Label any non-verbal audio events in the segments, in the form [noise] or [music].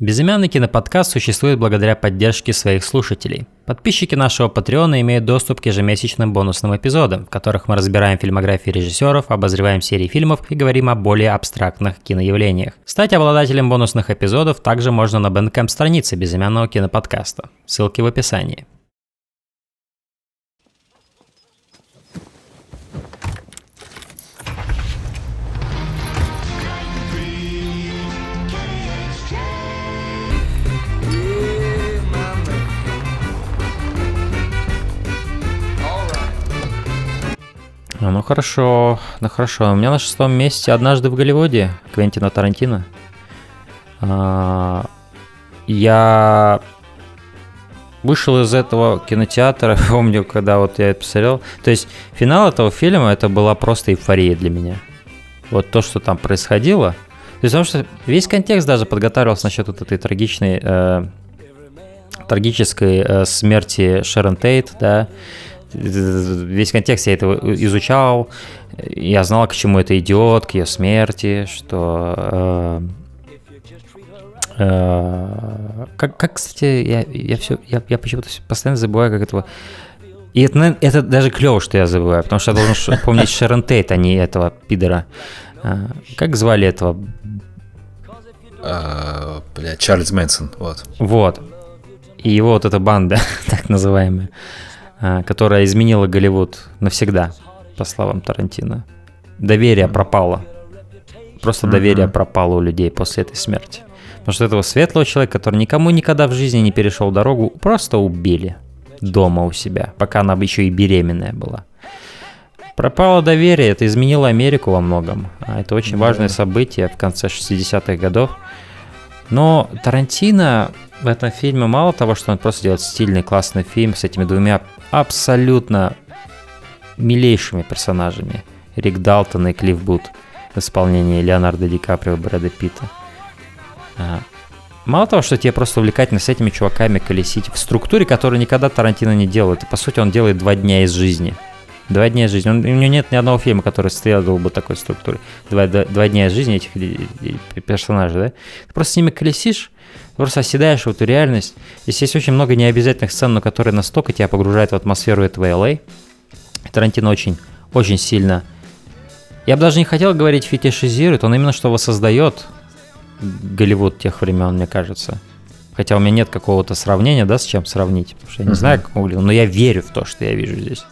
Безымянный киноподкаст существует благодаря поддержке своих слушателей. Подписчики нашего Patreon а имеют доступ к ежемесячным бонусным эпизодам, в которых мы разбираем фильмографии режиссеров, обозреваем серии фильмов и говорим о более абстрактных киноявлениях. Стать обладателем бонусных эпизодов также можно на Bandcamp странице безымянного киноподкаста. Ссылки в описании. Ну хорошо, ну хорошо. У меня на шестом месте «Однажды в Голливуде» Квентина Тарантино. А, Я вышел из этого кинотеатра, [laughs] помню, когда вот я это посмотрел. То есть финал этого фильма это была просто эйфория для меня. Вот то, что там происходило. То есть, потому что весь контекст даже подготавливался насчет вот этой трагичной, э, трагической э, смерти Шерон Тейт, да, весь контекст я этого изучал, я знал, к чему это идет, к ее смерти, что... Э, э, как, как, кстати, я, я все, я, я почему-то постоянно забываю, как этого... И это, это даже клево, что я забываю, потому что я должен помнить Шерон Тейт, а не этого пидора. А, Как звали этого? А, бля, Чарльз Мэнсон, вот. Вот. И его вот эта банда, [laughs] так называемая, которая изменила Голливуд навсегда, по словам Тарантино. Доверие пропало. Просто доверие пропало у людей после этой смерти. Потому что этого светлого человека, который никому никогда в жизни не перешел дорогу, просто убили дома у себя, пока она еще и беременная была. Пропало доверие, это изменило Америку во многом. А Это очень важное событие в конце 60-х годов. Но Тарантино в этом фильме мало того, что он просто делает стильный, классный фильм с этими двумя абсолютно милейшими персонажами. Рик Далтон и Клифф Бут в исполнении Леонардо Ди Каприо и Брэда Питта. А, Мало того, что тебе просто увлекательно с этими чуваками колесить в структуре, которую никогда Тарантино не делает. И, по сути, он делает два дня из жизни. Два дня из жизни. Он- у него нет ни одного фильма, который следовал бы такой структуре. Два, два- два дня из жизни этих ли- и- персонажей, да? Ты просто с ними колесишь, просто оседаешь в эту реальность. Здесь есть очень много необязательных сцен, но которые настолько тебя погружают в атмосферу этого LA. Тарантино очень, очень сильно... Я бы даже не хотел говорить фетишизирует, он именно что воссоздает Голливуд тех времен, мне кажется. Хотя у меня нет какого-то сравнения, да, с чем сравнить. Потому что я не знаю, как Голливуд, но я верю в то, что я вижу здесь.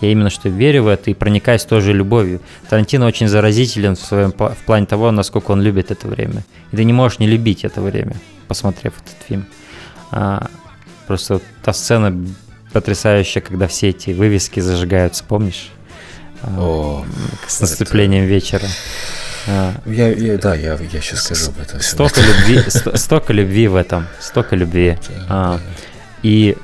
Я именно что верю в это и проникаюсь тоже любовью. Тарантино очень заразителен в, своем, в плане того, насколько он любит это время. И ты не можешь не любить это время, посмотрев этот фильм. А, просто та сцена потрясающая, когда все эти вывески зажигаются, помнишь? А, О, с наступлением вечера. А, я, я- да, я, я сейчас скажу об этом. Столько любви, сто- столько любви в этом, столько любви. А, и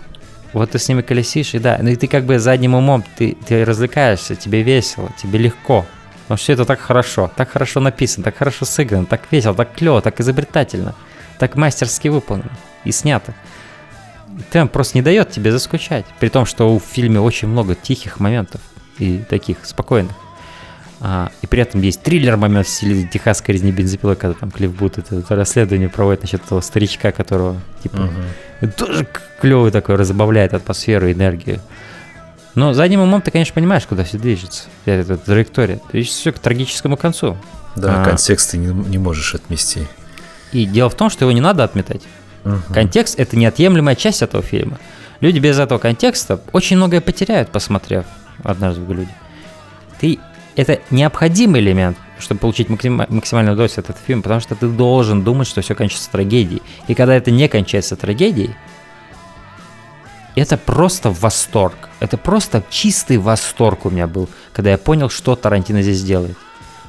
вот ты с ними колесишь, и да, ну и ты как бы задним умом, ты, ты развлекаешься, тебе весело, тебе легко. Потому что это так хорошо, так хорошо написано, так хорошо сыграно, так весело, так клево, так изобретательно, так мастерски выполнено и снято. Темп просто не дает тебе заскучать. При том, что в фильме очень много тихих моментов и таких спокойных. А, и при этом есть триллер момент в стиле техасской резни бензопилой, когда там Клифф Бут это, это расследование проводит насчет этого старичка, которого типа это тоже клевый такой, разбавляет атмосферу, энергию. Но задним умом ты, конечно, понимаешь, куда все движется. Это, это траектория. Движется все к трагическому концу. Да, А. контекст ты не, не можешь отмести. И дело в том, что его не надо отметать. Мгм. Контекст — это неотъемлемая часть этого фильма. Люди без этого контекста очень многое потеряют, посмотрев «Однажды в Голливуде». Ты... Это необходимый элемент, чтобы получить максима- максимальную удовольствие от этого фильма, потому что ты должен думать, что все кончится трагедией. И когда это не кончается трагедией, это просто восторг. Это просто чистый восторг у меня был, когда я понял, что Тарантино здесь делает.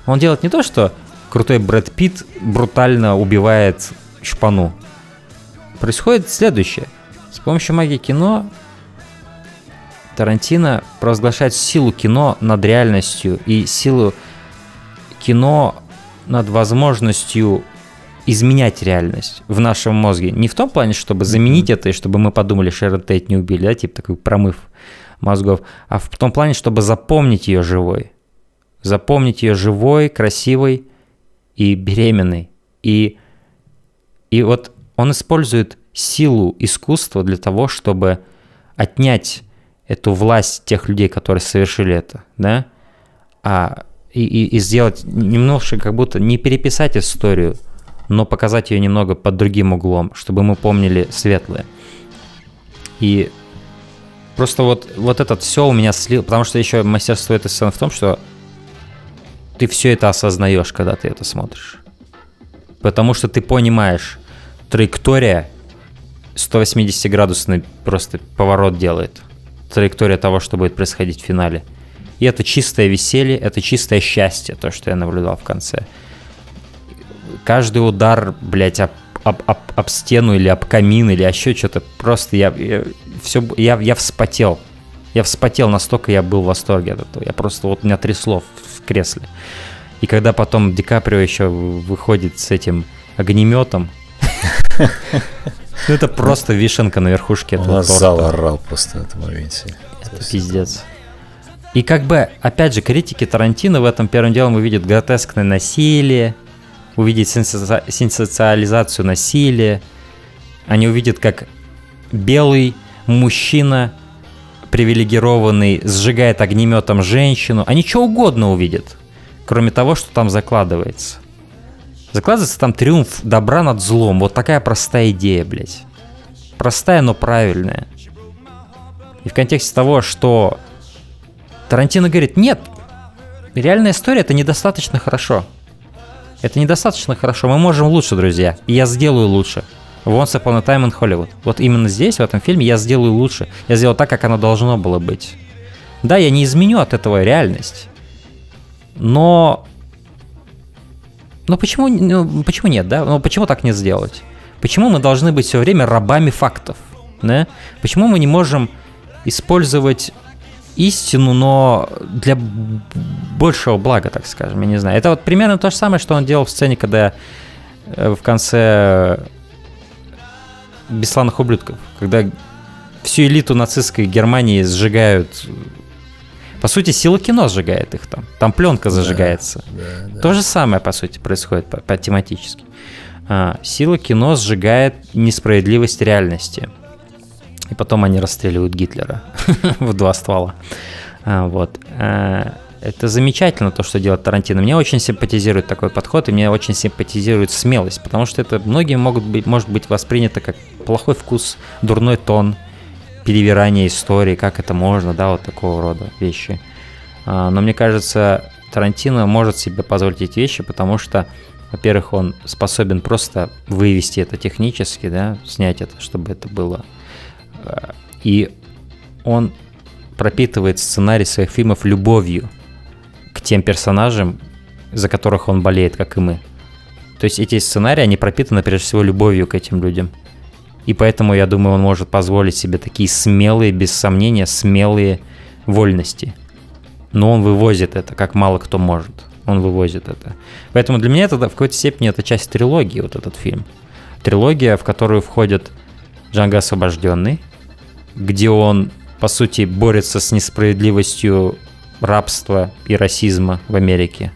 Он делает не то, что крутой Брэд Питт брутально убивает шпану. Происходит следующее. С помощью магии кино Тарантино провозглашает силу кино над реальностью и силу кино над возможностью изменять реальность в нашем мозге. Не в том плане, чтобы заменить это, и чтобы мы подумали, Шерон Тейт не убили, да, типа такой промыв мозгов, а в том плане, чтобы запомнить ее живой. Запомнить ее живой, красивой и беременной. И, и вот он использует силу искусства для того, чтобы отнять эту власть тех людей, которые совершили это, да, а, и, и, и сделать немножко как будто не переписать историю, но показать ее немного под другим углом, чтобы мы помнили светлое. И просто вот, вот этот все у меня слил, потому что еще мастерство этой сцены в том, что ты все это осознаешь, когда ты это смотришь. Потому что ты понимаешь, траектория 180-градусный просто поворот делает. Траектория того, что будет происходить в финале. И это чистое веселье, это чистое счастье, то, что я наблюдал в конце. Каждый удар, блядь, об, об, об, об стену или об камин или еще что-то, просто я, я, все, я, я вспотел. Я вспотел, настолько я был в восторге от этого. Я просто, вот меня трясло в, в кресле. И когда потом Ди Каприо еще выходит с этим огнеметом, ну это просто вишенка на верхушке этого нас зал орал просто в этом моменте. Это пиздец. И как бы, опять же, критики Тарантино в этом первым делом увидят гротескное насилие, увидят сенса- сенсациализацию насилия, они увидят, как белый мужчина привилегированный сжигает огнеметом женщину, они что угодно увидят, кроме того, что там закладывается. Закладывается там триумф добра над злом. Вот такая простая идея, блядь. Простая, но правильная. И в контексте того, что Тарантино говорит, нет, реальная история это недостаточно хорошо. Это недостаточно хорошо, мы можем лучше, друзья. И я сделаю лучше. Once Upon a Time in Hollywood. Вот именно здесь, в этом фильме, я сделаю лучше. Я сделаю так, как оно должно было быть. Да, я не изменю от этого реальность. Но ну почему, ну, почему нет, да? Ну почему так не сделать? Почему мы должны быть все время рабами фактов? Да? Почему мы не можем использовать истину, но для большего блага, так скажем, я не знаю. Это вот примерно то же самое, что он делал в сцене, когда э, в конце «Бесславных ублюдков», когда всю элиту нацистской Германии сжигают по сути, сила кино сжигает их там. Там пленка зажигается. Да, да, да. То же самое, по сути, происходит по, по тематически. А, сила кино сжигает несправедливость реальности. И потом они расстреливают Гитлера [laughs] в два ствола. А, вот. А, это замечательно, то, что делает Тарантино. Мне очень симпатизирует такой подход, и мне очень симпатизирует смелость, потому что это многим могут быть, может быть воспринято как плохой вкус, дурной тон, перевирание истории, как это можно, да, вот такого рода вещи. А, но мне кажется, Тарантино может себе позволить эти вещи, потому что, во-первых, он способен просто вывести это технически, да, снять это, чтобы это было. А, и он пропитывает сценарий своих фильмов любовью к тем персонажам, за которых он болеет, как и мы. То есть эти сценарии, они пропитаны прежде всего любовью к этим людям. И поэтому, я думаю, он может позволить себе такие смелые, без сомнения, смелые вольности. Но он вывозит это, как мало кто может. Он вывозит это. Поэтому для меня это в какой-то степени это часть трилогии, вот этот фильм. Трилогия, в которую входит Джанго Освобожденный, где он, по сути, борется с несправедливостью рабства и расизма в Америке.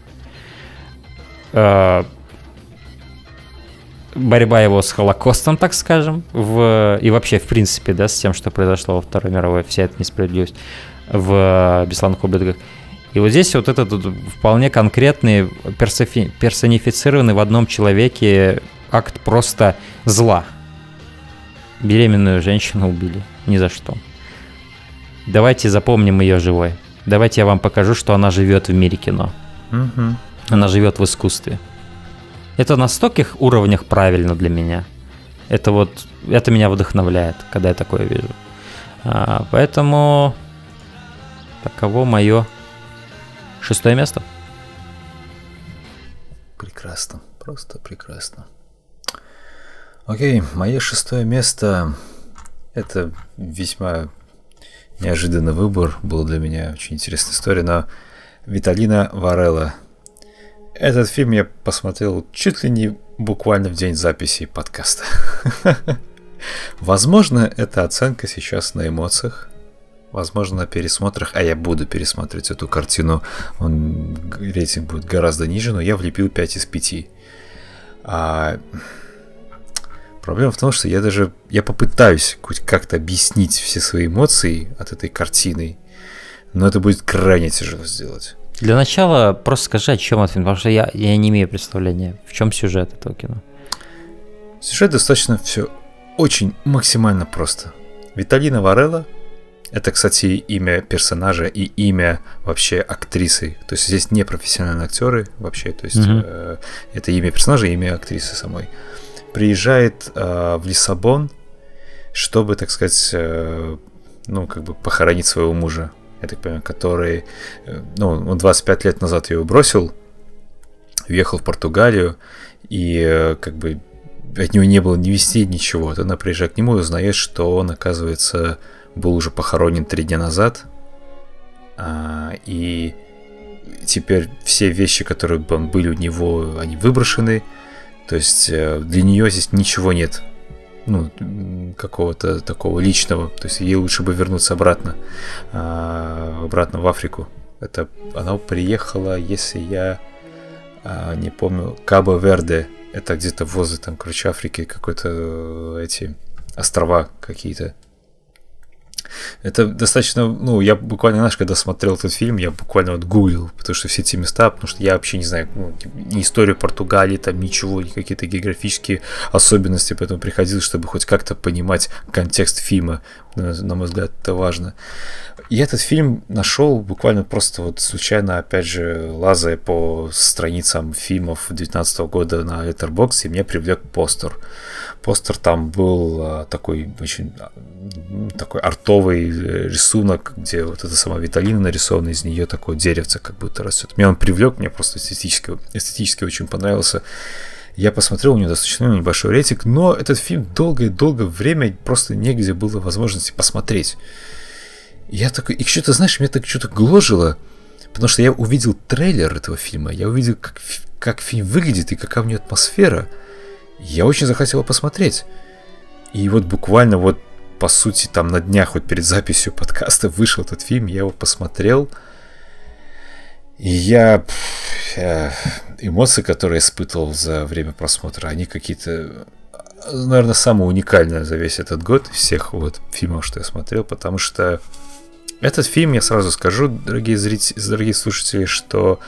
Э, борьба его с Холокостом, так скажем, в, и вообще, в принципе, да, с тем, что произошло во Второй мировой, вся эта несправедливость в «Беславных ублюдках». И вот здесь вот этот вполне конкретный, персонифицированный в одном человеке акт просто зла. Беременную женщину убили. Ни за что. Давайте запомним ее живой. Давайте я вам покажу, что она живет в мире кино. Угу. Она живет в искусстве. Это на стольких уровнях правильно для меня. Это вот, это меня вдохновляет, когда я такое вижу. А, поэтому таково мое шестое место. Прекрасно, просто прекрасно. Окей, мое шестое место – это весьма неожиданный выбор, был для меня очень интересная история, но Виталина Варелла – этот фильм я посмотрел чуть ли не буквально в день записи подкаста. [laughs] Возможно, эта оценка сейчас на эмоциях, возможно, на пересмотрах, а я буду пересматривать эту картину, он рейтинг будет гораздо ниже, но я влепил 5 из 5. А... Проблема в том, что я даже, я попытаюсь хоть как-то объяснить все свои эмоции от этой картины, но это будет крайне тяжело сделать. Для начала просто скажи, о чем этот фильм, потому что я, я не имею представления, в чем сюжет этого кино. Сюжет достаточно все очень максимально просто. Виталина Варелла, это, кстати, имя персонажа и имя вообще актрисы. То есть здесь не профессиональные актеры вообще, то есть mm-hmm. э, это имя персонажа и имя актрисы самой. Приезжает э, в Лиссабон, чтобы, так сказать, э, ну, как бы похоронить своего мужа я так понимаю, который, э, ну, он 25 лет назад ее бросил, уехал в Португалию, и э, как бы от него не было ни вестей, ничего. Вот она приезжает к нему и узнает, что он, оказывается, был уже похоронен три дня назад, а, и теперь все вещи, которые были у него, они выброшены, то есть э, для нее здесь ничего нет ну, какого-то такого личного. То есть ей лучше бы вернуться обратно, а, обратно в Африку. Это она приехала, если я а, не помню, Кабо Верде. Это где-то возле там, короче, Африки какой-то эти острова какие-то. Это достаточно, ну, я буквально, знаешь, когда смотрел этот фильм, я буквально вот гуглил, потому что все эти места, потому что я вообще не знаю, ну, ни историю Португалии, там ничего, ни какие-то географические особенности, поэтому приходилось, чтобы хоть как-то понимать контекст фильма, на мой взгляд, это важно. И этот фильм нашел буквально просто вот случайно, опять же, лазая по страницам фильмов 19 года на Letterboxd, и меня привлек постер. Постер там был а, такой очень а, такой артовый э, рисунок, где вот эта сама Виталина нарисована, из нее такое деревце как будто растет. Меня он привлек, мне просто эстетически, эстетически очень понравился. Я посмотрел, у него достаточно небольшой рейтинг, но этот фильм долгое-долгое время просто негде было возможности посмотреть. Я такой, и что-то, знаешь, меня так что-то гложило, потому что я увидел трейлер этого фильма, я увидел, как, как фильм выглядит и какая у него атмосфера. Я очень захотел посмотреть. И вот буквально вот, по сути, там на днях вот перед записью подкаста [laughs] вышел этот фильм, я его посмотрел. И я... Э, эмоции, которые испытывал за время просмотра, они какие-то наверное, самое уникальное за весь этот год всех вот фильмов, что я смотрел, потому что этот фильм, я сразу скажу, дорогие зрители, дорогие слушатели, что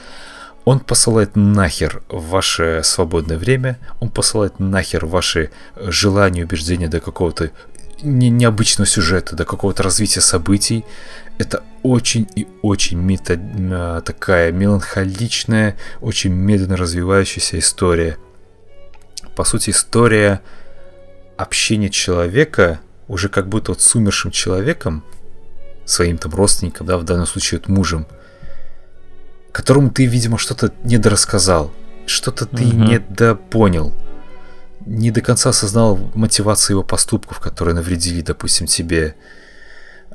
он посылает нахер ваше свободное время, он посылает нахер ваши желания, убеждения до какого-то не, необычного сюжета, до какого-то развития событий. Это очень и очень мета, такая меланхоличная, очень медленно развивающаяся история. По сути, история общения человека уже как будто вот с умершим человеком, своим там родственником, да, в данном случае вот мужем, которому ты, видимо, что-то недорассказал, что-то ты угу. недопонял, не до конца осознал мотивацию его поступков, которые навредили, допустим, тебе.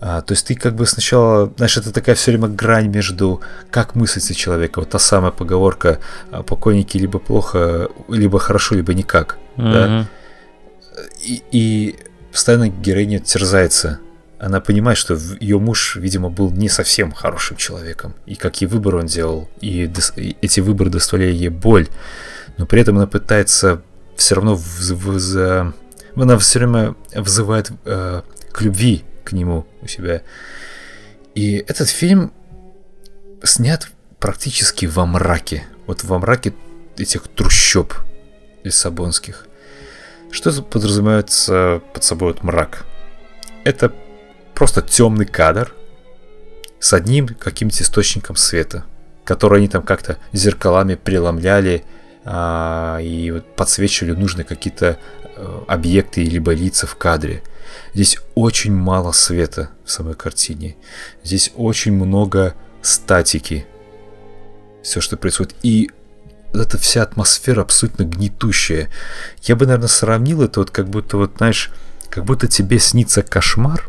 А, то есть ты как бы сначала, знаешь, это такая все время грань между как мыслится человека, вот та самая поговорка «А, покойники либо плохо, либо хорошо, либо никак, угу. да? И, и постоянно героиня терзается она понимает, что ее муж, видимо, был не совсем хорошим человеком, и какие выборы он делал, и, эти выборы доставляли ей боль, но при этом она пытается все равно вз, вз, она все время вызывает э, к любви к нему у себя. И этот фильм снят практически во мраке, вот во мраке этих трущоб лиссабонских. Что подразумевается под собой вот мрак? Это просто темный кадр с одним каким-то источником света, который они там как-то зеркалами преломляли а, и вот подсвечивали нужные какие-то а, объекты либо лица в кадре. Здесь очень мало света в самой картине. Здесь очень много статики. Все, что происходит. И эта вся атмосфера абсолютно гнетущая. Я бы, наверное, сравнил это вот как будто, вот, знаешь, как будто тебе снится кошмар,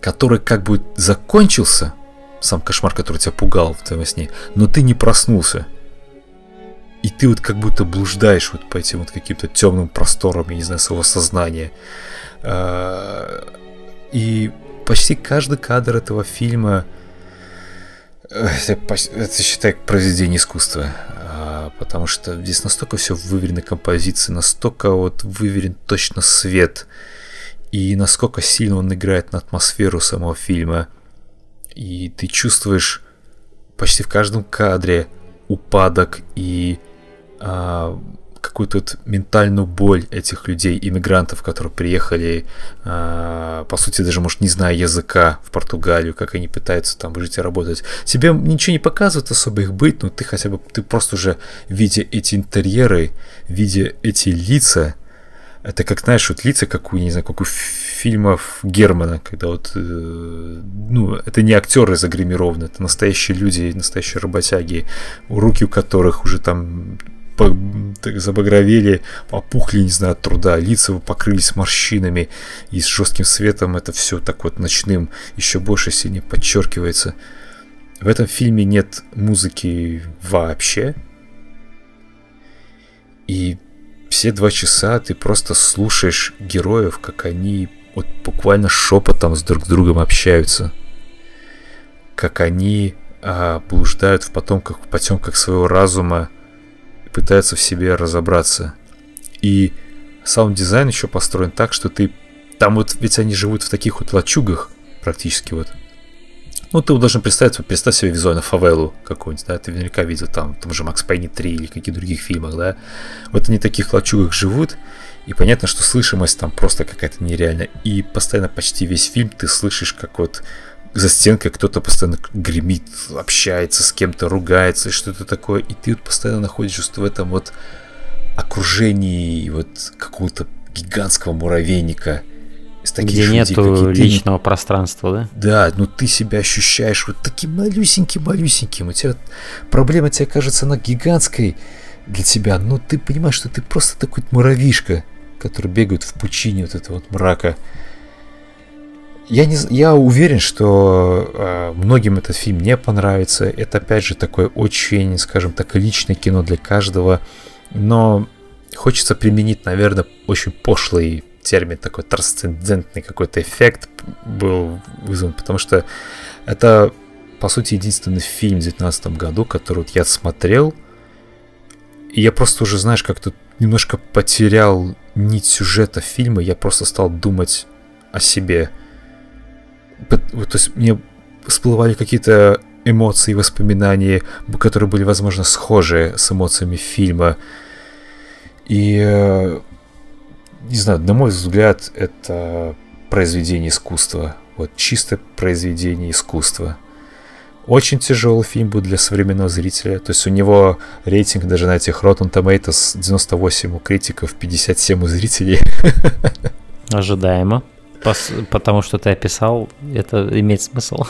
который как бы закончился, сам кошмар, который тебя пугал в твоем сне, но ты не проснулся. И ты вот как будто блуждаешь вот по этим вот каким-то темным просторам, я не знаю, своего сознания. А, и почти каждый кадр этого фильма это, это считай произведение искусства. А, потому что здесь настолько все выверено композиции, настолько вот выверен точно свет, и насколько сильно он играет на атмосферу самого фильма. И ты чувствуешь почти в каждом кадре упадок и а, какую-то вот ментальную боль этих людей, иммигрантов, которые приехали, э, по сути, даже, может, не зная языка в Португалию, как они пытаются там жить и работать. Тебе ничего не показывает особо их быть, но ты хотя бы, ты просто уже, видя эти интерьеры, видя эти лица, это как, знаешь, вот лица, как у, не знаю, как у фильмов Германа, когда вот, э, ну, это не актеры загримированы, это настоящие люди, настоящие работяги, руки у которых уже там забагровели, опухли, не знаю, от труда, лица покрылись морщинами, и с жестким светом это все так вот ночным еще больше сильнее подчеркивается. В этом фильме нет музыки вообще. И все два часа ты просто слушаешь героев, как они вот буквально шепотом с друг с другом общаются. Как они а, блуждают в потомках, в потемках своего разума, пытается в себе разобраться. И саунд-дизайн еще построен так, что ты... Там вот, ведь они живут в таких вот лачугах практически вот. Ну, ты должен представить, представь себе визуально фавелу какую-нибудь, да, ты наверняка видел там, там же Max Payne 3 или каких других фильмах, да. Вот они в таких лачугах живут, и понятно, что слышимость там просто какая-то нереальная. И постоянно почти весь фильм ты слышишь, как вот за стенкой кто-то постоянно гремит, общается с кем-то, ругается, что-то такое, и ты вот постоянно находишься в этом вот окружении вот какого-то гигантского муравейника. Таких Где нету личного ты... пространства, да? Да, но ты себя ощущаешь вот таким малюсеньким-малюсеньким. У тебя проблема тебе кажется она гигантской для тебя, но ты понимаешь, что ты просто такой муравишка, который бегает в пучине вот этого вот мрака. Я, не, я уверен, что э, многим этот фильм не понравится. Это, опять же, такое очень, скажем так, личное кино для каждого. Но хочется применить, наверное, очень пошлый термин, такой трансцендентный какой-то эффект был вызван, потому что это, по сути, единственный фильм в 2019 году, который вот я смотрел, и я просто уже, знаешь, как-то немножко потерял нить сюжета фильма, я просто стал думать о себе – то есть мне всплывали какие-то эмоции, воспоминания, которые были, возможно, схожи с эмоциями фильма. И, э, не знаю, на мой взгляд, это произведение искусства. Вот чисто произведение искусства. Очень тяжелый фильм был для современного зрителя. То есть у него рейтинг даже на этих Rotten Tomatoes 98 у критиков, 57 у зрителей. Ожидаемо. Потому что ты описал, это имеет смысл.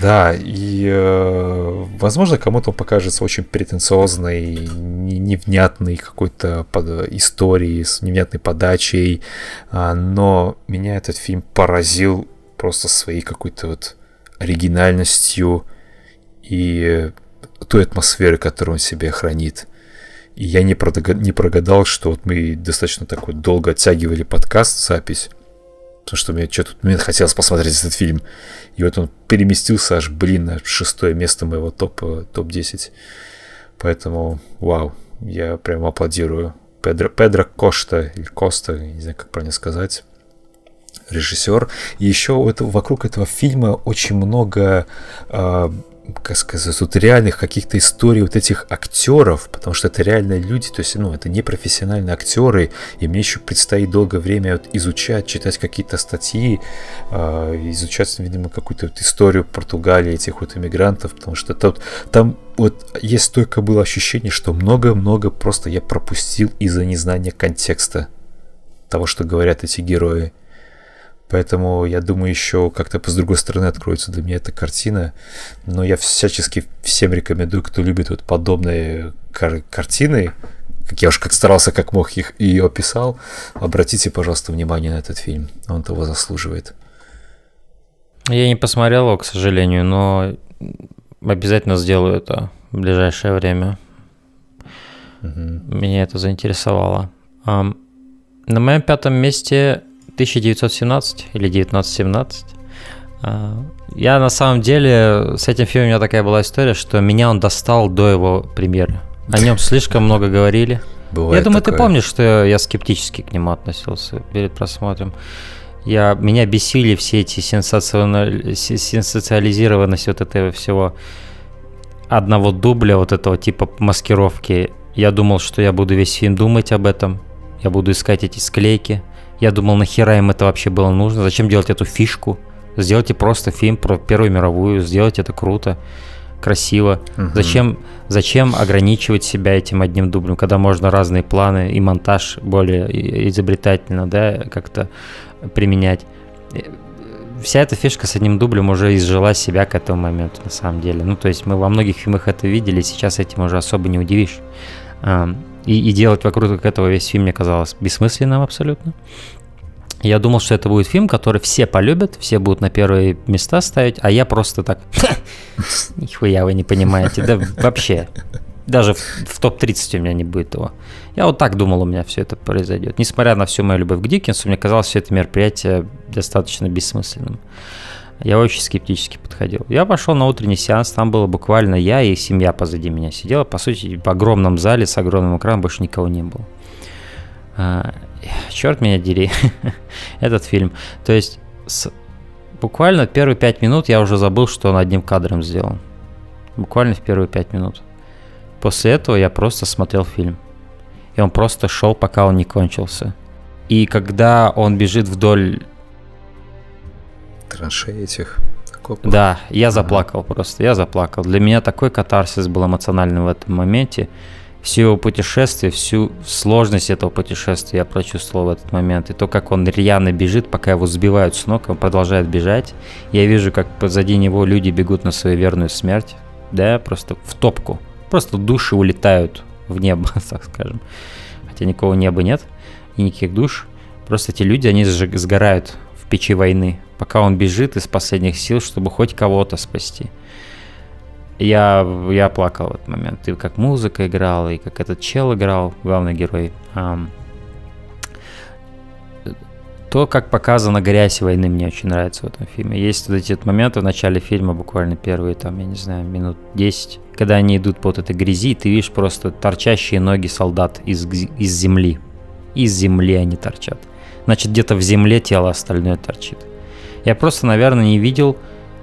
Да, и э, возможно кому-то покажется очень претенциозной, невнятной какой-то под, историей, с невнятной подачей, э, но меня этот фильм поразил просто своей какой-то вот оригинальностью и той атмосферы, которую он себе хранит. И я не, прогадал, не прогадал, что вот мы достаточно так вот долго оттягивали подкаст, запись, Потому что мне что-то мне хотелось посмотреть этот фильм. И вот он переместился аж, блин, на шестое место моего топа, топ-10. Поэтому, вау, я прям аплодирую. Педро, Педро Кошта, или Коста, не знаю, как правильно сказать, режиссер. И еще это, вокруг этого фильма очень много э, как сказать, тут реальных каких-то историй вот этих актеров, потому что это реальные люди, то есть, ну, это не профессиональные актеры, и мне еще предстоит долгое время вот изучать, читать какие-то статьи, э, изучать, видимо, какую-то вот историю Португалии, этих вот иммигрантов, потому что тут, там вот есть только было ощущение, что много-много просто я пропустил из-за незнания контекста того, что говорят эти герои. Поэтому я думаю, еще как-то с другой стороны откроется для меня эта картина. Но я всячески всем рекомендую, кто любит вот подобные кар- картины, как я уж как старался, как мог их ее описал, обратите, пожалуйста, внимание на этот фильм. Он того заслуживает. Я не посмотрел его, к сожалению, но обязательно сделаю это в ближайшее время. Угу. Меня это заинтересовало. На моем пятом месте 1917 или 1917. А, я на самом деле с этим фильмом у меня такая была история, что меня он достал до его премьеры О нем слишком много говорили. Бывает я думаю, такое. ты помнишь, что я скептически к нему относился перед просмотром. Я, меня бесили все эти сенсациализированность вот этого всего одного дубля, вот этого типа маскировки. Я думал, что я буду весь фильм думать об этом. Я буду искать эти склейки. Я думал, нахера им это вообще было нужно? Зачем делать эту фишку? Сделайте просто фильм про Первую мировую, сделайте это круто, красиво. Мгм. Зачем, зачем ограничивать себя этим одним дублем, когда можно разные планы и монтаж более изобретательно, да, как-то применять. Э, Вся эта фишка с одним дублем уже изжила себя к этому моменту, на самом деле. Ну, то есть мы во многих фильмах это видели, сейчас этим уже особо не удивишь. И, и делать вокруг этого весь фильм мне казалось бессмысленным абсолютно. Я думал, что это будет фильм, который все полюбят, все будут на первые места ставить, а я просто так... Нихуя вы не понимаете, да вообще. Даже в, в топ-30 у меня не будет его. Я вот так думал, у меня все это произойдет. Несмотря на всю мою любовь к Диккенсу, мне казалось все это мероприятие достаточно бессмысленным. Я очень скептически подходил. Я пошел на утренний сеанс, там было буквально я и семья позади меня сидела. По сути, в огромном зале с огромным экраном больше никого не было. А, черт меня дери, [laughs] этот фильм. То есть с- буквально первые пять минут я уже забыл, что он одним кадром сделан. Буквально в первые пять минут. После этого я просто смотрел фильм. И он просто шел, пока он не кончился. И когда он бежит вдоль Траншеи этих окопов. Да, я заплакал просто, я заплакал. Для меня такой катарсис был эмоциональный в этом моменте. Все его путешествие, всю сложность этого путешествия я прочувствовал в этот момент. И то, как он рьяно бежит, пока его сбивают с ног, он продолжает бежать. Я вижу, как позади него люди бегут на свою верную смерть. Да, просто в топку. Просто души улетают в небо, [laughs] так скажем. Хотя никакого неба нет и никаких душ. Просто эти люди, они сжиг- сгорают печи войны, пока он бежит из последних сил, чтобы хоть кого-то спасти. Я, я плакал в этот момент. И как музыка играла, и как этот чел играл, главный герой. Ам, то, как показана грязь войны, мне очень нравится в этом фильме. Есть вот эти вот моменты в начале фильма, буквально первые, там, я не знаю, минут 10, когда они идут по вот этой грязи, и ты видишь просто торчащие ноги солдат из, из земли. Из земли они торчат. Значит, где-то в земле тело остальное торчит. Я просто, наверное, не видел,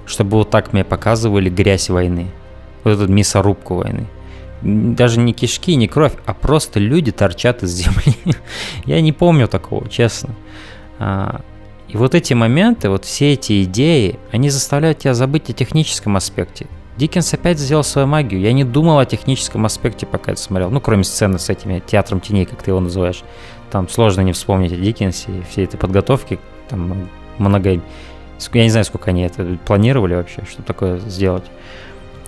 чтобы вот так мне показывали грязь войны. Вот эту мясорубку войны. Даже не кишки, не кровь, а просто люди торчат из земли. [laughs] Я не помню такого, честно. А, И вот эти моменты, вот все эти идеи, они заставляют тебя забыть о техническом аспекте. Диккенс опять сделал свою магию. Я не думал о техническом аспекте, пока это смотрел. Ну, кроме сцены с этими театром теней, как ты его называешь. Там сложно не вспомнить о Диккенсе и всей этой подготовки. Там много... Я не знаю, сколько они это планировали вообще, что такое сделать.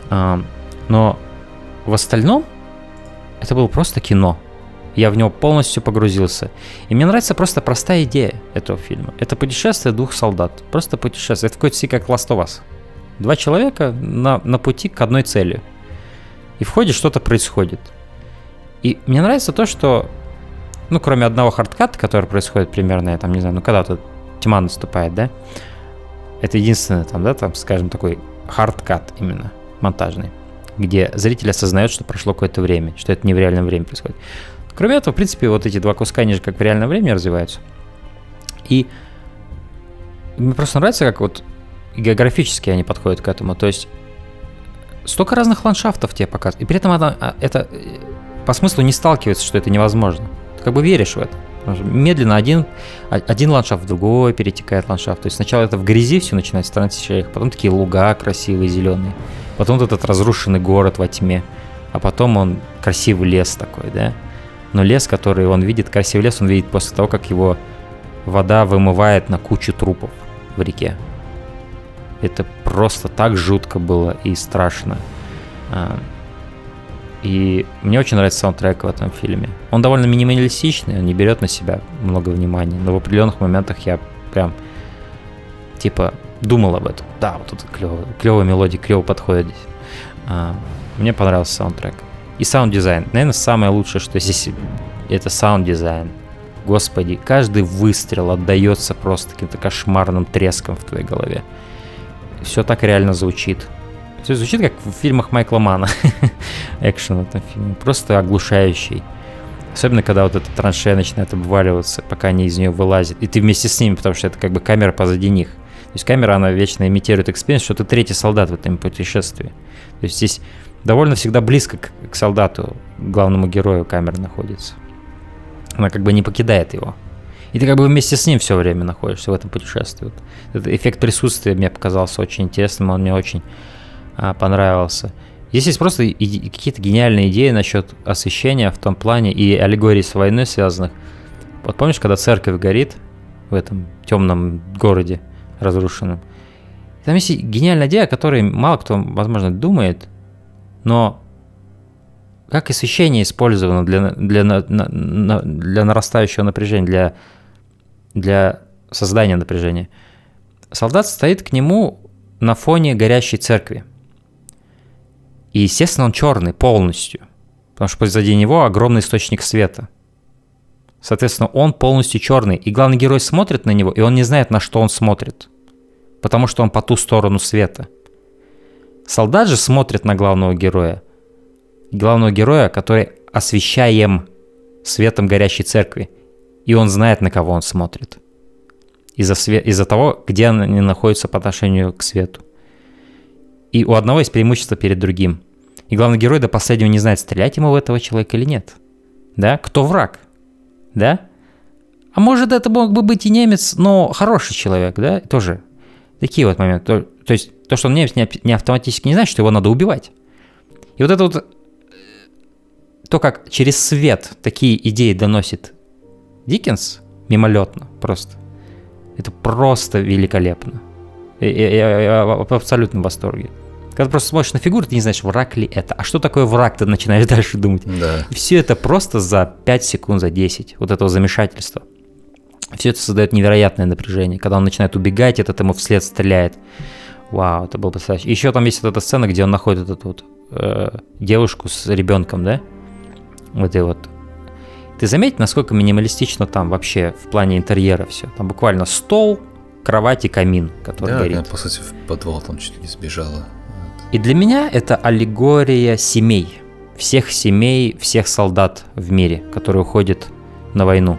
А, Но в остальном это было просто кино. Я в него полностью погрузился. И мне нравится просто простая идея этого фильма. Это путешествие двух солдат. Просто путешествие. Это какой-то как Last of Us. Два человека на, на пути к одной цели. И в ходе что-то происходит. И мне нравится то, что, ну, кроме одного hard cut а, который происходит примерно, я там не знаю, ну, когда тут тьма наступает, да, это единственное там, да, там, скажем, такой hard cut именно, монтажный, где зритель осознает, что прошло какое-то время, что это не в реальном времени происходит. Кроме этого, в принципе, вот эти два куска, они же как в реальном времени развиваются. И мне просто нравится, как вот географически они подходят к этому. То есть столько разных ландшафтов тебе показывают. И при этом это, а, это э, по смыслу не сталкивается, что это невозможно. Как бы веришь в это. Медленно один, а- один ландшафт в другой перетекает ландшафт. То есть сначала это в грязи все начинается, в траншеях, потом такие луга красивые, зеленые. Потом вот этот разрушенный город во тьме. А потом он красивый лес такой, да. Но лес, который он видит, красивый лес он видит после того, как его вода вымывает на кучу трупов в реке. Это просто так жутко было и страшно. И мне очень нравится саундтрек в этом фильме. Он довольно минималистичный, он не берет на себя много внимания, но в определенных моментах я прям типа думал об этом. Да, вот тут клевая мелодия, клево подходит здесь. А, Мне понравился саундтрек. И саунд-дизайн. Наверное, самое лучшее, что здесь это саунд-дизайн. Господи, каждый выстрел отдается просто каким-то кошмарным треском в твоей голове. Все так реально звучит. Все звучит как в фильмах Майкла Манна. [laughs] Экшен в этом фильме. Просто оглушающий. Особенно, когда вот эта траншея начинает обваливаться, пока они из нее вылазят. И ты вместе с ними, потому что это как бы камера позади них. То есть камера, она вечно имитирует experience, что ты третий солдат в этом путешествии. То есть здесь довольно всегда близко к, к солдату, главному герою камера находится. Она как бы не покидает его. И ты как бы вместе с ним все время находишься в этом путешествии. Вот этот эффект присутствия мне показался очень интересным, он мне очень а, понравился. Здесь есть просто какие-то гениальные идеи насчет освещения в том плане и аллегорий с войной связанных. Вот помнишь, когда церковь горит в этом темном городе разрушенном? Там есть гениальная идея, о которой мало кто, возможно, думает, но как освещение использовано для, для, для, для нарастающего напряжения, для для создания напряжения. Солдат стоит к нему на фоне горящей церкви. И, естественно, он черный полностью, потому что позади него огромный источник света. Соответственно, он полностью черный, и главный герой смотрит на него, и он не знает, на что он смотрит, потому что он по ту сторону света. Солдат же смотрит на главного героя, главного героя, который освещаем светом горящей церкви, и он знает, на кого он смотрит. Из-за, све- из-за того, где они находятся по отношению к свету. И у одного есть преимущество перед другим. И главный герой до последнего не знает, стрелять ему в этого человека или нет. Да? Кто враг? Да? А может, это мог бы быть и немец, но хороший человек, да? Тоже. Такие вот моменты. То, то есть, то, что он немец, не, автоматически не значит, что его надо убивать. И вот это вот то, как через свет такие идеи доносит Диккенс мимолетно просто. Это просто великолепно. Я, я, я в абсолютном восторге. Когда просто смотришь на фигуру, ты не знаешь, враг ли это. А что такое враг, ты начинаешь [laughs] дальше думать. Да. И все это просто за 5 секунд, за 10. Вот этого замешательства. Все это создает невероятное напряжение. Когда он начинает убегать, этот ему вслед стреляет. Вау, это было потрясающе. Еще там есть вот эта сцена, где он находит эту вот э, девушку с ребенком, да? Вот этой вот ты заметь, насколько минималистично там вообще в плане интерьера все. Там буквально стол, кровать и камин, который да, горит. Да, по сути, в подвал там чуть ли не сбежала. И для меня это аллегория семей. Всех семей, всех солдат в мире, которые уходят на войну.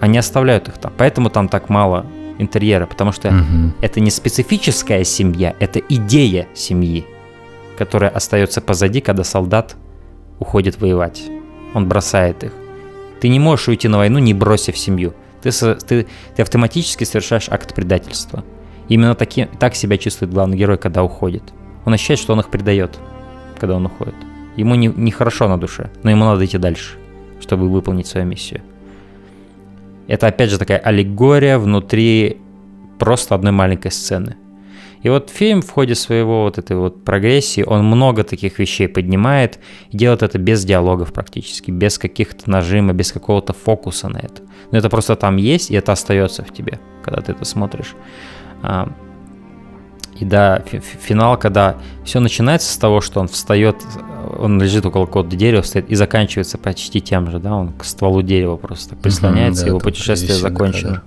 Они оставляют их там. Поэтому там так мало интерьера, потому что Мгм. это не специфическая семья, это идея семьи, которая остается позади, когда солдат уходит воевать. Он бросает их. Ты не можешь уйти на войну, не бросив семью. Ты, ты, ты автоматически совершаешь акт предательства. Именно таки, так себя чувствует главный герой, когда уходит. Он ощущает, что он их предает, когда он уходит. Ему не, нехорошо на душе, но ему надо идти дальше, чтобы выполнить свою миссию. Это опять же такая аллегория внутри просто одной маленькой сцены. И вот фильм в ходе своего вот этой вот прогрессии, он много таких вещей поднимает и делает это без диалогов практически, без каких-то нажима, без какого-то фокуса на это. Но это просто там есть, и это остается в тебе, когда ты это смотришь. И да, фи- фи- финал, когда все начинается с того, что он встает, он лежит около какого-то дерева, стоит, и заканчивается почти тем же, да, он к стволу дерева просто так прислоняется, да, его путешествие закончено.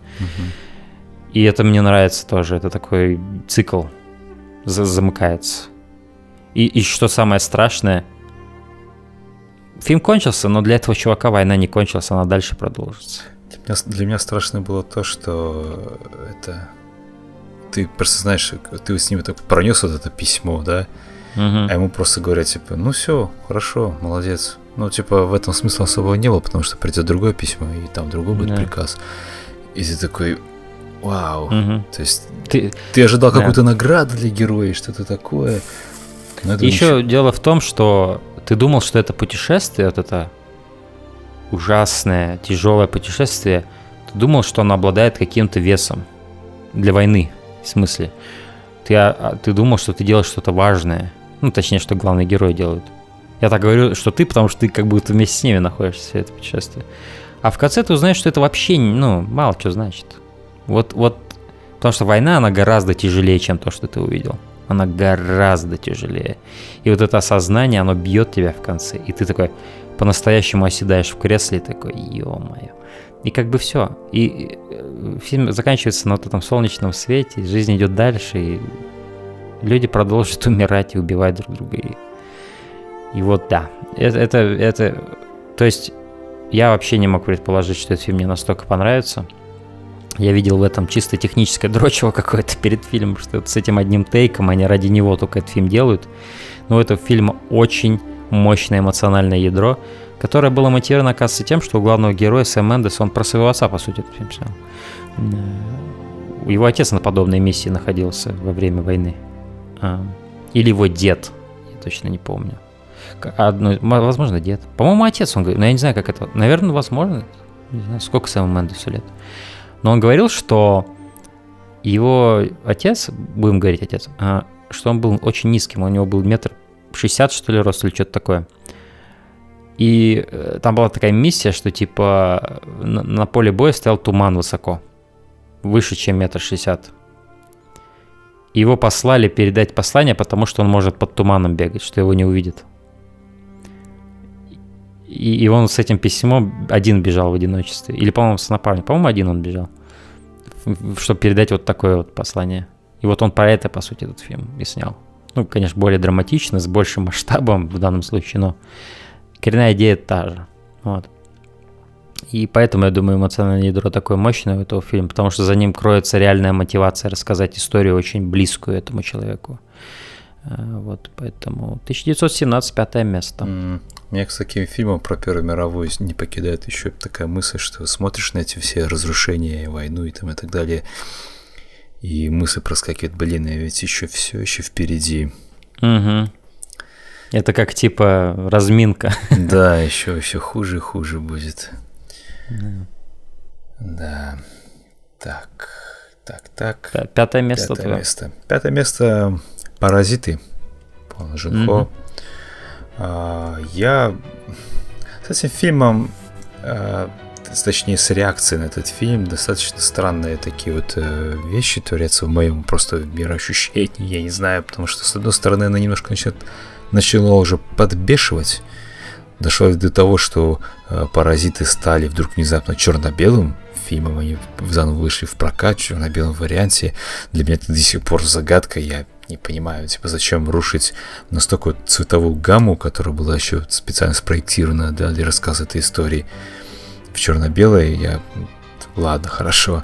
И это мне нравится тоже. Это такой цикл за- замыкается. И, и что самое страшное, фильм кончился, но для этого чувака война не кончилась, она дальше продолжится. Для меня, для меня страшно было то, что это... Ты просто знаешь, ты с ним так пронес вот это письмо, да? Мгм. А ему просто говорят, типа, ну все, хорошо, молодец. Ну, типа, в этом смысла особого не было, потому что придет другое письмо, и там другой будет Да. приказ. И ты такой, вау. Мгм. То есть Ты- ты ожидал Да. какую-то награду для героя, что-то такое. Еще ничего. дело в том, что ты думал, что это путешествие, вот это ужасное, тяжелое путешествие, ты думал, что оно обладает каким-то весом для войны, в смысле. Ты, а, а, ты думал, что ты делаешь что-то важное. Ну, точнее, что главный герой делает. Я так говорю, что ты, потому что ты как будто вместе с ними находишься все это путешествие. А в конце ты узнаешь, что это вообще, ну, мало что значит. Вот, вот, потому что война, она гораздо тяжелее, чем то, что ты увидел. Она гораздо тяжелее. И вот это осознание, оно бьет тебя в конце. И ты такой по-настоящему оседаешь в кресле и такой, ё-моё. И как бы все. И э, фильм заканчивается на вот этом солнечном свете, жизнь идет дальше, и люди продолжат [laughs] умирать и убивать друг друга. И, и вот да, это, это, это, то есть я вообще не мог предположить, что этот фильм мне настолько понравится. Я видел в этом чисто техническое дрочево какое-то [laughs] перед фильмом, что с этим одним тейком они ради него только этот фильм делают. Но у этого фильма очень мощное эмоциональное ядро, которое было мотивировано, оказывается, тем, что у главного героя Сэм Мендес, он про своего отца, по сути, фильм снял. Э, его отец на подобной миссии находился во время войны. А, или его дед, я точно не помню. Одно, возможно, дед. По-моему, отец, он говорит, но я не знаю, как это. Наверное, возможно. Не знаю, сколько Сэму Мендесу лет. Но он говорил, что его отец, будем говорить отец, а, что он был очень низким, у него был метр шестьдесят, что ли, рост или что-то такое. И э, там была такая миссия, что типа на, на поле боя стоял туман высоко, выше, чем метр шестьдесят. Его послали передать послание, потому что он может под туманом бегать, что его не увидит. И, и он с этим письмом один бежал в одиночестве. Или, по-моему, с напарником. По-моему, один он бежал. Чтобы передать вот такое вот послание. И вот он про это, по сути, этот фильм и снял. Ну, конечно, более драматично, с большим масштабом в данном случае, но коренная идея та же. Вот. И поэтому, я думаю, эмоциональное ядро такое мощное у этого фильма, потому что за ним кроется реальная мотивация рассказать историю очень близкую этому человеку. Э, вот, поэтому 1917, пятое место. Mm. Меня с таким фильмом про Первую мировую не покидает еще такая мысль, что смотришь на эти все разрушения, войну и там и так далее, и мысль проскакивает, блин, а ведь еще все еще впереди. Угу. Это как типа разминка. Да, еще все хуже и хуже будет. Да. да. Так, так, так. Пятое место. Пятое твое. место. Пятое место Паразиты. Пон Жинхо. Mm-hmm. А, я с этим фильмом, а, точнее с реакцией на этот фильм, достаточно странные такие вот э, вещи творятся в моем просто мироощущении, я не знаю, потому что с одной стороны она немножко начинает, начала уже подбешивать, дошло до того, что э, паразиты стали вдруг внезапно черно-белым фильмом, они заново вышли в прокат в черно-белом варианте. Для меня это до сих пор загадка, я не понимаю, типа, зачем рушить настолько цветовую гамму, которая была еще специально спроектирована да, для рассказа этой истории в черно-белой, я... Ладно, хорошо.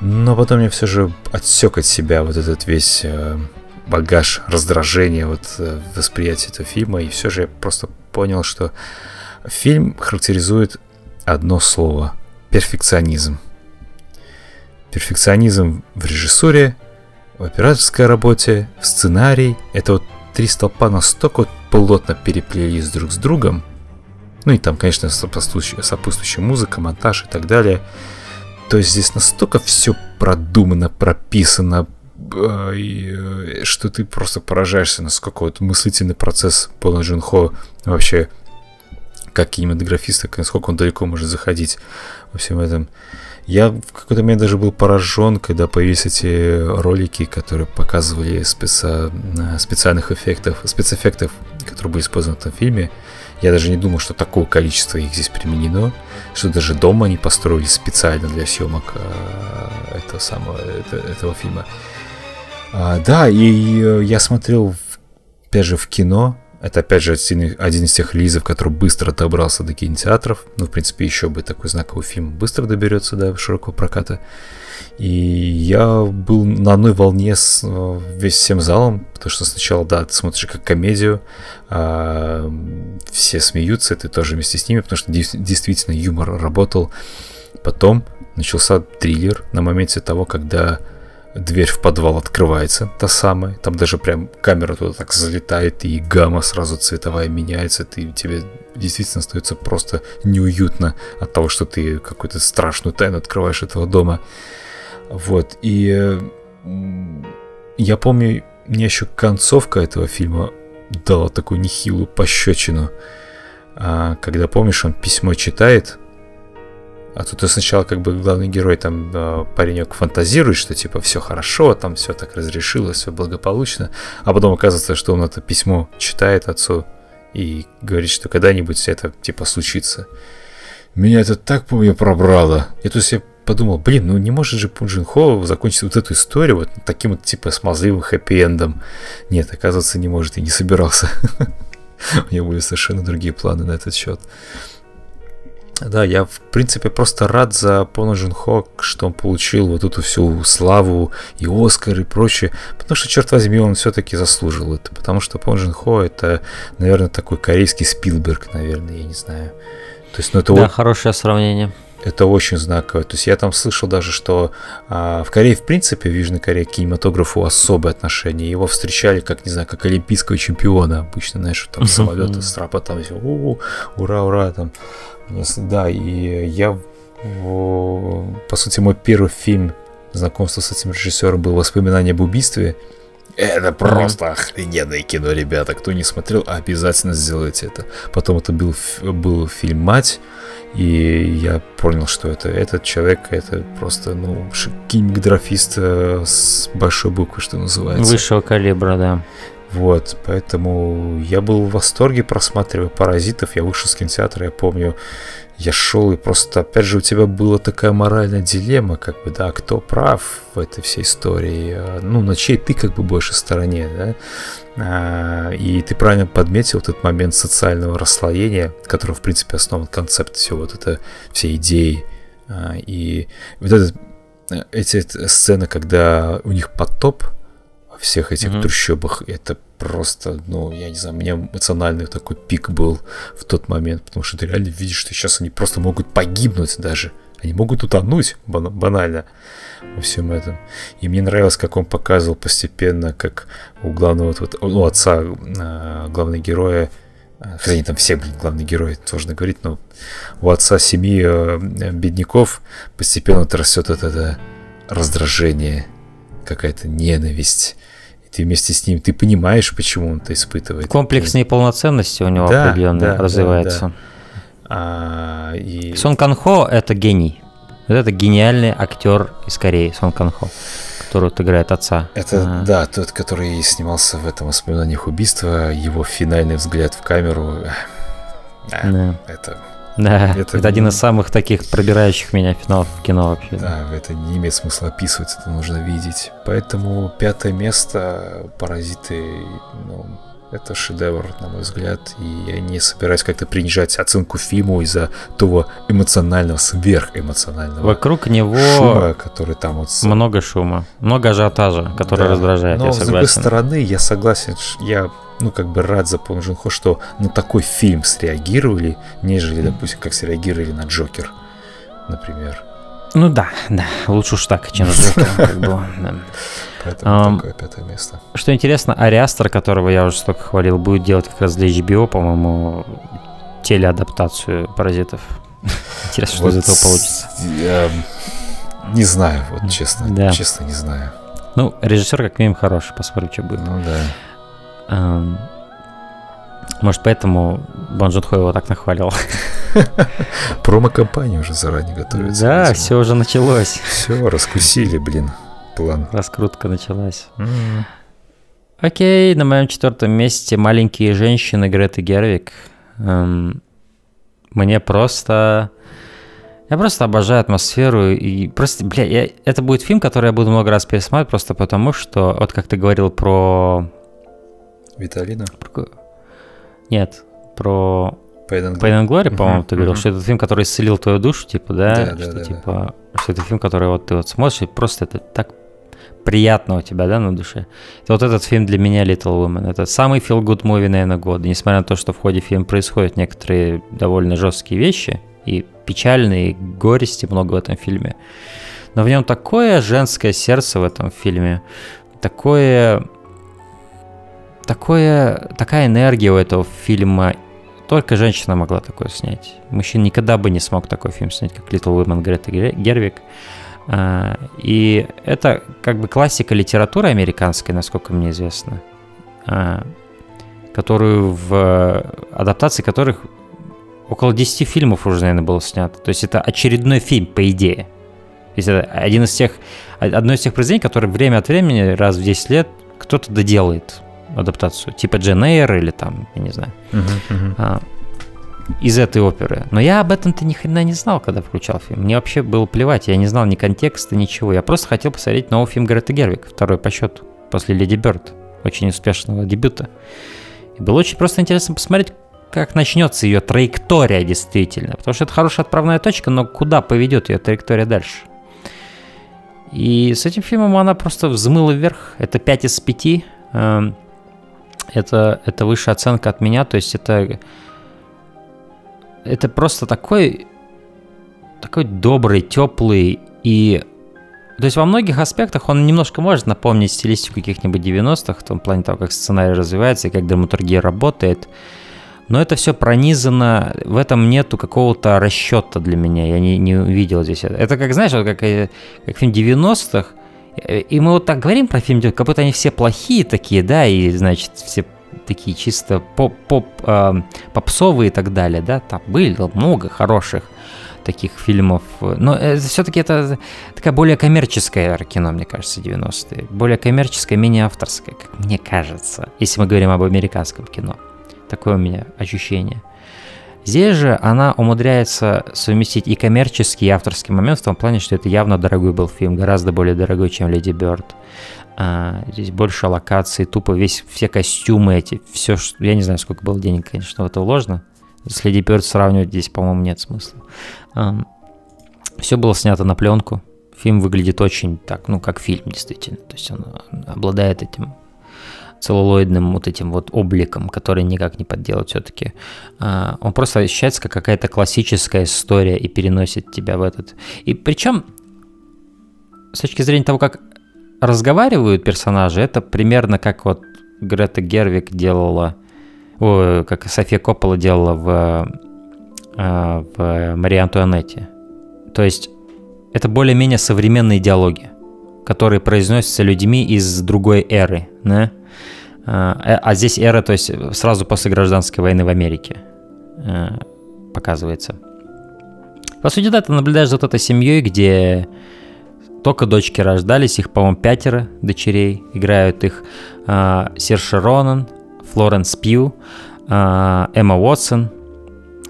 Но потом я все же отсек от себя вот этот весь э, багаж раздражения, вот э, восприятия этого фильма, и все же я просто понял, что фильм характеризует одно слово – перфекционизм. Перфекционизм в режиссуре, в операторской работе, в сценарии. Это вот три столпа настолько вот плотно переплелись друг с другом. Ну и там, конечно, сопутствующая, сопутствующая музыка, монтаж и так далее. То есть здесь настолько все продумано, прописано, и, что ты просто поражаешься, насколько вот мыслительный процесс Пола Джин-Хо вообще как кинематографиста, насколько он далеко может заходить во всем этом. Я в какой-то момент даже был поражен, когда появились эти ролики, которые показывали специ... специальных эффектов, спецэффектов, которые были использованы в этом фильме. Я даже не думал, что такое количество их здесь применено, что даже дома они построили специально для съемок э, этого самого это, этого фильма. А, да, и э, я смотрел, опять же, в кино, это, опять же, один из тех релизов, который быстро добрался до кинотеатров. Ну, в принципе, еще бы такой знаковый фильм быстро доберется до широкого проката. И я был на одной волне с э, весь всем залом, потому что сначала, да, ты смотришь как комедию, а, все смеются, ты тоже вместе с ними, потому что действительно юмор работал. Потом начался триллер на моменте того, когда дверь в подвал открывается, та самая, там даже прям камера туда так залетает, и гамма сразу цветовая меняется, ты, тебе действительно остается просто неуютно от того, что ты какую-то страшную тайну открываешь этого дома. Вот, и я помню, мне еще концовка этого фильма дала такую нехилую пощечину, а, когда, помнишь, он письмо читает, а тут и сначала как бы главный герой, там, э, паренек фантазирует, что типа все хорошо, там все так разрешилось, все благополучно. А потом оказывается, что он это письмо читает отцу и говорит, что когда-нибудь это типа случится. Меня это так, помню, пробрало. И есть я подумал, блин, ну не может же Пун Джин Хо закончить вот эту историю вот таким вот типа смазливым хэппи-эндом. Нет, оказывается, не может и не собирался. [laughs] У него были совершенно другие планы на этот счет. Да, я, в принципе, просто рад за Пона Джин Хо, что он получил вот эту всю славу и Оскар и прочее, потому что, черт возьми, он все-таки заслужил это, потому что Пон Джин Хо это, наверное, такой корейский Спилберг, наверное, я не знаю. То есть, ну, это да, вот... хорошее сравнение. Это очень знаково. То есть я там слышал даже, что а, в Корее, в принципе, в Южной Корее к кинематографу особое отношение. Его встречали, как, не знаю, как олимпийского чемпиона обычно, знаешь, там самолеты с трапа, там все, ура, ура, там. Да, и я, по сути, мой первый фильм знакомство с этим режиссером был «Воспоминания об убийстве». Это просто охрененное кино, ребята. Кто не смотрел, обязательно сделайте это. Потом это был, был фильм «Мать», и я понял, что это этот человек, это просто, ну, кинематографист э, с большой буквы, что называется. Высшего калибра, да. Вот, поэтому я был в восторге, просматривая «Паразитов». Я вышел с кинотеатра, я помню, я шел, и просто, опять же, у тебя была такая моральная дилемма, как бы, да, кто прав в этой всей истории, а, ну, на чьей ты как бы больше стороне, да, а, и ты правильно подметил этот момент социального расслоения, который, в принципе, основан концепт всего вот это, все идеи, а, и вот этот, э, эти сцены, когда у них потоп, во всех этих mm-hmm. трущобах, это просто, ну, я не знаю, у меня эмоциональный такой пик был в тот момент, потому что ты реально видишь, что сейчас они просто могут погибнуть даже. Они могут утонуть банально во всем этом. И мне нравилось, как он показывал постепенно, как у главного, вот, ну, отца э, главного героя, а, хотя они там все, блин, главные герои, сложно говорить, но у отца семьи э, бедняков постепенно вот растет это, это раздражение, какая-то ненависть ты вместе с ним, ты понимаешь, почему он это испытывает. Комплекс неполноценности у него да, определенно да, развивается. Да, да. А, и... Сон Кан Хо – это гений. это гениальный актер из Кореи, Сон Кан Хо, который вот играет отца. Это, а. да, тот, который снимался в этом «Воспоминаниях убийства», его финальный взгляд в камеру. Да. Это да, это, это один из самых таких пробирающих меня финалов в кино вообще. Да, это не имеет смысла описывать, это нужно видеть. Поэтому пятое место «Паразиты», ну, это шедевр, на мой взгляд, и я не собираюсь как-то принижать оценку фильму из-за того эмоционального, сверхэмоционального Вокруг него шума, который там вот... Много шума, много ажиотажа, который да. раздражает, Но, я с другой стороны, я согласен, я ну, как бы рад за Пон Жун Хо, что на такой фильм среагировали, нежели, допустим, как среагировали на Джокер, например. Ну да, да, лучше уж так, чем Джокер, как бы, [laughs] Поэтому такое пятое место. Что интересно, Ариастер, которого я уже столько хвалил, будет делать как раз для HBO, по-моему, телеадаптацию «Паразитов». Интересно, что из этого получится. Не знаю, вот честно, да. честно не знаю. Ну, режиссер как минимум хороший, посмотрим, что будет. Ну да. Может, поэтому Бон Джун Хо его так нахвалил. [laughs] Промо-компания уже заранее готовится. Да, все уже началось. Все, раскусили, блин, план. Раскрутка началась. Mm. Окей, на моем четвертом месте «Маленькие женщины» Греты Гервик. Эм, мне просто... Я просто обожаю атмосферу и просто, бля, я, это будет фильм, который я буду много раз пересматривать просто потому, что, вот как ты говорил про Виталина? Про... Нет, про Pain and Glory, по-моему, ты говорил, что это фильм, который исцелил твою душу, типа, да? Да, что, да, типа, да. Что это фильм, который вот ты вот смотришь, и просто это так приятно у тебя, да, на душе. Это вот этот фильм для меня Little Women. Это самый feel good movie, наверное, года. Несмотря на то, что в ходе фильма происходят некоторые довольно жесткие вещи, и печальные, и горести много в этом фильме. Но в нем такое женское сердце в этом фильме, такое такое, такая энергия у этого фильма. Только женщина могла такое снять. Мужчина никогда бы не смог такой фильм снять, как Little Women Грета Гервик. А, и это как бы классика литературы американской, насколько мне известно, а, которую в адаптации которых около 10 фильмов уже, наверное, было снято. То есть это очередной фильм, по идее. То есть это один из тех, одно из тех произведений, которые время от времени, раз в 10 лет, кто-то доделает адаптацию, типа Джен Эйр или там, я не знаю. Uh-huh, uh-huh. Из этой оперы. Но я об этом-то ни хрена не знал, когда включал фильм. Мне вообще было плевать, я не знал ни контекста, ничего. Я просто хотел посмотреть новый фильм Греты Гервик, второй по счету, после Леди Бёрд, очень успешного дебюта. И было очень просто интересно посмотреть, как начнется ее траектория действительно. Потому что это хорошая отправная точка, но куда поведет ее траектория дальше? И с этим фильмом она просто взмыла вверх. Это 5 из 5. Эм, это, это высшая оценка от меня. То есть это, это просто такой, такой добрый, теплый и... То есть во многих аспектах он немножко может напомнить стилистику каких-нибудь 90-х, в том плане того, как сценарий развивается и как драматургия работает но это все пронизано, в этом нету какого-то расчета для меня, я не, не увидел здесь это. Это как, знаешь, вот как, э, как фильм 90-х, и мы вот так говорим про фильм, как будто они все плохие такие, да, и, значит, все такие чисто поп, поп, э, попсовые и так далее, да, там было много хороших таких фильмов, но это, все-таки это такая более коммерческое кино, мне кажется, 90-е, более коммерческое, менее авторское, как мне кажется, если мы говорим об американском кино. Такое у меня ощущение. Здесь же она умудряется совместить и коммерческий, и авторский момент в том плане, что это явно дорогой был фильм, гораздо более дорогой, чем «Леди Бёрд». А, здесь больше локаций, тупо весь, все костюмы эти, все, я не знаю, сколько было денег, конечно, в это вложено. С «Леди Бёрд» сравнивать здесь, по-моему, нет смысла. А, все было снято на пленку. Фильм выглядит очень так, ну, как фильм, действительно. То есть он обладает этим целлулоидным вот этим вот обликом, который никак не подделать все-таки. А, он просто ощущается как какая-то классическая история и переносит тебя в этот. И причем с точки зрения того, как разговаривают персонажи, это примерно как вот Грета Гервик делала, о, как София Коппола делала в, а, в Марии Антуанетте. То есть это более-менее современные диалоги, которые произносятся людьми из другой эры, да? А, э, а здесь эра, то есть сразу после гражданской войны в Америке э, показывается. По сути, да, ты наблюдаешь за вот этой семьей, где только дочки рождались, их, по-моему, пятеро дочерей. Играют их э, Серша Ронан, Флоренс Пью, э, Эмма Уотсон,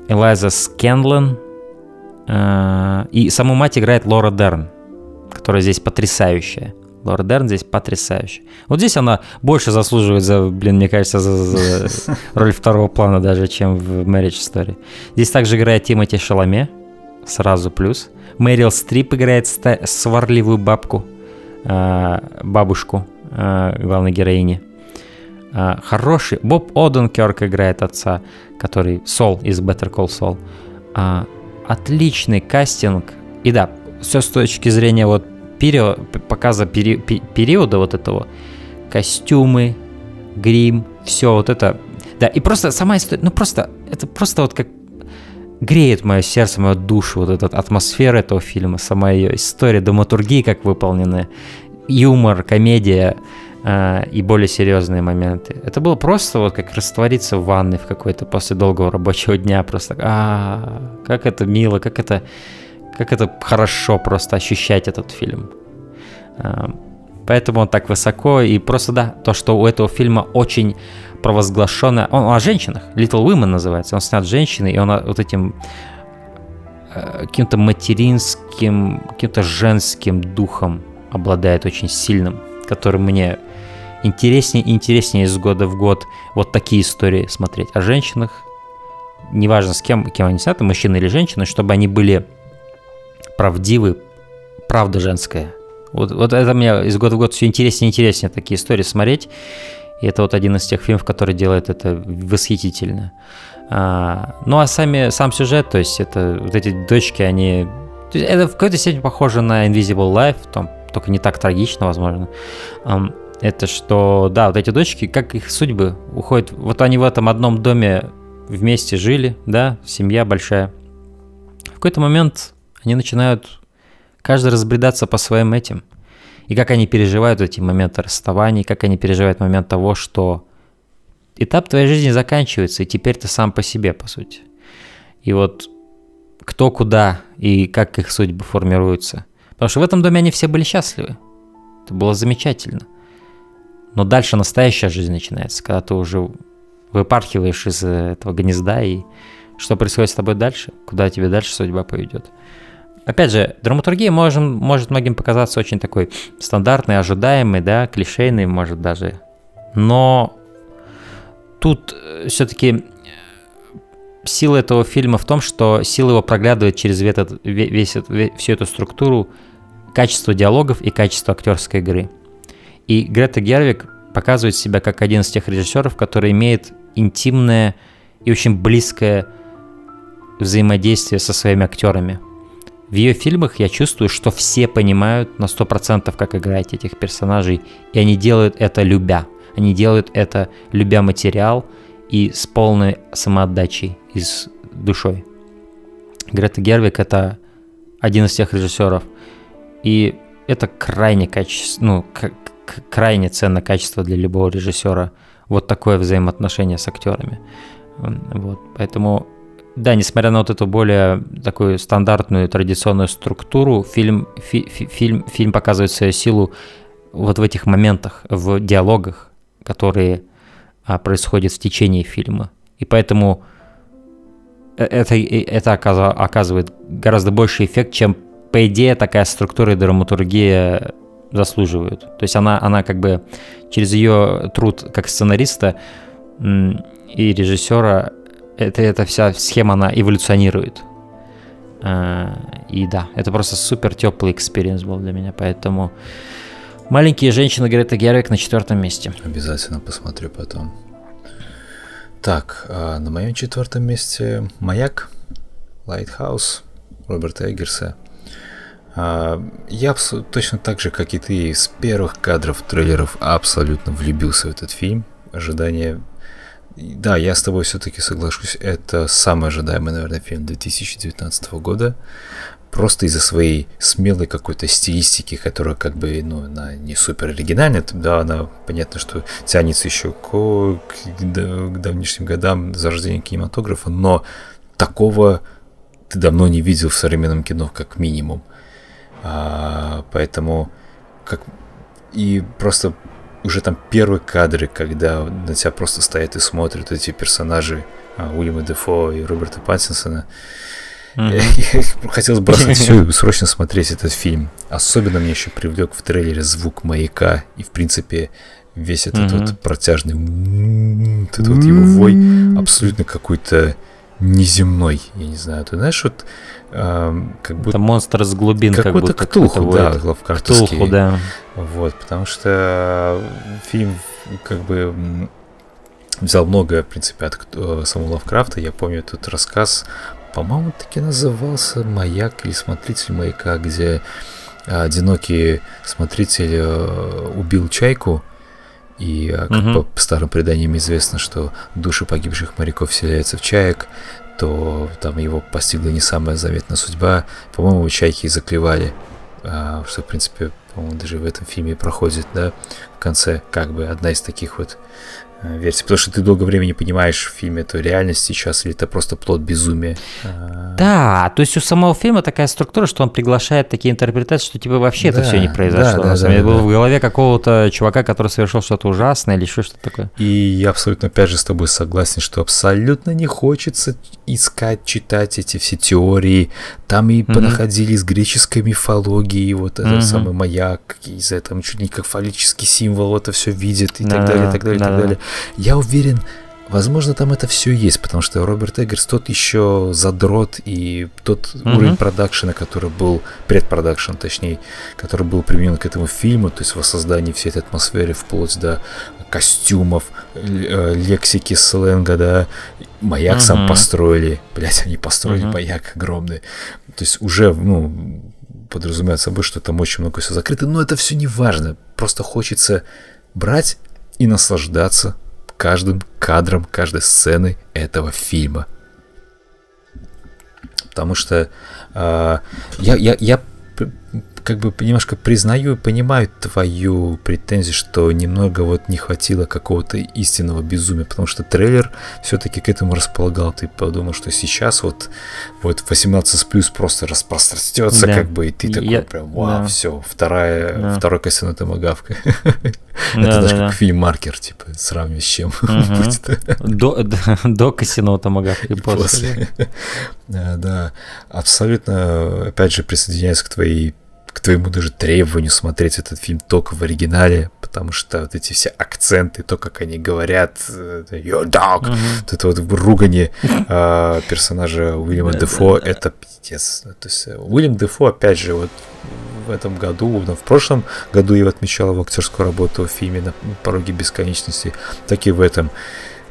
Элайза Скенлен, э, и саму мать играет Лора Дерн, которая здесь потрясающая. Лора Дерн здесь потрясающая. Вот здесь она больше заслуживает за, блин, мне кажется, за, за [laughs] роль второго плана даже, чем в Marriage Story. Здесь также играет Тимоти Шаломе, сразу плюс. Мэрил Стрип играет сварливую бабку, а, бабушку а, главной героини. А, хороший. Боб Оденкерк играет отца, который Сол из Better Call Saul. Отличный кастинг. И да, все с точки зрения вот период, показа пери, периода вот этого, костюмы, грим, все вот это. Да, и просто сама история, ну просто, это просто вот как греет мое сердце, мою душу, вот эта атмосфера этого фильма, сама ее история, драматургия как выполненная, юмор, комедия э, и более серьезные моменты. Это было просто вот как раствориться в ванной в какой-то после долгого рабочего дня, просто а, как это мило, как это как это хорошо просто ощущать этот фильм. А, поэтому он так высоко. И просто, да, то, что у этого фильма очень провозглашенное... Он о женщинах. Little Women называется. Он снят женщиной, и он вот этим э, каким-то материнским, каким-то женским духом обладает очень сильным, который мне интереснее и интереснее из года в год вот такие истории смотреть о женщинах, неважно с кем, кем они сняты, мужчина или женщина, чтобы они были правдивый, правда женская. Вот, вот это мне из года в год все интереснее и интереснее такие истории смотреть. И это вот один из тех фильмов, который делает это восхитительно. А, ну а сами, сам сюжет, то есть это вот эти дочки, они... это в какой-то степени похоже на Invisible Life, там, только не так трагично, возможно. Um, это что, да, вот эти дочки, как их судьбы уходят... Вот они в этом одном доме вместе жили, да, семья большая. В какой-то момент они начинают каждый разбредаться по своим этим. И как они переживают эти моменты расставаний, как они переживают момент того, что этап твоей жизни заканчивается, и теперь ты сам по себе, по сути. И вот кто куда и как их судьбы формируются. Потому что в этом доме они все были счастливы. Это было замечательно. Но дальше настоящая жизнь начинается, когда ты уже выпархиваешь из этого гнезда и что происходит с тобой дальше, куда тебе дальше судьба поведет. Опять же, драматургия можем, может многим показаться очень такой стандартной, ожидаемой, да, клишейной, может даже. Но тут э, все-таки э, сила этого фильма в том, что сила его проглядывает через этот, весь, весь, всю эту структуру качество диалогов и качество актерской игры. И Грета Гервик показывает себя как один из тех режиссеров, который имеет интимное и очень близкое взаимодействие со своими актерами. В ее фильмах я чувствую, что все понимают на 100% как играть этих персонажей, и они делают это любя. Они делают это любя материал и с полной самоотдачей и с душой. Грета Гервик это один из тех режиссеров. И это крайне качество, ну, крайне ценное качество для любого режиссера. Вот такое взаимоотношение с актерами. Вот, поэтому, да, несмотря на вот эту более такую стандартную традиционную структуру, фильм, фи, фи, фильм, фильм показывает свою силу вот в этих моментах, в диалогах, которые а, происходят в течение фильма. И поэтому э, это, это оказывает гораздо больший эффект, чем, по идее, такая структура и драматургия заслуживают. То есть она, она как бы через ее труд как сценариста и режиссера, это, эта вся схема, она эволюционирует. А, и да, это просто супер теплый experience был для меня, поэтому «Маленькие женщины» Грета Гервиг на четвертом месте. Обязательно посмотрю потом. Так, а на моем четвертом месте «Маяк», «Lighthouse» Роберта Эггерса. А, я точно так же, как и ты, с первых кадров трейлеров абсолютно влюбился в этот фильм. Ожидание... Да, я с тобой все-таки соглашусь, это самый ожидаемый, наверное, фильм 2019 года. Просто из-за своей смелой какой-то стилистики, которая как бы, ну, она не супер оригинальная, да, она, понятно, что тянется еще к, к, к давнишним годам зарождения кинематографа, но такого ты давно не видел в современном кино, как минимум. А, поэтому как и просто уже там первые кадры, когда на тебя просто стоят и смотрят эти персонажи а, Уильяма Дефо и Роберта Паттинсона. Mm-hmm. [laughs] Хотелось бросать все и [laughs] срочно смотреть этот фильм. Особенно мне еще привлек в трейлере звук маяка и, в принципе, весь этот mm-hmm. вот протяжный этот вот его вой абсолютно какой-то неземной, я не знаю, ты знаешь, вот как будто... Это монстр с глубин, как будто Ктулху, да, Лавкрафтовский. Ктулху, да. Вот, потому что фильм как бы взял многое, в принципе, от э, самого Лавкрафта. Я помню этот рассказ, по-моему, таки назывался «Маяк» или «Смотритель маяка», где одинокий смотритель э, убил чайку, и а, как угу. по старым преданиям известно, что души погибших моряков вселяются в чаек, то там его постигла не самая заветная судьба. По-моему, чайки заклевали, а, что, в принципе, по-моему, даже в этом фильме проходит, да, в конце, как бы одна из таких вот версии, потому что ты долго времени не понимаешь, в фильме это реальность сейчас или это просто плод безумия. А. Да, то есть у самого фильма такая структура, что он приглашает такие интерпретации, что типа вообще да, это все не произошло. Да, да, да, было да. в голове какого-то чувака, который совершил что-то ужасное или еще что-то такое. И я абсолютно опять же с тобой согласен, что абсолютно не хочется искать, читать эти все теории. Там и mm-hmm. понаходили из греческой мифологии, вот этот mm-hmm. самый маяк, из этого чуть не как фаллический символ это все видит и да, так далее, и так далее, и так далее. Я уверен, возможно, там это все есть, потому что Роберт Эггерс тот еще задрот, и тот mm-hmm. уровень продакшена, который был, предпродакшн, точнее, который был применен к этому фильму, то есть воссоздании всей этой атмосферы вплоть до костюмов, э, лексики, сленга, да, маяк mm-hmm. сам построили, блять, они построили mm-hmm. маяк огромный, то есть уже, ну, подразумевает собой, что там очень много все закрыто, но это все не важно, просто хочется брать и наслаждаться каждым кадром, каждой сценой этого фильма. Потому что э, я, я, я как бы немножко признаю и понимаю твою претензию, что немного вот не хватило какого-то истинного безумия, потому что трейлер все-таки к этому располагал. Ты подумал, что сейчас вот, вот 18 плюс просто распространется, да. как бы, и ты такой Я... прям, вау, да. все, вторая, да. второй томогавка. [laughs] Да, Это даже как фильм «Маркер», типа, сравнивать с чем. [laughs] До, [laughs] косиного томогавка и после. Да, абсолютно, опять же, присоединяюсь к твоей к твоему даже требованию смотреть этот фильм только в оригинале, потому что вот эти все акценты, то, как они говорят, your dog, uh-huh. вот это вот ругание э, [laughs] персонажа Уильяма Дефо, это пиздец. То есть э, Уильям Дефо, опять же, вот в этом году, в прошлом году я отмечал его актерскую работу в фильме «На пороге бесконечности», так и в этом.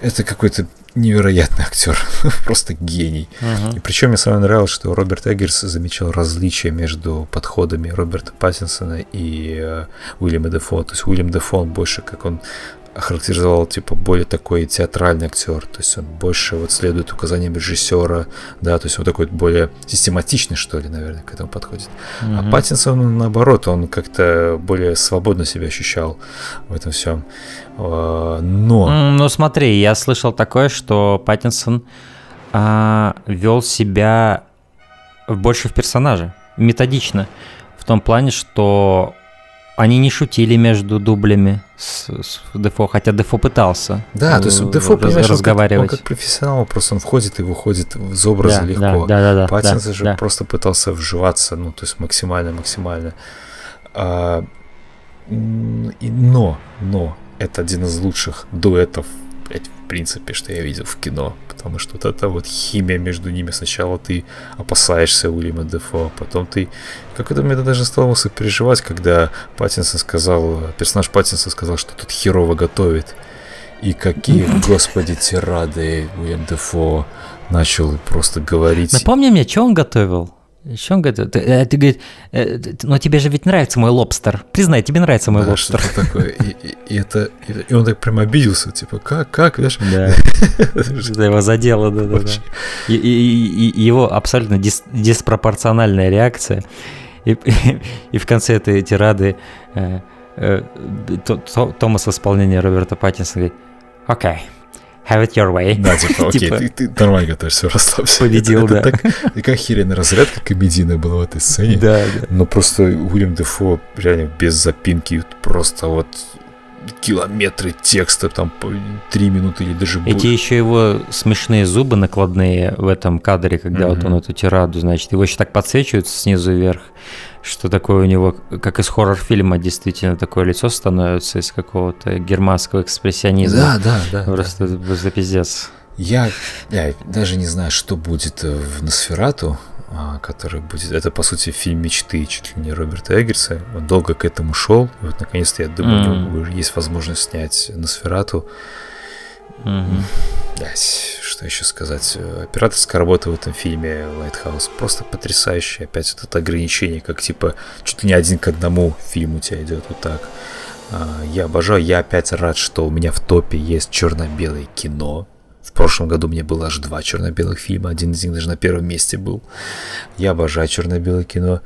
Это какой-то невероятный актер, [laughs] просто гений. Uh-huh. И причем мне самое нравилось, что Роберт Эггерс замечал различия между подходами Роберта Паттинсона и э, Уильяма Дефо. То есть Уильям Дефо, он больше как он охарактеризовал типа более такой театральный актер, то есть он больше вот следует указаниям режиссера, да, то есть он такой более систематичный, что ли, наверное, к этому подходит. Mm-hmm. А Паттинсон, наоборот, он как-то более свободно себя ощущал в этом всем. А, но... Ну смотри, я слышал такое, что Паттинсон а, вел себя больше в персонаже, методично, в том плане, что они не шутили между дублями с, с Дефо, хотя Дефо пытался. Да, то есть Дефо, понимаешь, разговаривать. Он, как, он как профессионал, просто он входит и выходит из образа да, легко. Да, да, да, Паттинсон да, же да. просто пытался вживаться, ну, то есть максимально, максимально. А, но, но, это один из лучших дуэтов в принципе, что я видел в кино. Потому что вот эта вот химия между ними. Сначала ты опасаешься Уильяма Дефо, потом ты... Как это мне даже стало переживать, когда Паттинсон сказал, персонаж Паттинсон сказал, что тут херово готовит. И какие, господи, тирады Уильям Дефо начал просто говорить. Напомни мне, что он готовил? Еще он говорит, ты, э, ты говорит, э, но тебе же ведь нравится мой лобстер. Признай, тебе нравится мой да, лобстер. Что такое. И, и, и, это, и, и он так прям обиделся, типа, как, как, знаешь? Да. [laughs] Это его задело, да, да, да. И, и, и его абсолютно дис, диспропорциональная реакция. И, и, [laughs] и в конце этой тирады э, э, Томас в исполнении Роберта Паттинсона говорит, окей, okay, have it your way. Да, типа, [laughs] окей, типа, ты, ты нормально готовишься, расслабься. Победил, это, да. Это так, такая херенная разрядка комедийная была в этой сцене. Да, да. Но просто Уильям Дефо реально без запинки, просто вот километры текста, там три минуты или даже больше. Эти еще его смешные зубы накладные в этом кадре, когда mm-hmm. вот он эту тираду, значит, его еще так подсвечивают снизу вверх что такое у него, как из хоррор-фильма, действительно такое лицо становится из какого-то германского экспрессионизма. Да, да, да. Просто, да. просто пиздец. Я, я даже не знаю, что будет в Носферату, а, который будет... Это, по сути, фильм мечты чуть ли не Роберта Эггерса. Он долго к этому шел. И вот, наконец-то, я думаю, mm. у него есть возможность снять Носферату. Mm-hmm. Что еще сказать? Операторская работа в этом фильме Lighthouse просто потрясающая. Опять вот это ограничение, как типа чуть ли не один к одному фильм у тебя идет вот так. А, я обожаю, я опять рад, что у меня в топе есть черно-белое кино. В прошлом году мне было аж два черно-белых фильма, один из них даже на первом месте был. Я обожаю черно-белое кино.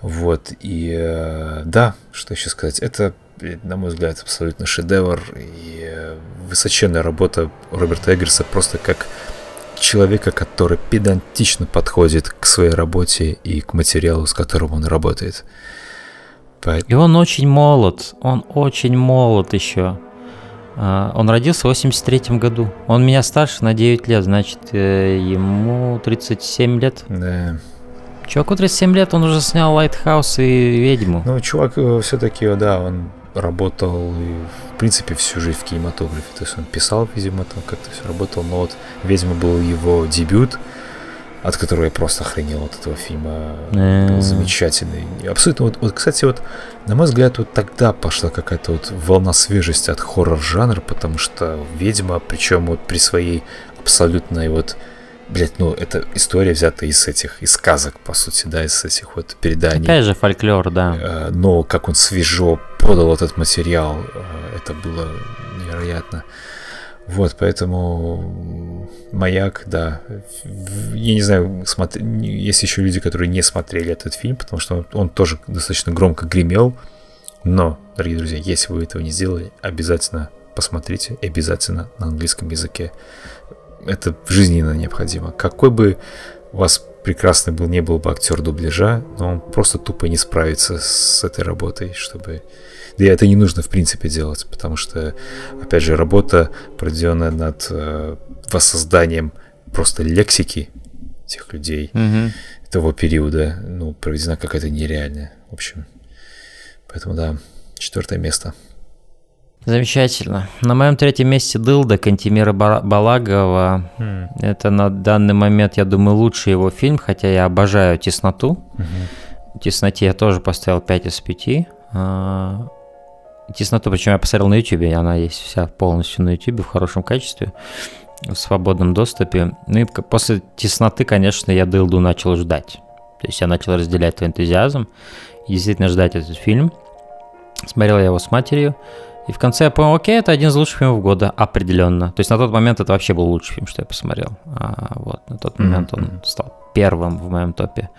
Вот, и э, да, что еще сказать, это на мой взгляд, абсолютно шедевр и э, высоченная работа Роберта Эггерса просто как человека, который педантично подходит к своей работе и к материалу, с которым он работает. И он очень молод, он очень молод еще. А, он родился в 83 году. Он меня старше на 9 лет, значит, э, ему 37 лет. Да. Чуваку 37 лет, он уже снял Lighthouse и Ведьму. Ну, чувак э, все-таки, да, он работал, и, в принципе, всю жизнь в кинематографе. То есть он писал, видимо, там как-то все работал. Но вот «Ведьма» был его дебют, от которого я просто охренел от этого фильма. Был замечательный. Абсолютно. Вот, вот, кстати, вот, на мой взгляд, вот тогда пошла какая-то вот волна свежести от хоррор-жанра, потому что «Ведьма», причем вот при своей абсолютной вот Блять, ну это история взята из этих, из сказок, по сути, да, из этих вот переданий. Опять же фольклор, да. Э, но как он свежо подал этот материал, э, это было невероятно. Вот, поэтому маяк, да. Я не знаю, смотр... есть еще люди, которые не смотрели этот фильм, потому что он, он тоже достаточно громко гремел. Но, дорогие друзья, если вы этого не сделали, обязательно посмотрите, обязательно на английском языке. Это жизненно необходимо. Какой бы у вас прекрасный был, не был бы актер дубляжа, но он просто тупо не справится с этой работой, чтобы... Да и это не нужно в принципе делать, потому что, опять же, работа, проведенная над э, воссозданием просто лексики тех людей Мгм. того периода, ну, проведена какая-то нереальная. В общем, поэтому, да, четвертое место. Замечательно. На моем третьем месте Дылда Кантимира Ба- Балагова. Это на данный момент, я думаю, лучший его фильм, хотя я обожаю «Тесноту». «Тесноте» я тоже поставил 5 из 5. А, «Тесноту», причем я посмотрел на YouTube, и она есть вся полностью на YouTube в хорошем качестве, в свободном доступе. Ну и после «Тесноты», конечно, я Дылду начал ждать. То есть я начал разделять твой энтузиазм и действительно ждать этот фильм. Смотрел я его с матерью. И в конце я понял, окей, это один из лучших фильмов года, определенно. То есть на тот момент это вообще был лучший фильм, что я посмотрел. А, вот, на тот момент он мгм. стал первым в моем топе.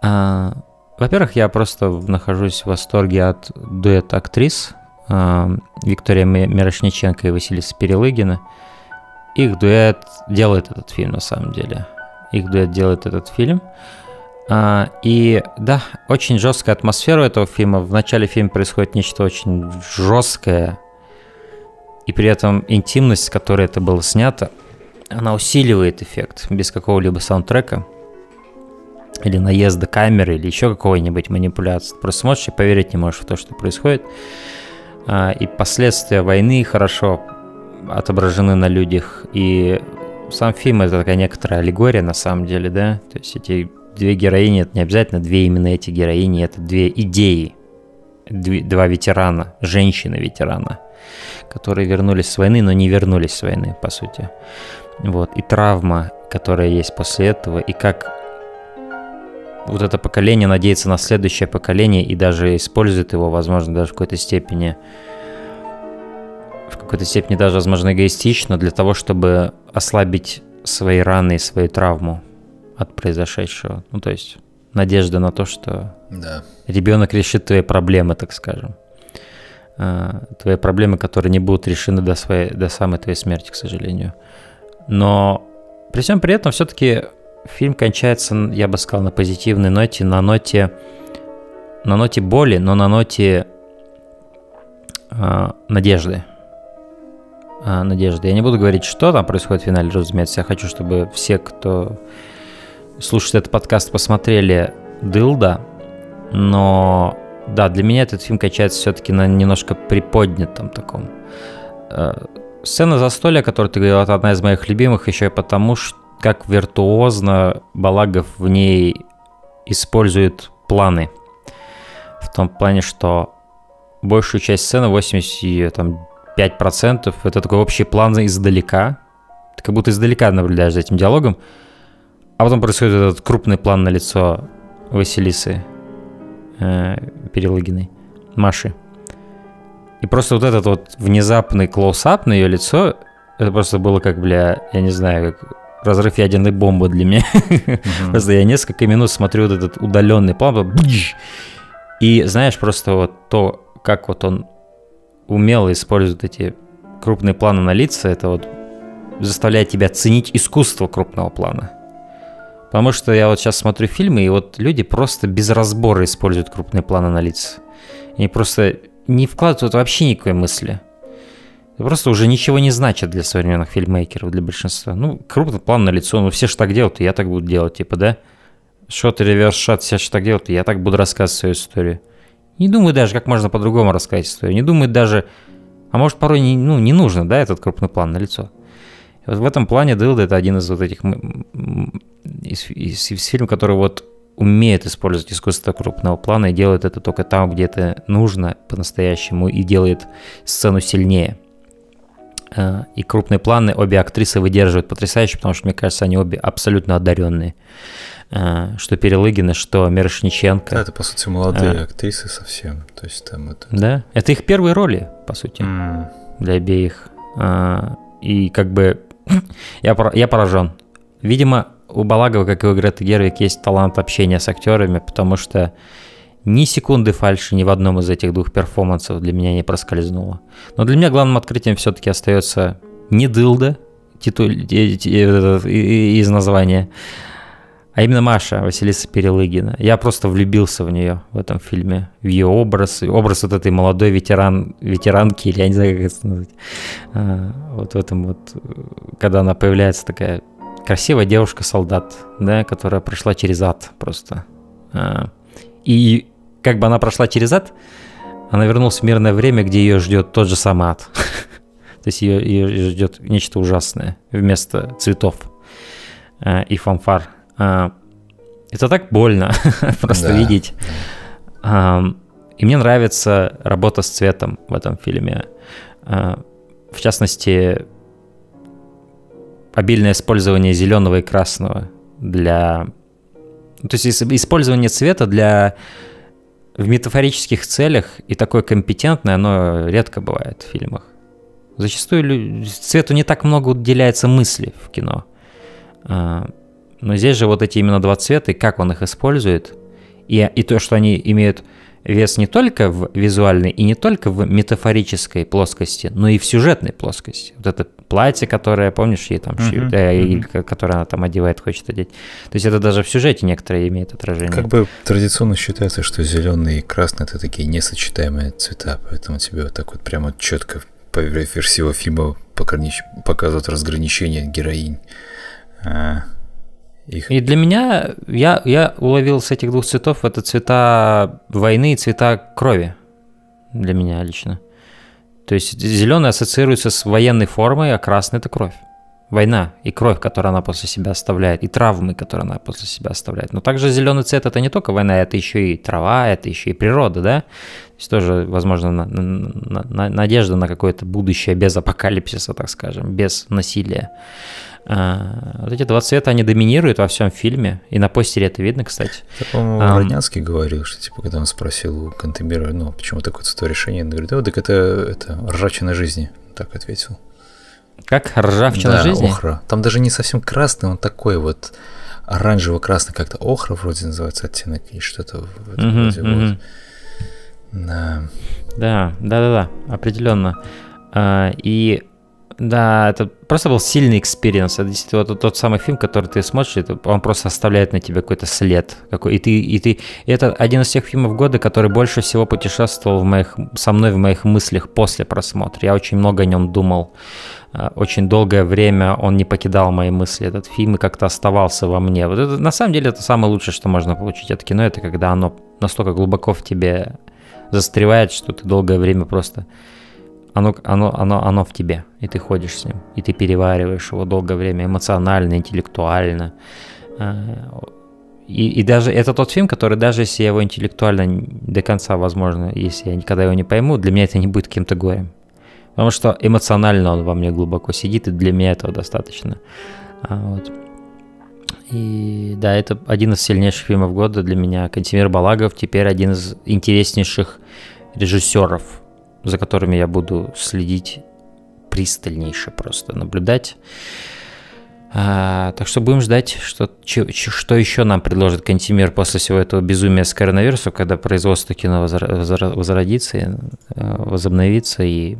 А, во-первых, я просто нахожусь в восторге от дуэта актрис а, Виктория Ми- Мирошниченко и Василиса Перелыгина. Их дуэт делает этот фильм на самом деле. Их дуэт делает этот фильм. А, и да, очень жесткая атмосфера этого фильма. В начале фильма происходит нечто очень жесткое, и при этом интимность, с которой это было снято, она усиливает эффект без какого-либо саундтрека или наезда камеры, или еще какой-нибудь манипуляции. Ты Просто смотришь и поверить не можешь в то, что происходит. А, и последствия войны хорошо отображены на людях. И сам фильм это такая некоторая аллегория на самом деле, да? То есть эти две героини, это не обязательно две именно эти героини, это две идеи. Две- два ветерана, женщины-ветерана, которые вернулись с войны, но не вернулись с войны, по сути. Вот. И травма, которая есть после этого, и как вот это поколение надеется на следующее поколение и даже использует его, возможно, даже в какой-то степени в какой-то степени даже, возможно, эгоистично для того, чтобы ослабить свои раны и свою травму от произошедшего. Ну, то есть надежда на то, что Да. ребенок решит твои проблемы, так скажем. А, Твои проблемы, которые не будут решены до, своей, до самой твоей смерти, к сожалению. Но при всем при этом все-таки фильм кончается, я бы сказал, на позитивной ноте, на ноте, на ноте боли, но на ноте а, надежды. А, надежды. Я не буду говорить, что там происходит в финале, разумеется. Я хочу, чтобы все, кто слушает этот подкаст, посмотрели Дылда. Но да, для меня этот фильм качается все-таки на немножко приподнятом таком. Э, Сцена застолья, о которой ты говорил, это одна из моих любимых, еще и потому, что как виртуозно Балагов в ней использует планы. В том плане, что большую часть сцены, 85%, это такой общий план издалека. Ты как будто издалека наблюдаешь за этим диалогом. А потом происходит этот крупный план на лицо Василисы э, Перелыгиной, Маши. И просто вот этот вот внезапный клоусап на ее лицо, это просто было как, бля, я не знаю, как разрыв ядерной бомбы для меня. Просто я несколько минут смотрю вот этот удаленный план, и знаешь, просто вот то, как вот он умело использует эти крупные планы на лица, это вот заставляет тебя ценить искусство крупного плана. Потому что я вот сейчас смотрю фильмы, и вот люди просто без разбора используют крупные планы на лица. Они просто не вкладывают вообще никакой мысли. Это просто уже ничего не значит для современных фильммейкеров, для большинства. Ну, крупный план на лицо, ну все же так делают, и я так буду делать, типа, да? Шот и реверс шот, все же так делают, и я так буду рассказывать свою историю. Не думаю даже, как можно по-другому рассказать историю. Не думаю даже, а может порой не, ну, не нужно, да, этот крупный план на лицо. И вот в этом плане Дылда это один из вот этих из, из, из фильмов, который вот умеет использовать искусство крупного плана и делает это только там, где это нужно по-настоящему и делает сцену сильнее. Э, И крупные планы обе актрисы выдерживают потрясающе, потому что, мне кажется, они обе абсолютно одаренные. Э, Что Перелыгина, что Мирошниченко. Да, это, по сути, молодые А. актрисы совсем. То есть там это... Да, это их первые роли, по сути. М, для обеих. И как бы [clears throat] я, я поражен. Видимо, у Балагова, как и у Греты Гервик, есть талант общения с актерами, потому что ни секунды фальши ни в одном из этих двух перформансов для меня не проскользнуло. Но для меня главным открытием все-таки остается не дылда титул, из названия, а именно Маша, Василиса Перелыгина. Я просто влюбился в нее в этом фильме, в ее образ, образ вот этой молодой ветеран, ветеранки, или я не знаю, как это назвать. А, вот в этом вот, когда она появляется такая красивая девушка-солдат, да, которая прошла через ад просто. А, и как бы она прошла через ад, она вернулась в мирное время, где ее ждет тот же самый ад. [laughs] То есть ее, ее ждет нечто ужасное вместо цветов а, и фанфар. А, это так больно [laughs] просто да. видеть. И мне нравится работа с цветом в этом фильме. В частности, обильное использование зеленого и красного для... То есть использование цвета для в метафорических целях и такое компетентное, оно редко бывает в фильмах. Зачастую цвету не так много уделяется мысли в кино. Но здесь же вот эти именно два цвета, и как он их использует, и, и то, что они имеют вес не только в визуальной и не только в метафорической плоскости, но и в сюжетной плоскости. Вот это платье, которое, помнишь, ей там шьют, uh-huh, э, uh-huh. которое она там одевает, хочет одеть. То есть это даже в сюжете некоторые имеет отражение. Как бы традиционно считается, что зеленый и красный это такие несочетаемые цвета, поэтому тебе вот так вот прямо четко по версии фильма показывают разграничение героинь. А, их. И для меня, я, я уловил с этих двух цветов, это цвета войны и цвета крови. Для меня лично. То есть зеленый ассоциируется с военной формой, а красный это кровь. Война и кровь, которую она после себя оставляет, и травмы, которые она после себя оставляет. Но также зеленый цвет это не только война, это еще и трава, это еще и природа, да? То есть тоже, возможно, на, на, на, надежда на какое-то будущее без апокалипсиса, так скажем, без насилия. А, вот эти два цвета, они доминируют во всем фильме, и на постере это видно, кстати. Я, по-моему, а, Роднянский говорил, что, типа, когда он спросил у Кантемира, ну, почему такое цветовое решение, он говорит, да, так это, это ржавчина жизни, так ответил. Как ржавчина да, жизни? охра. Там даже не совсем красный, он такой вот оранжево-красный, как-то охра вроде называется оттенок, и что-то в этом uh-huh, роде. Uh-huh. Вот. Да. Да, да, да, да, определенно. А, и да, это просто был сильный experience. Это действительно тот, тот самый фильм, который ты смотришь, это, он просто оставляет на тебе какой-то след. Какой, и ты, и ты, и это один из тех фильмов года, который больше всего путешествовал в моих, со мной в моих мыслях после просмотра. Я очень много о нем думал. А, очень долгое время он не покидал мои мысли, этот фильм, и как-то оставался во мне. Вот это, на самом деле, это самое лучшее, что можно получить от кино, это когда оно настолько глубоко в тебе застревает, что ты долгое время просто оно, оно, оно, оно в тебе, и ты ходишь с ним, и ты перевариваешь его долгое время эмоционально, интеллектуально. А, и, и даже это тот фильм, который даже если я его интеллектуально до конца, возможно, если я никогда его не пойму, для меня это не будет каким-то горем. Потому что эмоционально он во мне глубоко сидит, и для меня этого достаточно. А, вот. И да, это один из сильнейших фильмов года для меня. Кантемир Балагов теперь один из интереснейших режиссеров за которыми я буду следить пристальнейше просто наблюдать. А, так что будем ждать, что, че, что еще нам предложит Кантимир после всего этого безумия с коронавирусом, когда производство кино возродится, э, возобновится, и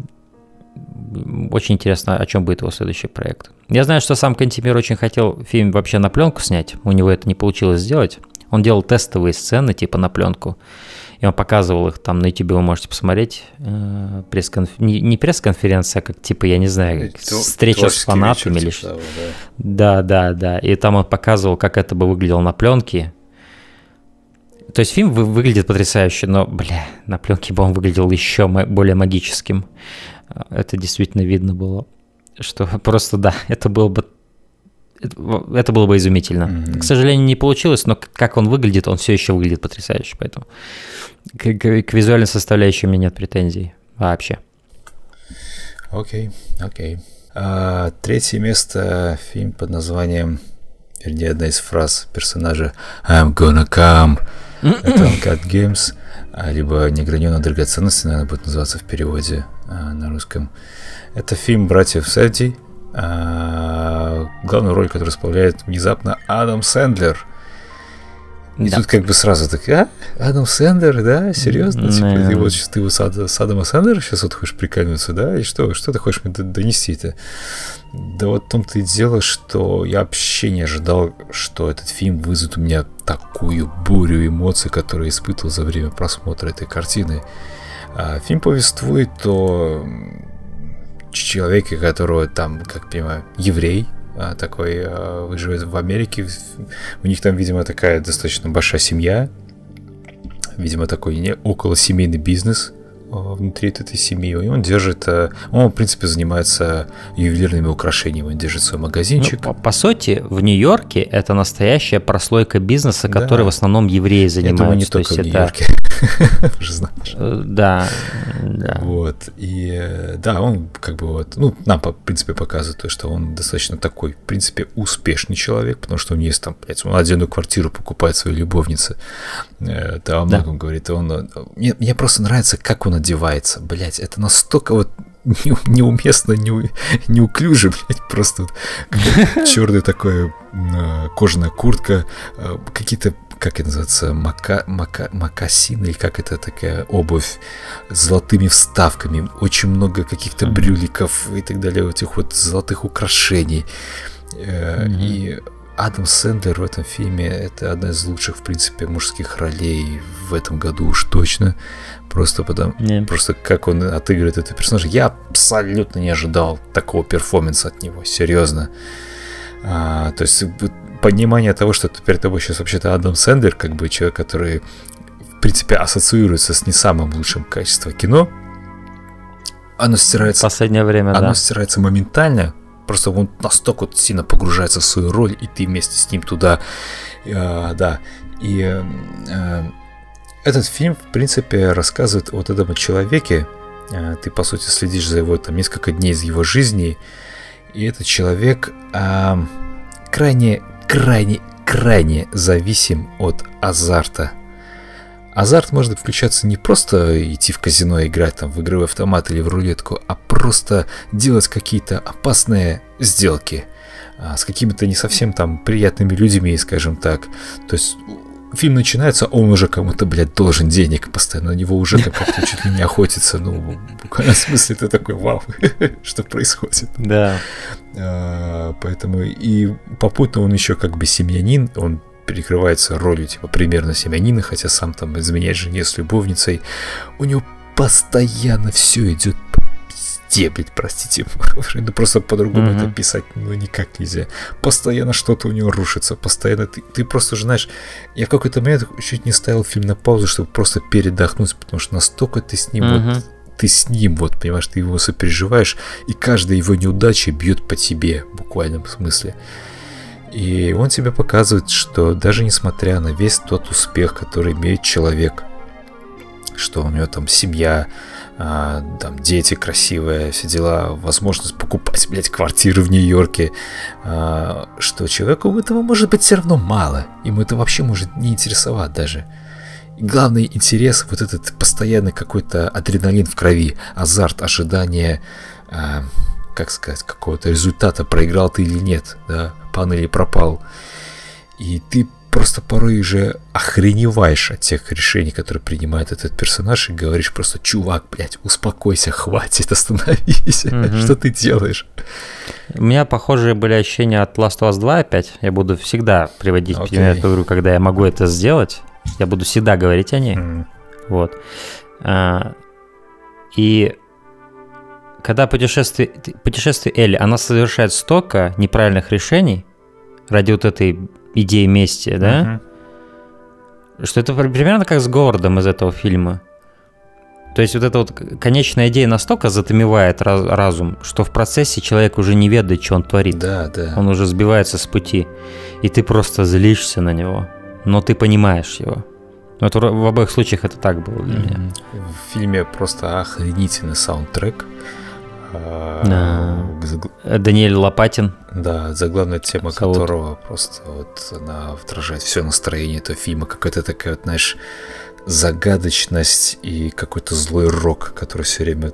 очень интересно, о чем будет его следующий проект. Я знаю, что сам Кантимир очень хотел фильм вообще на пленку снять, у него это не получилось сделать. Он делал тестовые сцены типа на пленку, и он показывал их там на YouTube, вы можете посмотреть. Э, пресс-конф... не, не пресс-конференция, а как типа, я не знаю, встреча с фанатами или что. Типа да. да, да, да. И там он показывал, как это бы выглядело на пленке. То есть фильм выглядит потрясающе, но, бля, на пленке бы он выглядел еще более магическим. Э, это действительно видно было, что [laughs] просто, да, это было бы это было бы изумительно. Mm-hmm. К сожалению, не получилось, но как он выглядит, он все еще выглядит потрясающе, поэтому к, к, к визуальной составляющей у меня нет претензий вообще. Окей, okay, окей. Okay. А, третье место фильм под названием, вернее, одна из фраз персонажа I'm gonna come. Это Uncut Games, а, либо Неграненная драгоценность, наверное, будет называться в переводе а, на русском. Это фильм братьев Севди, а, главную роль, которую исполняет внезапно Адам Сэндлер. И да. тут как бы сразу так, а, Адам Сэндлер, да, серьезно? Типа, ты вот ты вот с, Ад, с Адама Сэндлера сейчас вот хочешь прикольнуться, да? И что, что ты хочешь мне донести-то? Да вот в том-то и дело, что я вообще не ожидал, что этот фильм вызовет у меня такую бурю эмоций, которую я испытывал за время просмотра этой картины. А, фильм повествует о человеке, которого там, как понимаю, еврей, а, такой а, живет в Америке. У них там, видимо, такая достаточно большая семья. Видимо, такой не около семейный бизнес. Э, внутри этой семьи. И он держит, э, он, в принципе, занимается ювелирными украшениями, он держит свой магазинчик. Ну, по, по сути, в Нью-Йорке это настоящая прослойка бизнеса, который да. в основном евреи занимаются. Я думаю, не То только в Нью-Йорке. [laughs] Э, да, да. Вот. И да, он как бы вот, ну, нам, в принципе, показывает то, что он достаточно такой, в принципе, успешный человек, потому что у него есть там, блядь, он отдельную квартиру покупает своей любовнице. Это о многом да. говорит. Он, мне, мне просто нравится, как он одевается. Блять, это настолько вот не, неуместно, не, неуклюже, блядь, просто вот, черная такая э, кожаная куртка, э, какие-то как это называется, мака, мака, макасины, или как это такая обувь с золотыми вставками, очень много каких-то брюликов и так далее, этих вот золотых украшений. Mm-hmm. И Адам Сэндлер в этом фильме это одна из лучших, в принципе, мужских ролей в этом году уж точно. Просто потому, yeah. просто как он отыгрывает этого персонажа. Я абсолютно не ожидал такого перформанса от него, серьезно. А, то есть понимание того, что перед тобой сейчас вообще-то Адам Сэндлер, как бы человек, который в принципе ассоциируется с не самым лучшим качеством кино, оно стирается. последнее время, оно да. стирается моментально. Просто он настолько вот сильно погружается в свою роль, и ты вместе с ним туда, э, да. И э, этот фильм, в принципе, рассказывает вот этом человеке. Э, ты, по сути, следишь за его там несколько дней из его жизни. И этот человек э, крайне, крайне, крайне зависим от азарта. Азарт может включаться не просто идти в казино и играть там в игровой автомат или в рулетку, а просто делать какие-то опасные сделки а, с какими-то не совсем там приятными людьми, скажем так. То есть фильм начинается, он уже кому-то, блядь, должен денег постоянно, на него уже там как-то чуть ли не охотится, ну, в буквальном смысле ты такой, вау, [laughs] что происходит. Да. А, поэтому и попутно он еще как бы семьянин, он перекрывается ролью типа примерно семьянина, хотя сам там изменяет жене с любовницей. У него постоянно все идет везде, блядь, простите, [laughs] ну просто по-другому mm-hmm. это писать, ну никак нельзя. Постоянно что-то у него рушится, постоянно ты, ты просто уже знаешь, я в какой-то момент чуть не ставил фильм на паузу, чтобы просто передохнуть, потому что настолько ты с ним mm-hmm. вот ты с ним, вот, понимаешь, ты его сопереживаешь, и каждая его неудача бьет по тебе, в буквальном смысле. И он тебе показывает, что даже несмотря на весь тот успех, который имеет человек, что у него там семья, а, там дети красивые, все дела, возможность покупать, блядь, квартиры в Нью-Йорке, а, что человеку этого может быть все равно мало, ему это вообще может не интересовать даже. И главный интерес, вот этот постоянный какой-то адреналин в крови, азарт, ожидание, а, как сказать, какого-то результата, проиграл ты или нет, да, пан или пропал. И ты просто порой уже охреневаешь от тех решений, которые принимает этот персонаж, и говоришь просто, чувак, блядь, успокойся, хватит, остановись, mm-hmm. что ты делаешь? У меня похожие были ощущения от Last of Us 2 опять. Я буду всегда приводить okay. пример эту игру, когда я могу это сделать. Я буду всегда говорить о ней. Mm-hmm. Вот. А, и когда путешествие, путешествие Элли, она совершает столько неправильных решений ради вот этой идеи мести, да? Uh-huh. Что это примерно как с Говардом из этого фильма. То есть вот эта вот конечная идея настолько затмевает раз, разум, что в процессе человек уже не ведает, что он творит. Да, да. Он уже сбивается с пути, и ты просто злишься на него, но ты понимаешь его. Но это в обоих случаях это так было для mm-hmm. меня. В фильме просто охренительный саундтрек. Да. Э, Даниэль Лопатин. Да, заглавная тема Салут. которого просто вот она отражает все настроение этого фильма. Какая-то такая, вот, знаешь, загадочность и какой-то злой рок, который все время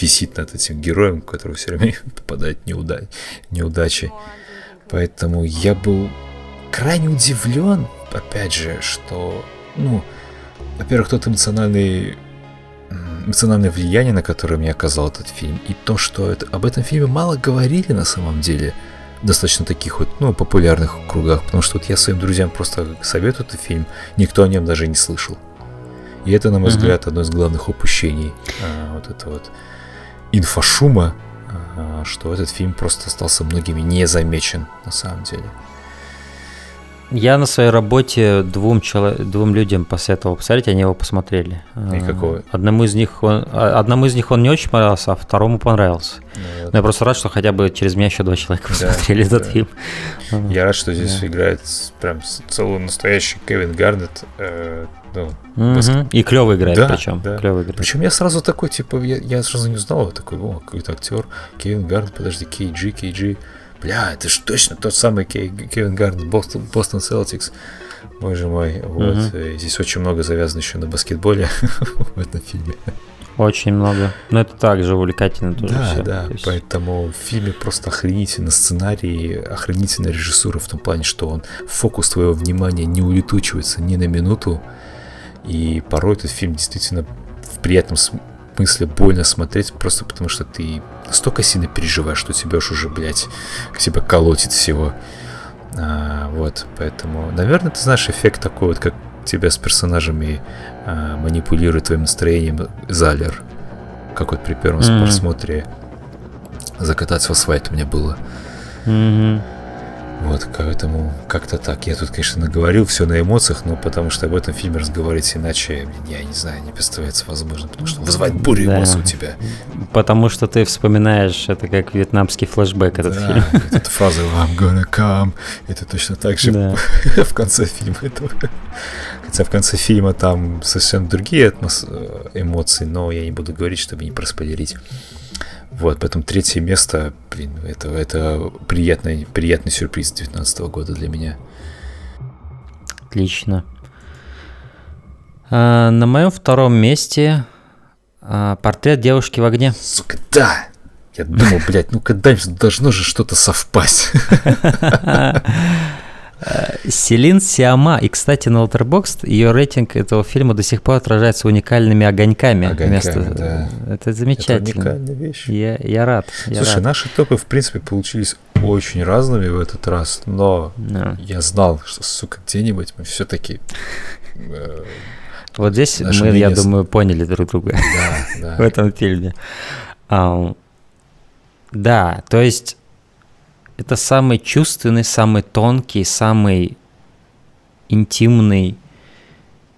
висит над этим героем, который все время [laughs] попадает неуда... неудачи. Поэтому я был крайне удивлен, опять же, что, ну, во-первых, тот эмоциональный эмоциональное влияние, на которое мне оказал этот фильм, и то, что это, об этом фильме мало говорили на самом деле, достаточно таких вот, ну, популярных кругах, потому что вот я своим друзьям просто советую этот фильм, никто о нем даже не слышал. И это, на мой uh-huh. взгляд, одно из главных упущений а, вот это вот инфошума, а, что этот фильм просто остался многими не замечен на самом деле. Я на своей работе двум, чело... двум людям посоветовал посмотреть, они его посмотрели. И какого? Одному из них он, а, одному из них он не очень понравился, а второму понравился. Ну, Но я просто рад, что хотя бы через меня еще два человека посмотрели да, этот да. фильм. Я рад, что здесь да. играет прям целый настоящий Кевин Гарнет. Э, ну, угу. баск... И клево играет, да, причем. Да. Клево играет. Причем я сразу такой, типа, я, я сразу не узнал, такой, о, какой-то актер, Кевин Гарнет, подожди, Кейджи, Кейджи бля, это же точно тот самый Кевин Гарнет, Бостон, Бостон Селтикс. Боже мой, вот. Uh-huh. Здесь очень много завязано еще на баскетболе [laughs] в этом фильме. Очень много. Но это также увлекательно тоже. Да, все. да. есть... Поэтому в фильме просто охренительно сценарий, охренительная режиссура в том плане, что он фокус твоего внимания не улетучивается ни на минуту. И порой этот фильм действительно в приятном смысле больно смотреть, просто потому что ты настолько сильно переживаешь, что тебя уж уже, блядь, тебя колотит всего. А, вот, поэтому, наверное, ты знаешь эффект такой вот, как тебя с персонажами а, манипулирует твоим настроением Залер. Как вот при первом mm-hmm. просмотре закататься в асфальт у меня было. Mm-hmm. Вот, поэтому как-то так. Я тут, конечно, наговорил все на эмоциях, но потому что об этом фильме разговаривать иначе, я не знаю, не представляется возможно, потому что вызывает бурю да. эмоций у тебя. Потому что ты вспоминаешь это как вьетнамский флешбэк, этот да, фильм. [laughs] эта фраза «I'm gonna come», это точно так же да. [laughs] в конце фильма. Этого. Хотя в конце фильма там совсем другие эмоции, но я не буду говорить, чтобы не проспойлерить. Вот, поэтому третье место, блин, это, это приятный, приятный сюрприз 2019 года для меня. Отлично. А, на моем втором месте а, портрет девушки в огне. Сука, да! Я думал, блядь, ну когда-нибудь должно же что-то совпасть. [laughs] Селин Сиама. И, кстати, на Letterboxd ее рейтинг этого фильма до сих пор отражается уникальными огоньками. огоньками вместо... да. Это замечательно. Это уникальная вещь. Я, я рад. Я Слушай, рад. наши топы, в принципе, получились очень разными в этот раз, но no. я знал, что, сука, где-нибудь мы все-таки... Э, вот здесь мы, я думаю, поняли друг друга да, [laughs] да. в этом фильме. Um, да, то есть это самый чувственный, самый тонкий, самый интимный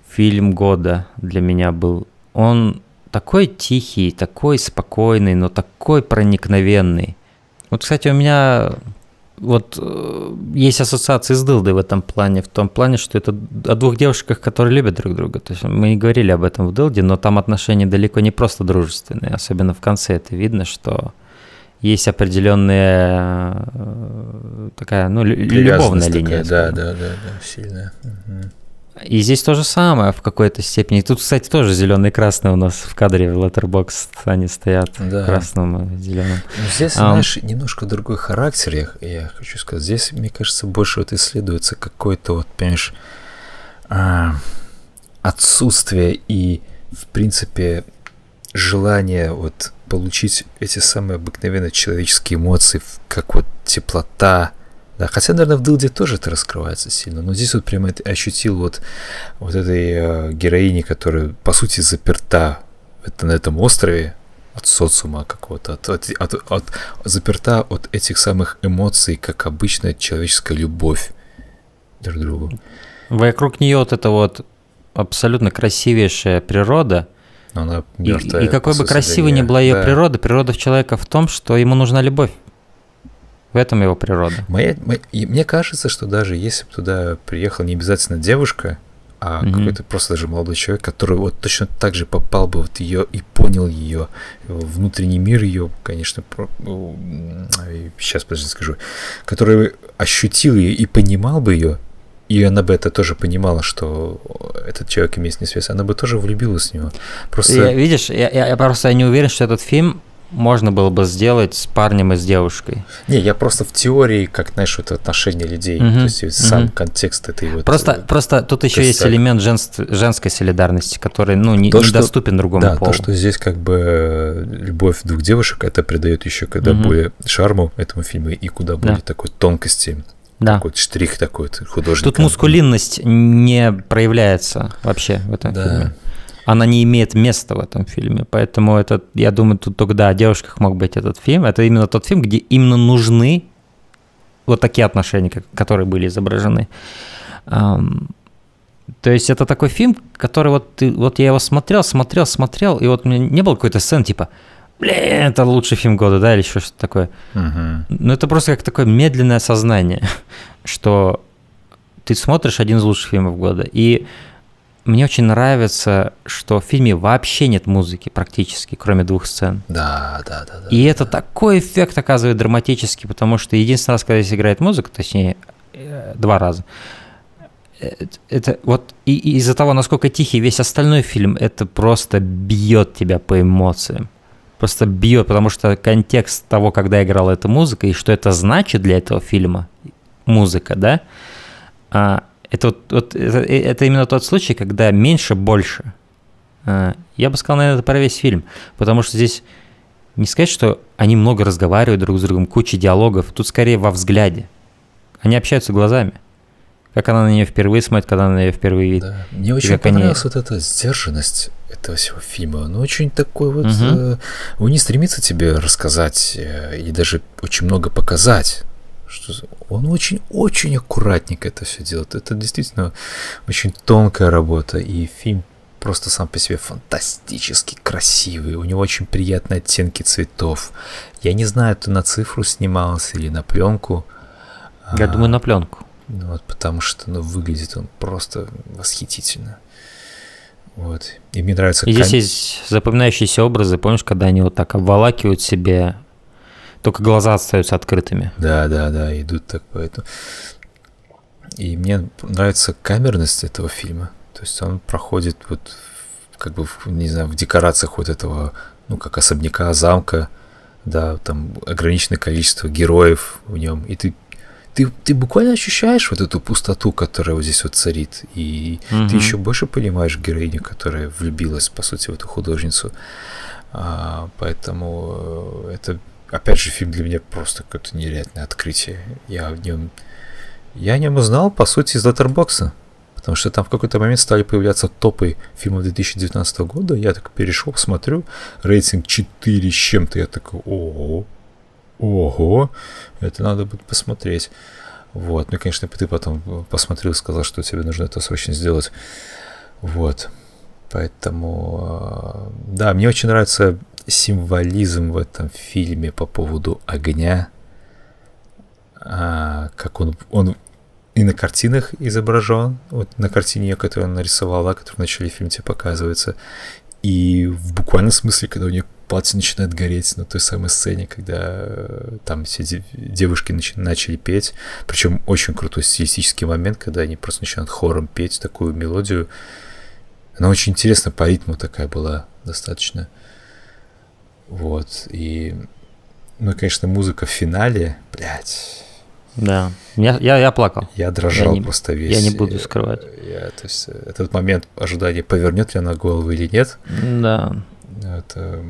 фильм года для меня был. Он такой тихий, такой спокойный, но такой проникновенный. Вот, кстати, у меня вот э, есть ассоциации с Дылдой в этом плане, в том плане, что это о двух девушках, которые любят друг друга. То есть мы не говорили об этом в Дылде, но там отношения далеко не просто дружественные, особенно в конце это видно, что есть определенная э, такая, ну, любовная линия. да, да, да, да, сильная. Угу. И здесь то же самое в какой-то степени. Тут, кстати, тоже зеленый и красный у нас в кадре в Letterboxd они стоят да. красным и зеленым. Но здесь, а, знаешь, немножко другой характер, я, я хочу сказать. Здесь, мне кажется, больше вот исследуется какой-то вот, понимаешь, а, отсутствие и, в принципе, желание вот получить эти самые обыкновенные человеческие эмоции, как вот теплота, да, хотя, наверное, в Дилде тоже это раскрывается сильно, но здесь вот прямо это ощутил вот, вот этой э, героини, которая, по сути, заперта это, на этом острове от социума какого-то, от, от, от, от, заперта от этих самых эмоций, как обычная человеческая любовь друг к другу. Вокруг нее вот эта вот абсолютно красивейшая природа, но она мертвая. И, и какой бы красивой ни была ее да. природа, природа человека в том, что ему нужна любовь. В этом его природа. Моя, моя, мне кажется, что даже если бы туда приехала не обязательно девушка, а mm-hmm. какой-то просто даже молодой человек, который вот точно так же попал бы вот ее и понял ее, внутренний мир ее, конечно, про, сейчас, подожди, скажу, который ощутил ее и понимал бы ее, и она бы это тоже понимала, что этот человек имеет с ней связь, она бы тоже влюбилась в него. Просто... Я, видишь, я, я, просто не уверен, что этот фильм можно было бы сделать с парнем и с девушкой. Не, я просто в теории, как, знаешь, вот отношения людей, угу, то есть угу. сам контекст этой вот... Просто, э, просто тут еще есть элемент женств, женской солидарности, который, ну, не, то, недоступен что, другому да, полу. то, что здесь как бы э, любовь двух девушек, это придает еще когда угу. более шарму этому фильму и куда более да. такой тонкости да. Какой-то штрих такой художник. Тут мускулинность не проявляется вообще в этом да. фильме она не имеет места в этом фильме. Поэтому это, я думаю, тут только да, о девушках мог быть этот фильм. Это именно тот фильм, где именно нужны вот такие отношения, которые были изображены. То есть это такой фильм, который вот, ты, вот я его смотрел, смотрел, смотрел, и вот у меня не было какой-то сцены типа, блин, это лучший фильм года, да, или еще что-то такое. Uh-huh. Но это просто как такое медленное сознание, [laughs] что ты смотришь один из лучших фильмов года, и мне очень нравится, что в фильме вообще нет музыки практически, кроме двух сцен. Да, да, да. да и да, это да. такой эффект оказывает драматический, потому что единственный раз, когда здесь играет музыка, точнее, э, два раза, э, это вот и, и из-за того, насколько тихий весь остальной фильм, это просто бьет тебя по эмоциям. Просто бьет, потому что контекст того, когда играла эта музыка, и что это значит для этого фильма, музыка, да, а, это, вот, вот, это, это именно тот случай, когда меньше больше. А, я бы сказал, наверное, это про весь фильм, потому что здесь не сказать, что они много разговаривают друг с другом, куча диалогов, тут скорее во взгляде. Они общаются глазами. Как она на нее впервые смотрит, когда она на нее впервые видит. Да. Мне очень понравилась они... вот эта сдержанность этого всего фильма. Он очень такой вот... Угу. Э, он не стремится тебе рассказать э, и даже очень много показать что он очень-очень аккуратненько это все делает. Это действительно очень тонкая работа, и фильм просто сам по себе фантастически красивый. У него очень приятные оттенки цветов. Я не знаю, это на цифру снимался или на пленку. Я а, думаю, на пленку. Ну, вот, потому что ну, выглядит он просто восхитительно. Вот. И мне нравится... И здесь кам... есть запоминающиеся образы. Помнишь, когда они вот так обволакивают себе только глаза остаются открытыми. Да, да, да, идут так поэтому. И мне нравится камерность этого фильма. То есть он проходит вот как бы, не знаю, в декорациях вот этого, ну, как особняка, замка, да, там ограниченное количество героев в нем, и ты ты, ты буквально ощущаешь вот эту пустоту, которая вот здесь вот царит, и угу. ты еще больше понимаешь героиню, которая влюбилась, по сути, в эту художницу. А, поэтому э, это опять же, фильм для меня просто какое-то невероятное открытие. Я в нем... Я о нем узнал, по сути, из Letterboxd. Потому что там в какой-то момент стали появляться топы фильмов 2019 года. Я так перешел, смотрю, рейтинг 4 с чем-то. Я такой, ого, ого, это надо будет посмотреть. Вот, ну, конечно, ты потом посмотрел и сказал, что тебе нужно это срочно сделать. Вот. Поэтому, э, да, мне очень нравится символизм в этом фильме по поводу огня, а, как он, он и на картинах изображен, вот на картине, которую он нарисовал, да, которая в начале фильма тебе показывается, и в буквальном смысле, когда у нее платье начинает гореть на той самой сцене, когда э, там все девушки нач- начали петь, причем очень крутой стилистический момент, когда они просто начинают хором петь такую мелодию, она очень интересна по ритму такая была достаточно. Вот, и, ну, конечно, музыка в финале, блядь. Да, я, я, я плакал. Я дрожал я не, просто весь. Я не буду скрывать. Я, то есть, этот момент ожидания, повернет ли она голову или нет. Да. Это...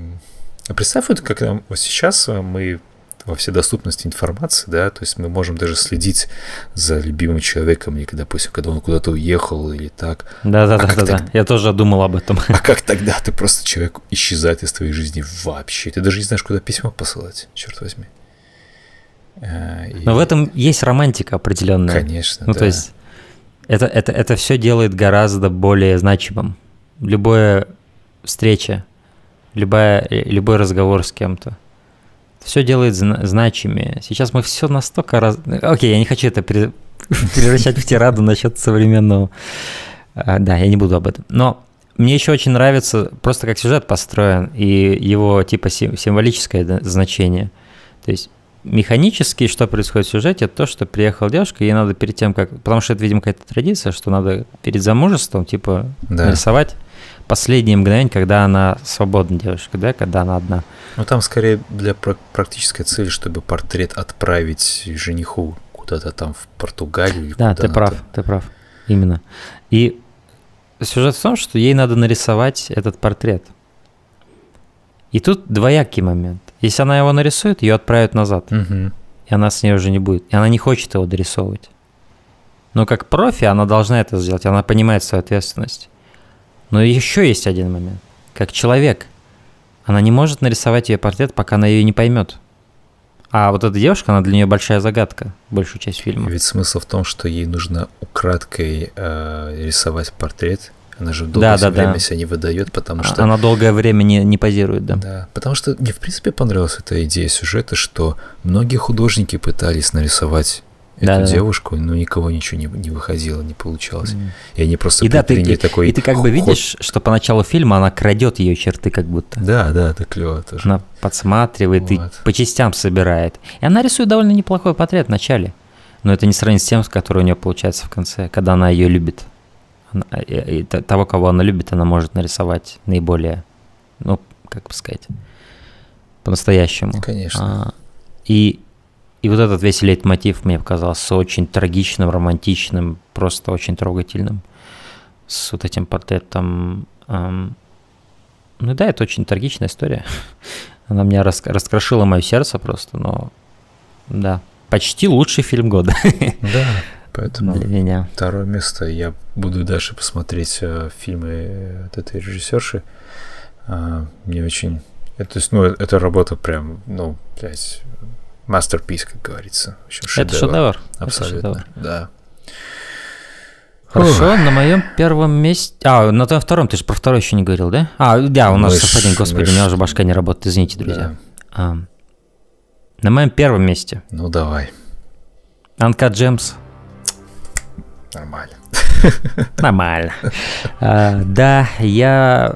А представь, вот как вот сейчас мы во вседоступности информации, да, то есть мы можем даже следить за любимым человеком, или допустим, когда он куда-то уехал или так. Да-да-да, а да, да, да. я тоже думал об этом. А как тогда ты просто человек исчезает из твоей жизни вообще? Ты даже не знаешь, куда письмо посылать, черт возьми. А, и... Но в этом есть романтика определенная. Конечно, Ну, да. то есть это, это, это все делает гораздо более значимым. Любая встреча, любая, любой разговор с кем-то все делает зна- значимее. Сейчас мы все настолько раз... Окей, я не хочу это [laughs] превращать в тираду насчет современного. А, да, я не буду об этом. Но мне еще очень нравится просто как сюжет построен и его типа символическое значение. То есть механически, что происходит в сюжете, это то, что приехала девушка, ей надо перед тем, как... Потому что это, видимо, какая-то традиция, что надо перед замужеством, типа, Да. нарисовать последние мгновения, когда она свободна девушка, да, когда она одна. Ну там скорее для пра- практической цели, чтобы портрет отправить жениху куда-то там в Португалию Да, ты прав, ты прав. Именно. И сюжет в том, что ей надо нарисовать этот портрет. И тут двоякий момент. Если она его нарисует, ее отправят назад. Мгм. и она с ней уже не будет. И она не хочет его дорисовывать. Но как профи она должна это сделать, она понимает свою ответственность. Но еще есть один момент. Как человек, она не может нарисовать ее портрет, пока она ее не поймет. А вот эта девушка, она для нее большая загадка, большую часть фильма. Ведь смысл в том, что ей нужно украдкой э, рисовать портрет. Она же долгое Да, да, время да. себя не выдает, потому что... Она долгое время не, не позирует, да. Да, потому что мне в принципе понравилась эта идея сюжета, что многие художники пытались нарисовать эту Да-да-да. девушку, но никого ничего не, не выходило, не получалось. И они просто И да, ты, и, такой и ты как бы видишь, что по началу фильма она крадет ее черты, как будто. Да, да, это клево тоже. Она подсматривает и Вот. по частям собирает. И она рисует довольно неплохой портрет в начале. Но это не сравнить с тем, с который у нее получается в конце, когда она ее любит. Она- и- и т- того, кого она любит, она может нарисовать наиболее, ну, как бы сказать, по-настоящему. Конечно. А, и, и вот этот весь лейтмотив мне показался очень трагичным, романтичным, просто очень трогательным. С вот этим портретом. ам, ну да, это очень трагичная история. [laughs] Она меня рас- раскрошила мое сердце просто, но да, почти лучший фильм года [laughs] Да, поэтому для меня. второе место я буду дальше посмотреть э, фильмы от этой режиссерши. А, Мне очень... Это, то есть, ну, это работа прям, ну, блядь, masterpiece, как говорится. В общем, Это шедевр. это Абсолютно, шедевр. да. Хорошо, на моем первом месте... А, на твоем втором, ты же про второй еще не говорил, да? А, да, у нас Мы ж- совпадение, господи, ж- у меня уже башка не работает, извините, друзья. Да. А, на моем первом месте Ну, давай. Анка Джемс. Нормально. [laughs] Нормально. А, Да, я...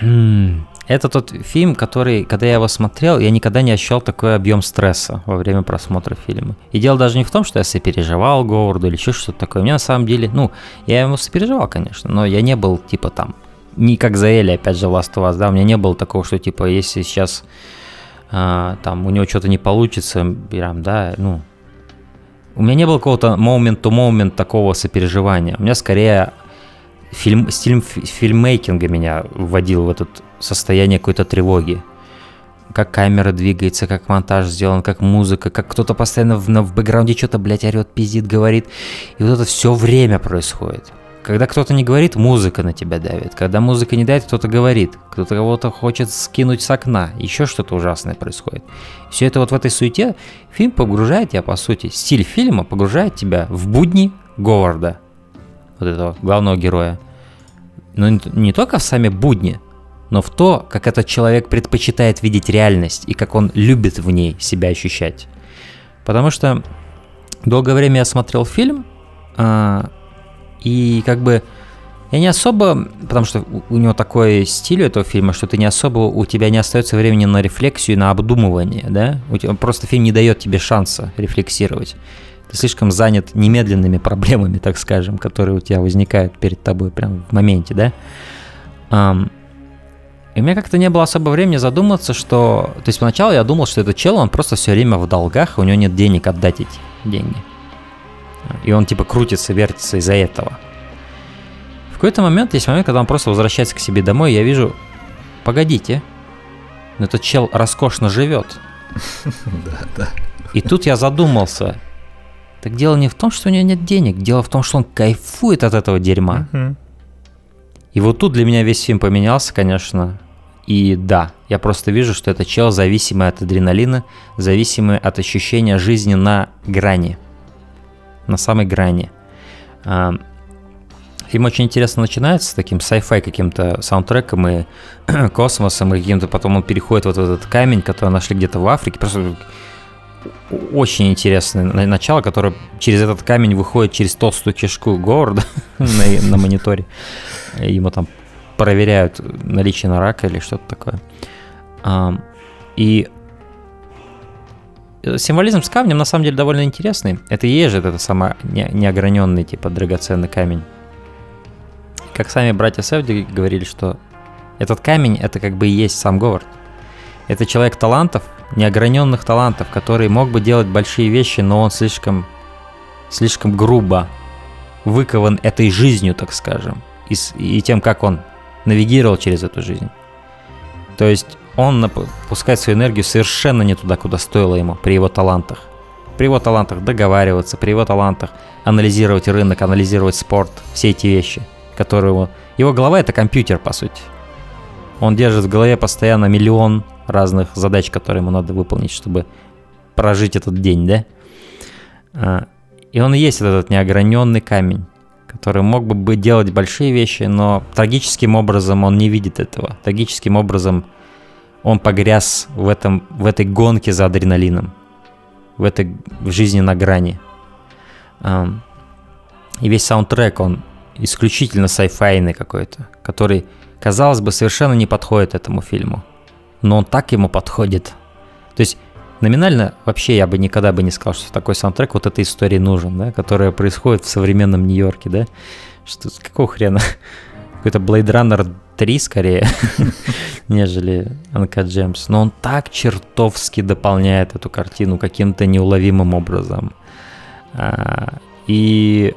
м, Это тот фильм, который, когда я его смотрел, я никогда не ощущал такой объем стресса во время просмотра фильма. И дело даже не в том, что я сопереживал Говарду или еще что-то такое. Мне на самом деле, ну, я ему сопереживал, конечно, но я не был, типа, там, не как за Элли, опять же, Last of Us, да, у меня не было такого, что, типа, если сейчас а, там у него что-то не получится, прям, да, ну, у меня не было какого-то момент-то-момент такого сопереживания. У меня скорее фильм, стиль фи- фильммейкинга меня вводил в это состояние какой-то тревоги. Как камера двигается, как монтаж сделан, как музыка, как кто-то постоянно в, в бэкграунде что-то, блядь, орет, пиздит, говорит. И вот это все время происходит. Когда кто-то не говорит, музыка на тебя давит. Когда музыка не давит, кто-то говорит. Кто-то кого-то хочет скинуть с окна. Еще что-то ужасное происходит. Все это вот в этой суете фильм погружает тебя, по сути, стиль фильма погружает тебя в будни Говарда, вот этого главного героя. Но не только в сами будни, но в то, как этот человек предпочитает видеть реальность и как он любит в ней себя ощущать. Потому что долгое время я смотрел фильм, а, и как бы я не особо, потому что у- него такой стиль у этого фильма, что ты не особо, у тебя не остается времени на рефлексию, на обдумывание, да? У тебя, просто фильм не дает тебе шанса рефлексировать. Ты слишком занят немедленными проблемами, так скажем, которые у тебя возникают перед тобой прямо в моменте, да? Ам, и у меня как-то не было особо времени задуматься, что... То есть поначалу я думал, что этот чел, он просто все время в долгах, у него нет денег отдать эти деньги. И он типа крутится, вертится из-за этого. В какой-то момент есть момент, когда он просто возвращается к себе домой, и я вижу, погодите, но этот чел роскошно живет. [laughs] Да, да. И тут я задумался, так дело не в том, что у него нет денег, дело в том, что он кайфует от этого дерьма. И вот тут для меня весь фильм поменялся, конечно. И да, я просто вижу, что это чел, зависимый от адреналина, зависимый от ощущения жизни на грани. На самой грани. А, Фильм очень интересно начинается с таким sci-fi каким-то саундтреком и [clears throat] космосом, и каким-то потом он переходит вот в этот камень, который нашли где-то в Африке. Просто очень интересное на- начало, которое через этот камень выходит через толстую кишку Говарда [laughs] на, на мониторе. Ему там проверяют наличие на рака или что-то такое. Ам, И символизм с камнем на самом деле довольно интересный. Это и есть же это самый не, неограненный, типа, драгоценный камень. Как сами братья Севди говорили, что этот камень — это как бы и есть сам Говард. Это человек талантов, неограненных талантов, который мог бы делать большие вещи, но он слишком, слишком грубо выкован этой жизнью, так скажем, и, и тем, как он навигировал через эту жизнь. То есть он пускает свою энергию совершенно не туда, куда стоило ему при его талантах. При его талантах договариваться, при его талантах анализировать рынок, анализировать спорт, все эти вещи, которые его... Его голова — это компьютер, по сути. Он держит в голове постоянно миллион разных задач, которые ему надо выполнить, чтобы прожить этот день, да? А, и он и есть этот неограненный камень, который мог бы делать большие вещи, но трагическим образом он не видит этого. Трагическим образом он погряз в, этом, в этой гонке за адреналином, в этой в жизни на грани. И весь саундтрек, он исключительно сайфайный какой-то, который, казалось бы, совершенно не подходит этому фильму. Но он так ему подходит. То есть номинально вообще я бы никогда бы не сказал, что такой саундтрек вот этой истории нужен, да, которая происходит в современном Нью-Йорке, да. Что, какого хрена? Какой-то Blade Runner 3 скорее, [laughs] нежели Uncut Gems. Но он так чертовски дополняет эту картину каким-то неуловимым образом. А, и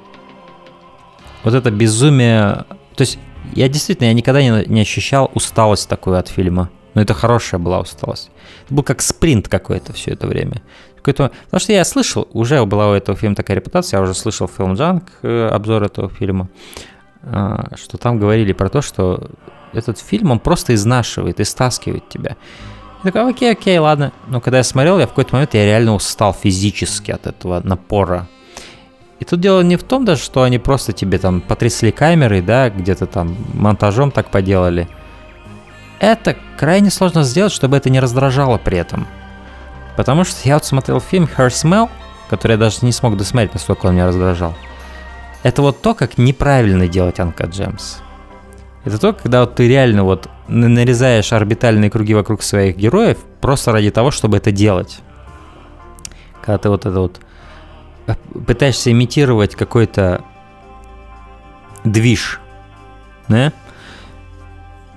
вот это безумие... То есть я действительно, я никогда не, не ощущал усталость такую от фильма. Но это хорошая была усталость. Это был как спринт какой-то все это время. Какой-то... Потому что я слышал, уже была у этого фильма такая репутация, я уже слышал фильм Джанк, э, обзор этого фильма, а, что там говорили про то, что этот фильм, он просто изнашивает и стаскивает тебя. Я такой, окей, окей, ладно. Но когда я смотрел, я в какой-то момент я реально устал физически от этого напора. И тут дело не в том даже, что они просто тебе там потрясли камерой, да, где-то там монтажом так поделали – это крайне сложно сделать, чтобы это не раздражало при этом. Потому что я вот смотрел фильм Her Smell, который я даже не смог досмотреть, настолько он меня раздражал. Это вот то, как неправильно делать Анка Джемс. Это то, когда вот ты реально вот нарезаешь орбитальные круги вокруг своих героев просто ради того, чтобы это делать. Когда ты вот это вот э, пытаешься имитировать какой-то движ, да?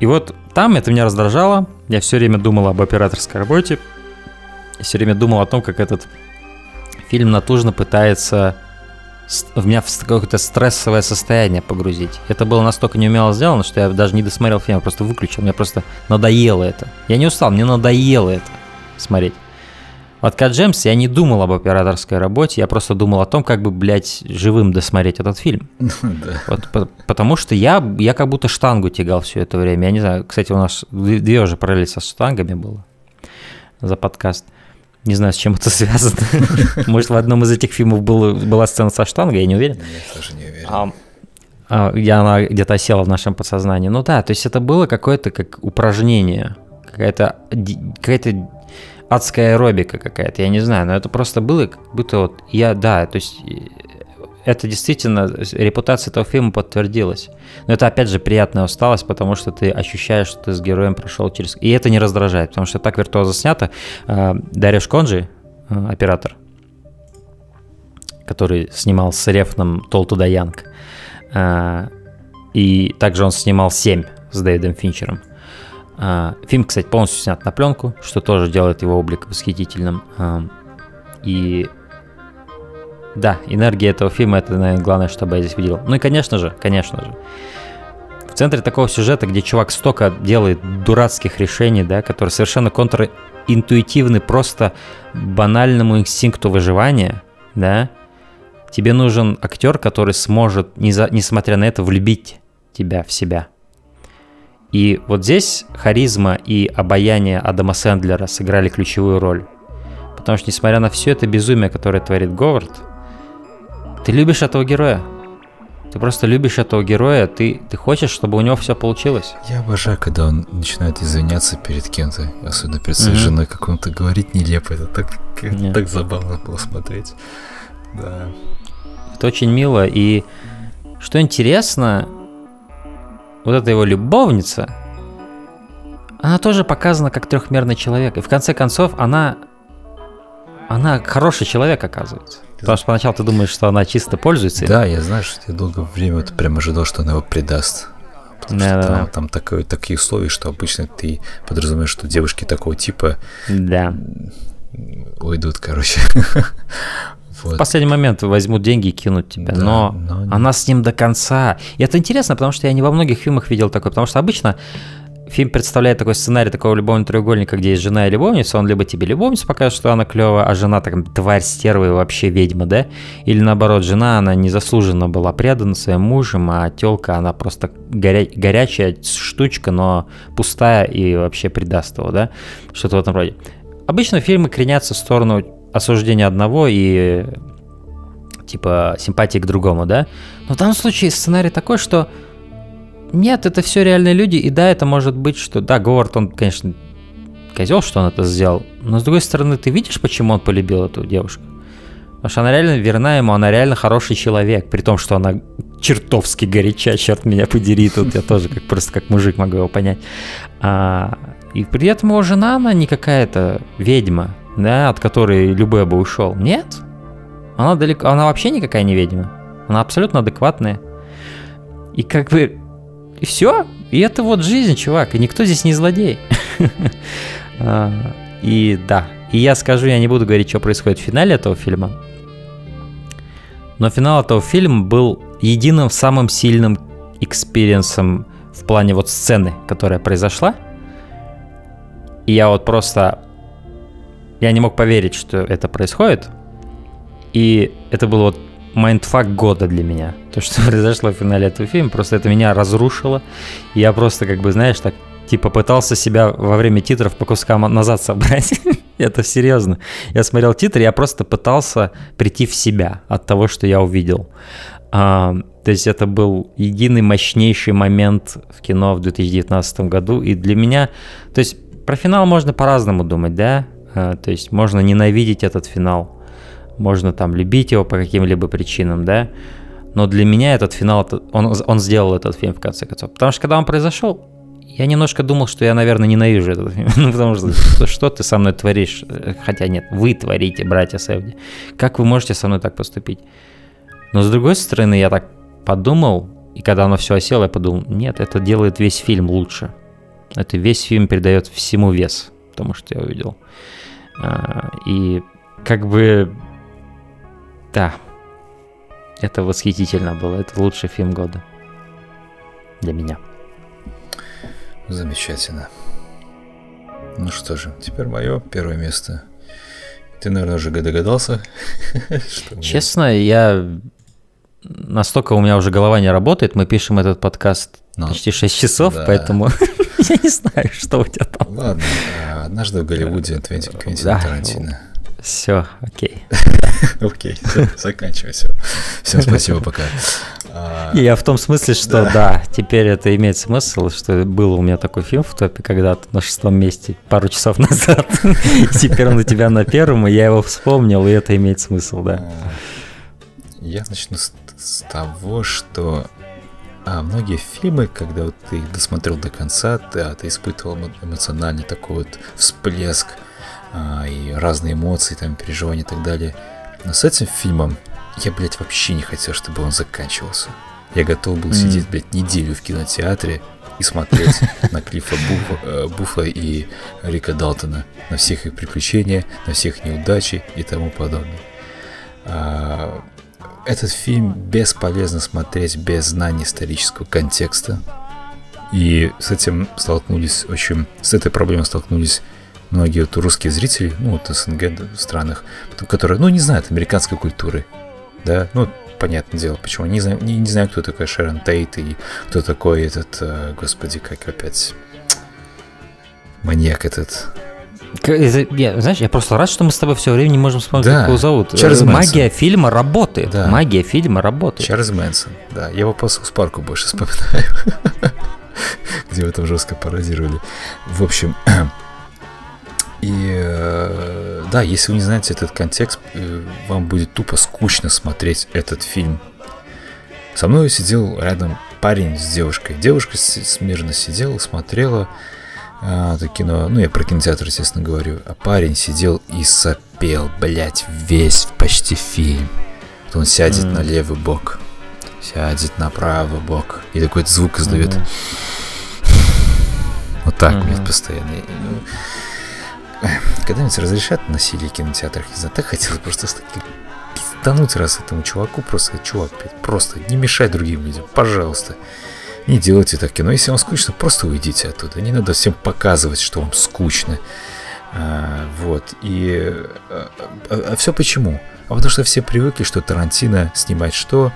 И вот там это меня раздражало. Я все время думал об операторской работе. все время думал о том, как этот фильм натужно пытается в меня в какое-то стрессовое состояние погрузить. Это было настолько неумело сделано, что я даже не досмотрел фильм, я просто выключил. Мне просто надоело это. Я не устал, мне надоело это смотреть. От Джемс я не думал об операторской работе, я просто думал о том, как бы, блядь, живым досмотреть этот фильм. [laughs] Вот, по, потому что я, я как будто штангу тягал все это время. Я не знаю, кстати, у нас две уже параллели со штангами было за подкаст. Не знаю, с чем это связано. [laughs] Может, в одном из этих фильмов был, была сцена со штангой, я не уверен. Я тоже не уверен. А, а, я она где-то осела в нашем подсознании. Ну да, то есть это было какое-то как упражнение, какая-то какая-то адская аэробика какая-то, я не знаю, но это просто было как будто вот я, да, то есть это действительно, репутация этого фильма подтвердилась. Но это, опять же, приятная усталость, потому что ты ощущаешь, что ты с героем прошел через... И это не раздражает, потому что так виртуозно снято. А, Дарья Шконжи, а, оператор, который снимал с Рефном Тол Туда Янг, и также он снимал «Семь» с Дэвидом Финчером – фильм, кстати, полностью снят на пленку, что тоже делает его облик восхитительным. А, и да, энергия этого фильма это, наверное, главное, что я здесь видел. Ну и, конечно же, конечно же, в центре такого сюжета, где чувак столько делает дурацких решений, да, которые совершенно контринтуитивны просто банальному инстинкту выживания, да, тебе нужен актер, который сможет, несмотря на это, влюбить тебя в себя – и вот здесь харизма и обаяние Адама Сэндлера сыграли ключевую роль. Потому что, несмотря на все это безумие, которое творит Говард, ты любишь этого героя. Ты просто любишь этого героя, ты, ты хочешь, чтобы у него все получилось. Я обожаю, когда он начинает извиняться перед кем-то, особенно перед своей mm-hmm. женой, как он-то говорит нелепо. Это так, это так забавно было смотреть. Да. Это очень мило. И что интересно, вот эта его любовница, она тоже показана как трехмерный человек. И в конце концов она она хороший человек, оказывается. Потому что поначалу ты думаешь, что она чисто пользуется. Да, я знаю, что я долгое время вот прям ожидал, что она его предаст. Потому да, что да, там, да. там такое, такие условия, что обычно ты подразумеваешь, что девушки такого типа да. уйдут, короче. [laughs] Вот. В последний момент возьмут деньги и кинут тебя. Да, но, но она с ним до конца. И это интересно, потому что я не во многих фильмах видел такое. Потому что обычно фильм представляет такой сценарий такого любовного треугольника, где есть жена и любовница, он либо тебе любовницу покажет, что она клевая, а жена так тварь, стерва и вообще ведьма, да? Или наоборот, жена, она незаслуженно была предана своим мужем, а телка, она просто горя... горячая штучка, но пустая и вообще предаст его, да? Что-то в этом роде. Обычно фильмы кренятся в сторону осуждения одного и типа симпатии к другому, да? Но в данном случае сценарий такой, что нет, это все реальные люди, и да, это может быть, что да, Говард, он, конечно, козел, что он это сделал, но с другой стороны, ты видишь, почему он полюбил эту девушку? Потому что она реально верна ему, она реально хороший человек, при том, что она чертовски горяча, черт меня подери, тут я тоже как просто как мужик могу его понять. А, и при этом его жена, она не какая-то ведьма, да, от которой любой бы ушел. Нет, она далеко, она вообще никакая не ведьма, она абсолютно адекватная. И как бы и все. И это вот жизнь, чувак. И никто здесь не злодей. [laughs] А, и да. И я скажу, я не буду говорить, что происходит в финале этого фильма. Но финал этого фильма был единым самым сильным experience ом в плане вот сцены, которая произошла. И я вот просто... Я не мог поверить, что это происходит. И это было вот mindfuck года для меня. То, что [laughs] произошло в финале этого фильма, просто это меня разрушило. Я просто, как бы, знаешь, так, типа, пытался себя во время титров по кускам назад собрать. [laughs] это серьезно. Я смотрел титры, я просто пытался прийти в себя от того, что я увидел. А, то есть это был единый мощнейший момент в кино в 2019 году. И для меня... То есть про финал можно по-разному думать, да? А, то есть можно ненавидеть этот финал можно там любить его по каким-либо причинам, да, но для меня этот финал, он, он сделал этот фильм в конце концов. Потому что когда он произошел, я немножко думал, что я, наверное, ненавижу этот фильм. [laughs] ну, потому что, что, что ты со мной творишь? Хотя нет, вы творите, братья Севди. Как вы можете со мной так поступить? Но с другой стороны, я так подумал, и когда оно все осело, я подумал, нет, это делает весь фильм лучше. Это весь фильм передает всему вес, потому что я увидел. А, и как бы да. Это восхитительно было. Это лучший фильм года. Для меня. Замечательно. Ну что же, теперь мое первое место. Ты, наверное, уже догадался. [laughs] Честно, я настолько у меня уже голова не работает. Мы пишем этот подкаст Но. почти 6 часов, да. поэтому [laughs] я не знаю, что у тебя там. Ладно, а, однажды в Голливуде Квентин, Квентин да. Тарантино. Все, окей. [laughs] Окей, заканчивай все. Всем спасибо, пока. А, Я в том смысле, что да. теперь это имеет смысл, что был у меня такой фильм в топе когда-то на шестом месте пару часов [laughs] назад. Теперь он у тебя на первом, и я его вспомнил, и это имеет смысл, да. А, я начну с того, что а многие фильмы, когда вот ты их досмотрел до конца, ты, ты испытывал эмоциональный такой вот всплеск, а, и разные эмоции, там, переживания и так далее. Но с этим фильмом я, блядь, вообще не хотел, чтобы он заканчивался. Я готов был mm. сидеть, блядь, неделю в кинотеатре и смотреть [laughs] на Клиффа э, Буфла и Рика Далтона, на всех их приключения, на всех неудачи и тому подобное. Этот фильм бесполезно смотреть без знания исторического контекста. И с этим столкнулись, в общем, с этой проблемой столкнулись многие вот русские зрители, ну, вот СНГ странах, которые, ну, не знают американской культуры, да, ну, понятное дело, почему, не знаю, не, не знаю, кто такой Шерон Тейт и кто такой этот, э, господи, как опять, маньяк этот, я, знаешь, я просто рад, что мы с тобой все время не можем вспомнить, да. как его зовут. Чарльз Магия Мэнсон. фильма работает. Да. Магия фильма работает. Чарльз Мэнсон, да. Я его по Спарку больше вспоминаю. [laughs] Где его там жестко пародировали. В общем, [clears throat] И э, да, если вы не знаете этот контекст, э, вам будет тупо скучно смотреть этот фильм. Со мной сидел рядом парень с девушкой. Девушка смирно сидела, смотрела э, это кино. Ну, я про кинотеатр, естественно, говорю. А парень сидел и сопел блядь, весь почти фильм. Потом он сядет mm. на левый бок, сядет на правый бок, и такой звук издает. Mm-hmm. Вот так mm-hmm. мне постоянно. Ну, когда-нибудь разрешат насилие в кинотеатрах? Не знаю, так хотелось просто пиздануть раз этому чуваку, просто, чувак, просто не мешай другим людям, пожалуйста. Не делайте так кино. Если вам скучно, просто уйдите оттуда. Не надо всем показывать, что вам скучно. А, вот. И а, а, а все почему? А потому что все привыкли, что Тарантино снимает что?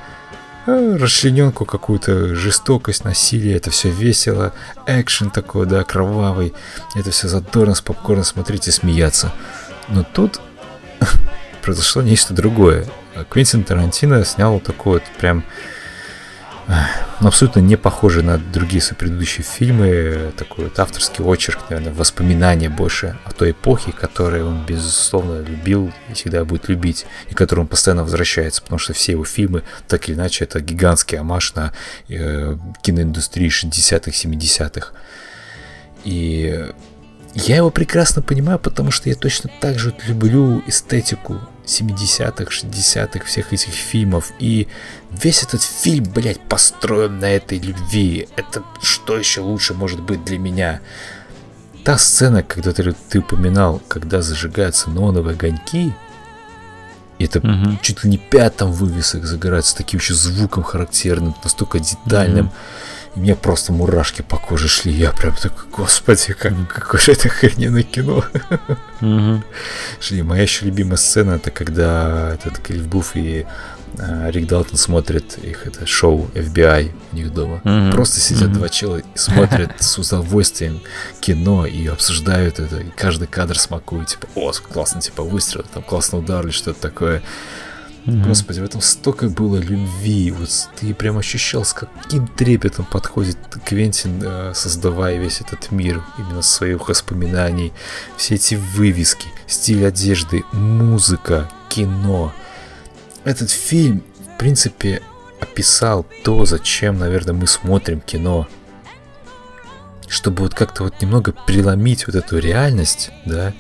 А, расчлененку какую-то, жестокость, насилие, это все весело, экшен такой, да, кровавый, это все задорно с попкорном смотреть и смеяться. Но тут [laughs] произошло нечто другое. Квентин Тарантино снял такой вот прям абсолютно не похожий на другие свои предыдущие фильмы. Такой вот авторский очерк, наверное, воспоминания больше о той эпохе, которую он, безусловно, любил и всегда будет любить, и к которой он постоянно возвращается, потому что все его фильмы, так или иначе, это гигантский амаш на э, киноиндустрии 60-х, 70-х. И я его прекрасно понимаю, потому что я точно так же люблю эстетику 70-х, 60-х, всех этих фильмов. И весь этот фильм, блядь, построен на этой любви. Это что еще лучше может быть для меня? Та сцена, когда ты, ты упоминал, когда зажигаются неоновые огоньки, это угу. чуть ли не пятом вывесок загорается, таким еще звуком характерным, настолько детальным. Угу. И мне просто мурашки по коже шли. Я прям такой, господи, как, какое же это охрененное кино. Mm-hmm. Шли. Моя еще любимая сцена, это когда этот Клифф Буф и Рик Далтон смотрят их это шоу FBI у них дома. Mm-hmm. Просто сидят mm-hmm. два чела и смотрят с удовольствием кино и обсуждают это. И каждый кадр смакует, типа, о, классно, типа, выстрел, там классно удар или что-то такое. Mm-hmm. Господи, в этом столько было любви. Вот ты прям ощущал, с каким трепетом подходит Квентин, э, создавая весь этот мир, именно своих воспоминаний. Все эти вывески, стиль одежды, музыка, кино. Этот фильм, в принципе, описал то, зачем, наверное, мы смотрим кино. Чтобы вот как-то вот немного преломить вот эту реальность, да,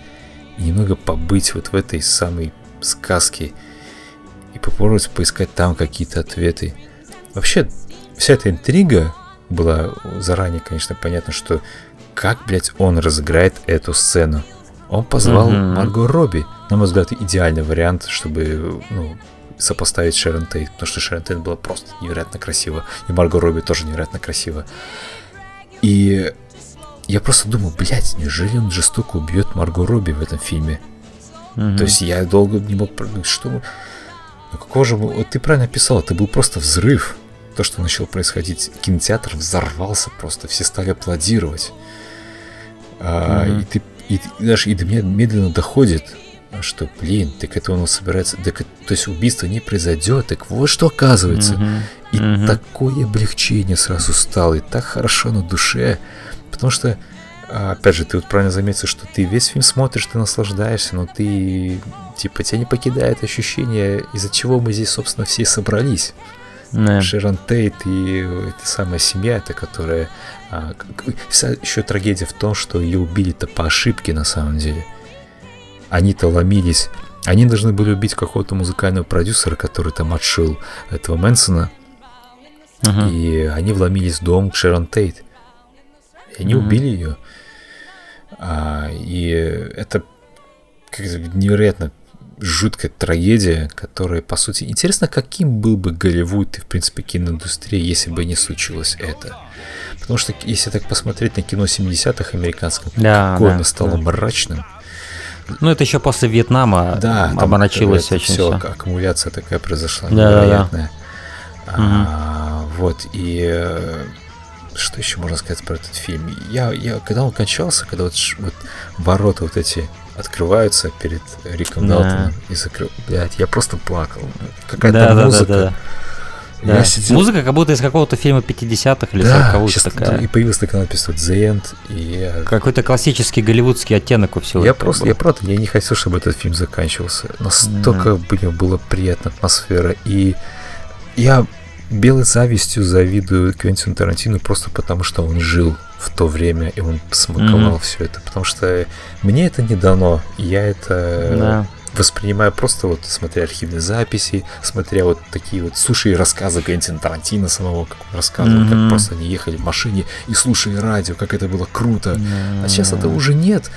и немного побыть вот в этой самой сказке – и попробовать поискать там какие-то ответы. Вообще, вся эта интрига была заранее, конечно, понятно, что как, блядь, он разыграет эту сцену. Он позвал mm-hmm. Марго Робби. На мой взгляд, идеальный вариант, чтобы, ну, сопоставить Шерон Тейт, потому что Шерон Тейт была просто невероятно красиво, и Марго Робби тоже невероятно красиво. И я просто думаю, блядь, неужели он жестоко убьет Марго Робби в этом фильме? Mm-hmm. То есть я долго не мог... Что... Ну какого же... Вот ты правильно писал, это был просто взрыв. То, что начало происходить. Кинотеатр взорвался просто, все стали аплодировать. А, mm-hmm. И ты... И, и даже и до меня медленно доходит, что, блин, так это он собирается... Так, то есть убийство не произойдет, так вот что оказывается. Mm-hmm. И mm-hmm. такое облегчение сразу стало, и так хорошо на душе. Потому что а, опять же, ты вот правильно заметил, что ты весь фильм смотришь, ты наслаждаешься, но ты, типа, тебя не покидает ощущение, из-за чего мы здесь, собственно, все собрались. Yeah. Шерон Тейт и эта самая семья, это которая... А, вся еще трагедия в том, что ее убили-то по ошибке на самом деле. Они-то ломились. Они должны были убить какого-то музыкального продюсера, который там отшил этого Мэнсона. Uh-huh. И они вломились в дом Шерон Тейт. И они uh-huh. убили ее. А, и это невероятно жуткая трагедия, которая, по сути, интересно, каким был бы Голливуд и, в принципе, киноиндустрия, если бы не случилось это. Потому что, если так посмотреть на кино 70-х американском, да, какое да, оно стало да. мрачным. Ну, это еще после Вьетнама да, обоначилось очень все. все. Аккумуляция такая произошла, да, невероятная. Да, да. А, угу. Вот, и э, что еще можно сказать про этот фильм? Я, я когда он кончался, когда вот, вот ворота вот эти открываются перед Риком да. Далтоном и закрыл, блядь, я просто плакал. Какая-то да, музыка. Да, да, да. Я сидел... Музыка как будто из какого-то фильма 50-х или да, 40-х такая. И появилась такая надпись The End. И. Какой-то классический голливудский оттенок у всего. Я просто, был. я просто, я не хотел, чтобы этот фильм заканчивался. Настолько mm. в нем была приятная атмосфера. И я белой завистью завидую Квентину Тарантино просто потому, что он жил в то время, и он смаковал mm-hmm. все это. Потому что мне это не дано, я это... Да. Воспринимаю просто вот, смотря архивные записи, смотря вот такие вот, слушая рассказы Квентина Тарантино самого, как он рассказывал, mm-hmm. как просто они ехали в машине и слушали радио, как это было круто. Mm-hmm. А сейчас этого уже нет.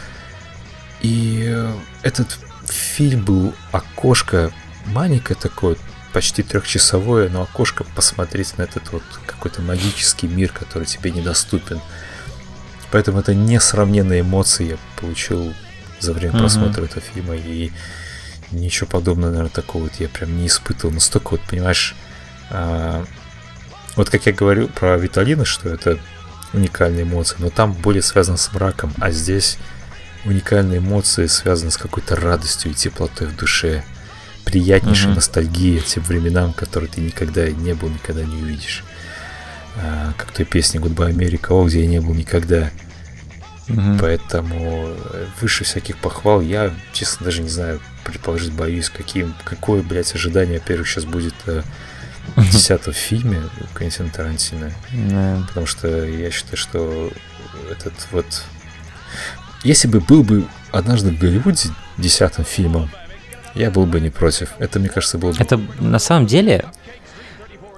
И э, этот фильм был окошко маленькое такое, почти трехчасовое, но окошко посмотреть на этот вот какой-то магический мир, который тебе недоступен. Поэтому это несравненные эмоции я получил за время mm-hmm. просмотра этого фильма. И ничего подобного, наверное, такого вот я прям не испытывал. Настолько вот, понимаешь, а, вот как я говорю про Виталина, что это уникальные эмоции, но там более связано с мраком, а здесь уникальные эмоции связаны с какой-то радостью и теплотой в душе, приятнейшей mm-hmm. ностальгией тем временам, которые ты никогда не был, никогда не увидишь. А, как той песни Goodbye America, о, где я не был никогда. Угу. Поэтому э, выше всяких похвал я, честно, даже не знаю, предположить боюсь, каким, какое, блядь, ожидание, во-первых, сейчас будет э, в десятом фильме Квентина Тарантино. Yeah. Потому что я считаю, что этот вот... Если бы был бы однажды в Голливуде десятым фильмом, я был бы не против. Это, мне кажется, было бы... Это на самом деле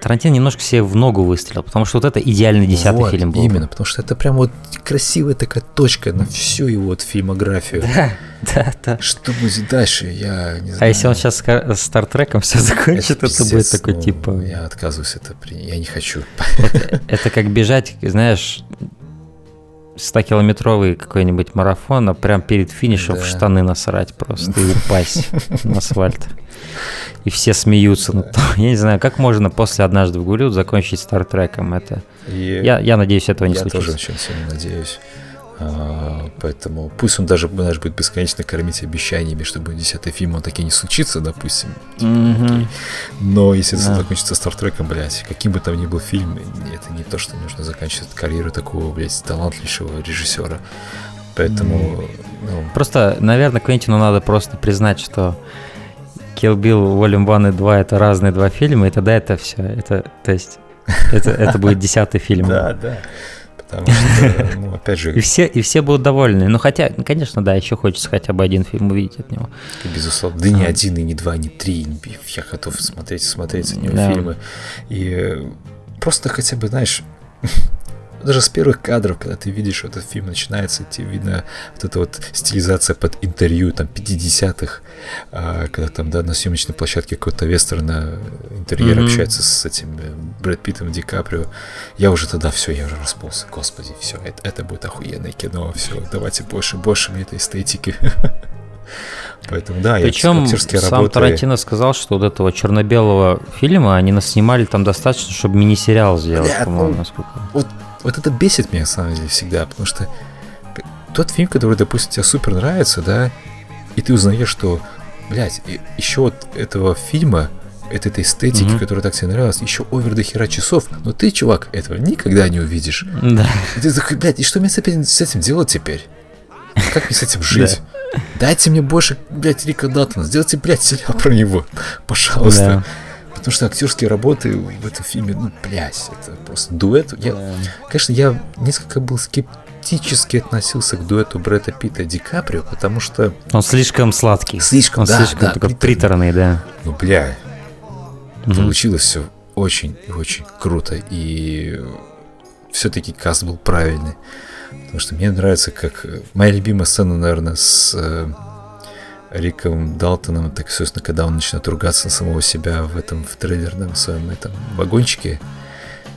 Тарантино немножко себе в ногу выстрелил, потому что вот это идеальный десятый вот, фильм был. Именно, потому что это прям вот красивая такая точка на всю его вот фильмографию. [laughs] Да, да, да. Что будет дальше, я не знаю. А если он сейчас с Стартреком все закончит, это, это будет такой ну, типа... Я отказываюсь это принять, я не хочу. Это, это как бежать, знаешь, 100-километровый какой-нибудь марафон, а прям перед финишем да. в штаны насрать просто и упасть [laughs] на асфальт и все смеются. Ну, я не знаю, как можно после «Однажды в Голливуд» закончить стартреком. Это... Я, я надеюсь, этого не случится. Я тоже очень сильно надеюсь. А, поэтому пусть он даже, знаешь, будет бесконечно кормить обещаниями, чтобы десятый фильм он таки не случится, допустим. Mm-hmm. Но если это закончится Стартреком, блядь, каким бы там ни был фильм, это не то, что нужно заканчивать карьеру такого, блядь, талантливого режиссера. Поэтому, mm. ну... Просто, наверное, Квентину надо просто признать, что Kill Bill Volume 1 и 2 это разные два фильма, и тогда это все, это, то есть, это, это будет десятый фильм. [laughs] Да, да. Потому что, [laughs] ну, опять же... И все, и все будут довольны. Ну, хотя, конечно, да, еще хочется хотя бы один фильм увидеть от него. Безусловно. Да не один, и не два, и не три. Я готов смотреть, смотреть от него фильмы. И просто хотя бы, знаешь, [laughs] даже с первых кадров, когда ты видишь этот фильм начинается, тебе видно вот эта вот стилизация под интервью, там, 50-х, а, когда там, да, на съемочной площадке какого-то вестерна интерьер mm-hmm. общается с этим э, Брэд Питтом, Ди Каприо. Я уже тогда все, я уже расползся. Господи, все, это, это будет охуенное кино, все, давайте больше, больше мне этой эстетики. [laughs] Поэтому да, Причем сам работы... Тарантино сказал, что вот этого черно-белого фильма они наснимали там достаточно, чтобы мини-сериал сделать, Бля, по-моему, ну, насколько. Вот вот это бесит меня, на самом деле, всегда, потому что тот фильм, который, допустим, тебе супер нравится, да, и ты узнаешь, что, блядь, еще вот этого фильма, этой, этой эстетики, mm-hmm. которая так тебе нравилась, еще овер до хера часов, но ты, чувак, этого никогда не увидишь. Да. И ты такой, блядь, и что мне с этим делать теперь? Как мне с этим жить? Дайте мне больше, блядь, Рика Даттона, сделайте, блядь, сериал про него, пожалуйста. Потому что актерские работы в этом фильме, ну, блядь, это просто дуэт. Я, конечно, я несколько был скептически относился к дуэту Брэда Питта и Ди Каприо, потому что... Он слишком сладкий. Слишком, Он да, слишком да, такой приторный, да. Ну, бля, угу. получилось все очень и очень круто. И все-таки каст был правильный. Потому что мне нравится, как... Моя любимая сцена, наверное, с э, Риком Далтоном, так, собственно, когда он начинает ругаться на самого себя в этом, в трейлерном своем этом вагончике,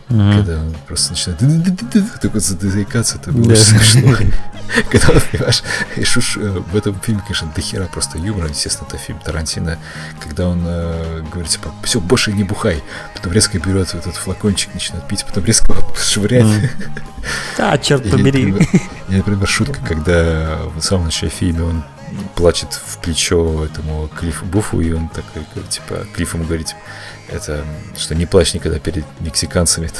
mm-hmm. когда он просто начинает так вот заикаться, это было очень смешно. [laughs] Когда он, понимаешь, и шуш, э, в этом фильме, конечно, дохера просто юмора, естественно, это фильм Тарантино, когда он э, говорит, типа, все, больше не бухай, потом резко берет этот флакончик, начинает пить, потом резко швыряет. [laughs] А, черт побери. Или, например, шутка, когда в самом начале фильма он плачет в плечо этому Клиффу Буфу, и он такой, типа, Клифф ему говорит, это, что не плачь никогда перед мексиканцами.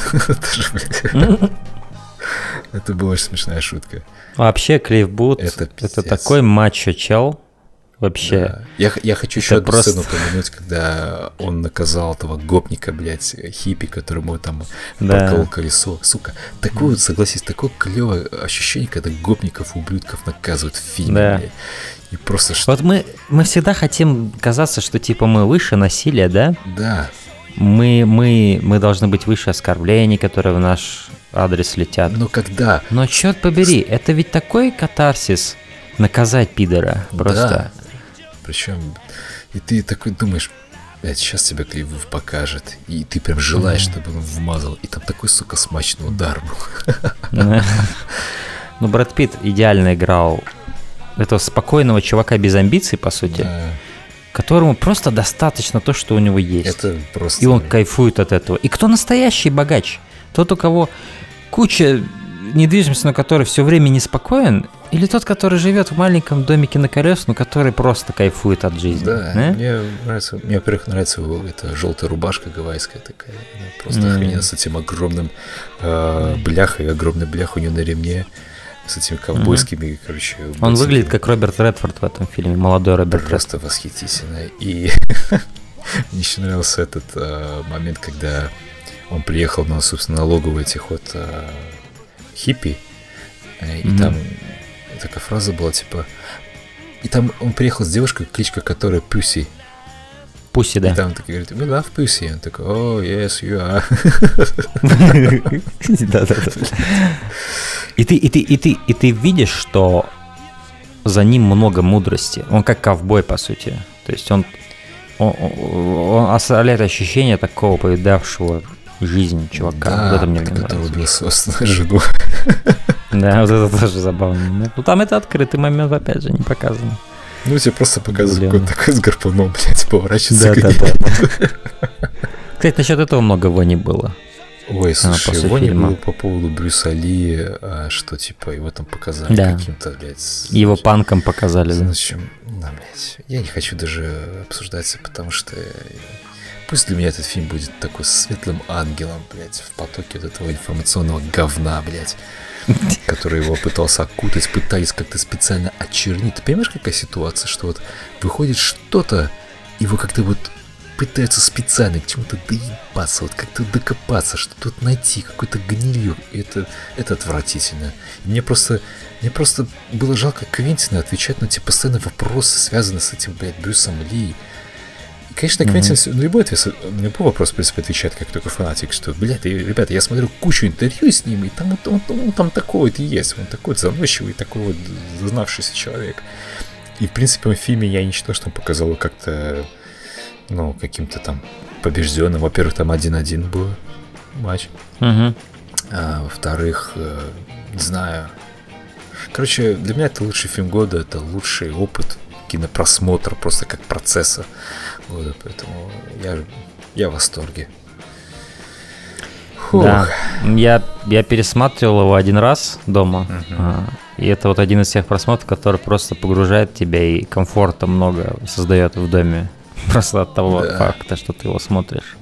[laughs] Это была очень смешная шутка. Вообще, Клифф Бут это, это такой мачо-чел, Вообще. Да. Я, я хочу еще одну просто... сцену упомянуть, когда он наказал этого гопника, блядь, хиппи, которому там да. проколол колесо. Сука, такое, согласись, такое клевое ощущение, когда гопников, ублюдков наказывают в фильме, да. блядь. И просто что... Вот мы, мы всегда хотим казаться, что типа мы выше насилия, да? Да. Мы, мы, мы должны быть выше оскорблений, которые в наш адрес летят. Но когда... Но черт побери, это ведь такой катарсис наказать пидора. Просто. Да. Причем, и ты такой думаешь, блядь, сейчас тебя Кривов покажет. И ты прям желаешь, чтобы он вмазал. И там такой, сука, смачный удар был. [laughs] Ну, Брэд Питт идеально играл этого спокойного чувака без амбиций, по сути, Да. которому просто достаточно то, что у него есть. Это просто... И он кайфует от этого. И кто настоящий богач? Тот, у кого куча недвижимости, но который все время неспокоен, или тот, который живет в маленьком домике на колес, но который просто кайфует от жизни? Да, да? мне нравится, мне, во-первых, нравится его эта желтая рубашка гавайская такая, она просто Мгм. охрененно с этим огромным э, бляхой, огромный блях у него на ремне, с этими ковбойскими, короче. Он ботинками. выглядит как Роберт Редфорд в этом фильме, молодой Роберт Редфорд. просто восхитительно. И [laughs] мне еще нравился этот э, момент, когда он приехал на, собственно, налоговую этих вот э, хиппи, э, и Мгм. там такая фраза была, типа... И там он приехал с девушкой, кличка которой Пюси. Пусть И да. там такой говорит, we love Pussy. Он такой, oh, yes, you are. [laughs] Да-да-да. И ты, и ты, и ты, и ты видишь, что за ним много мудрости. Он как ковбой, по сути. То есть он, он, он оставляет ощущение такого повидавшего жизнь чувака. вот это мне нравится. убил собственную жену. [laughs] Да, вот это тоже забавный момент. Ну там это открытый момент, опять же, не показано. Ну, тебе просто показывают, Блин. как он такой с гарпуном, [laughs] блядь, поворачивается. Да, да, да. Кстати, насчет этого много вони было. Ой, слушай, его не было по поводу Брюса Ли, а, что, типа, его там показали Да. каким-то, блядь... Его панком показали. да. Зачем? Да, блядь. Я не хочу даже обсуждать потому что... Пусть для меня этот фильм будет такой светлым ангелом, блядь, в потоке вот этого информационного говна, блядь, [laughs] который его пытался окутать, пытались как-то специально очернить. Ты понимаешь, какая ситуация, что вот выходит что-то, его как-то вот пытаются специально к чему-то доебаться, вот как-то докопаться, что-то вот найти, какой-то гнилью. Это, это отвратительно. Мне просто, мне просто было жалко Квентина отвечать на эти постоянные вопросы, связанные с этим, блядь, Брюсом Ли. Конечно. Квентин всё- на любой, ответ, на любой вопрос, в принципе, отвечает как только фанатик, что, блядь, ребята, я смотрю кучу интервью с ним, и там вот он, он там такой вот есть, он такой вот заносчивый, такой вот зазнавшийся человек. И, в принципе, в фильме я не считаю, что он показал как-то, ну, каким-то там побежденным. Во-первых, там 1-1 был матч. Мгм. А, во-вторых, э, не знаю. Короче, для меня это лучший фильм года, это лучший опыт кинопросмотра, просто как процесса года. Поэтому я, я в восторге. Фух. Да, я, я пересматривал его один раз дома, а, и это вот один из тех просмотров, который просто погружает тебя и комфорта много создает в доме, [laughs] просто от того Да. факта, что ты его смотришь.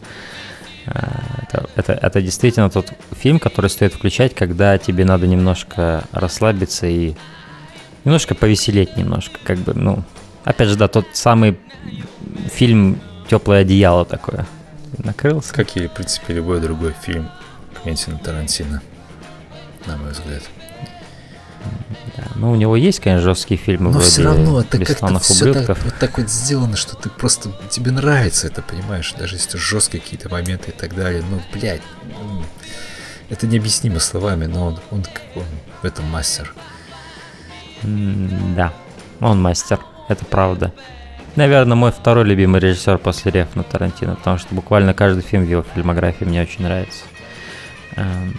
А, Это, это, это действительно тот фильм, который стоит включать, когда тебе надо немножко расслабиться и немножко повеселеть немножко, как бы, ну, опять же, да, тот самый фильм «Теплое одеяло» такое. Накрылся. Как и, в принципе, любой другой фильм Квентина Тарантино, на мой взгляд. Да, Ну, у него есть, конечно, жесткие фильмы Но все равно это как-то «Бесславных все так, ублюдков». вот так вот сделано, что ты просто тебе нравится это, понимаешь, даже если жесткие какие-то моменты и так далее. Ну, блядь, м, это необъяснимо словами, но он, он, он в этом мастер. Да, он мастер, это правда. Наверное, мой второй любимый режиссер после Рефна Тарантино, потому что буквально каждый фильм в его фильмографии мне очень нравится. Эм,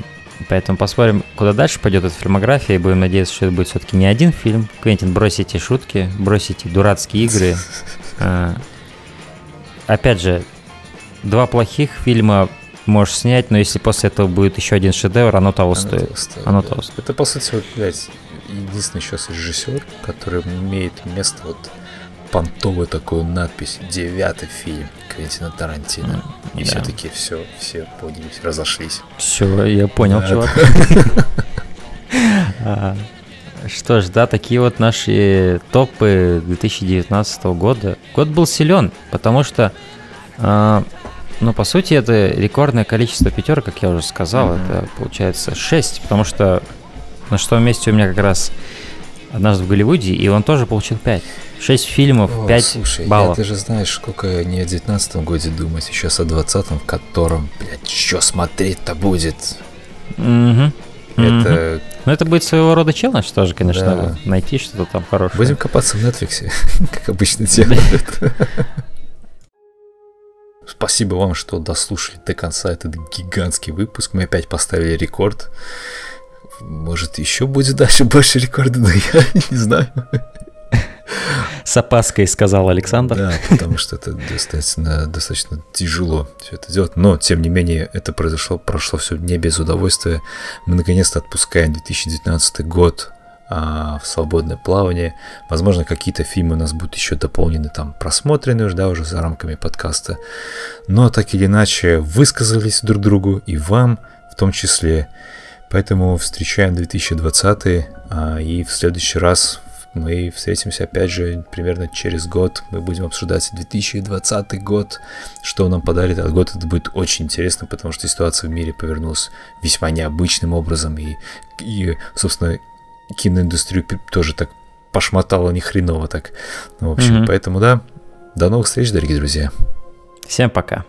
Поэтому посмотрим, куда дальше пойдет эта фильмография, и будем надеяться, что это будет все-таки не один фильм. Квентин, бросите шутки, бросите дурацкие игры. [laughs] Э, Опять же, два плохих фильма можешь снять, но если после этого будет еще один шедевр, оно того Оно стоит. того стоит, Оно да. того стоит. Это, по сути, вот, блядь, единственный сейчас режиссер, который имеет место вот понтовую такую надпись «Девятый фильм Квентина Тарантино». И да. все-таки все, все поняли, разошлись. Все, я понял, Да. чувак. [laughs] А, Что ж, да, такие вот наши топы 2019 года. Год был силен, потому что, а, ну, по сути, это рекордное количество пятерок, как я уже сказал, Мгм. это получается 6, потому что на шестом месте у меня как раз однажды в Голливуде, и он тоже получил 5. 6 фильмов, О, 5 слушай, баллов. я даже знаешь, сколько не о 19 годе думать, сейчас о 20 в котором, блядь, что смотреть-то будет? Мгм. Это Ну, это будет своего рода челлендж тоже, конечно, Да. найти что-то там хорошее. будем копаться в Netflix, [laughs] как обычно делают. [laughs] Спасибо вам, что дослушали до конца этот гигантский выпуск. Мы опять поставили рекорд. Может, еще будет дальше больше рекорда, но я [laughs] не знаю. С опаской сказал Александр. Да, потому что это достаточно, достаточно тяжело все это делать. Но, тем не менее, это произошло, прошло все не без удовольствия. Мы наконец-то отпускаем 2019 год а, в свободное плавание. Возможно, какие-то фильмы у нас будут еще дополнены, там, просмотрены уже, да, уже за рамками подкаста. Но, так или иначе, высказались друг другу и вам в том числе. Поэтому встречаем 2020 а, и в следующий раз мы встретимся опять же примерно через год. Мы будем обсуждать 2020 год, что нам подарит этот год. Это будет очень интересно, потому что ситуация в мире повернулась весьма необычным образом. И, и собственно, киноиндустрию тоже так пошмотала ни хреново так. Ну, в общем, Мгм. поэтому да. До новых встреч, дорогие друзья. Всем пока.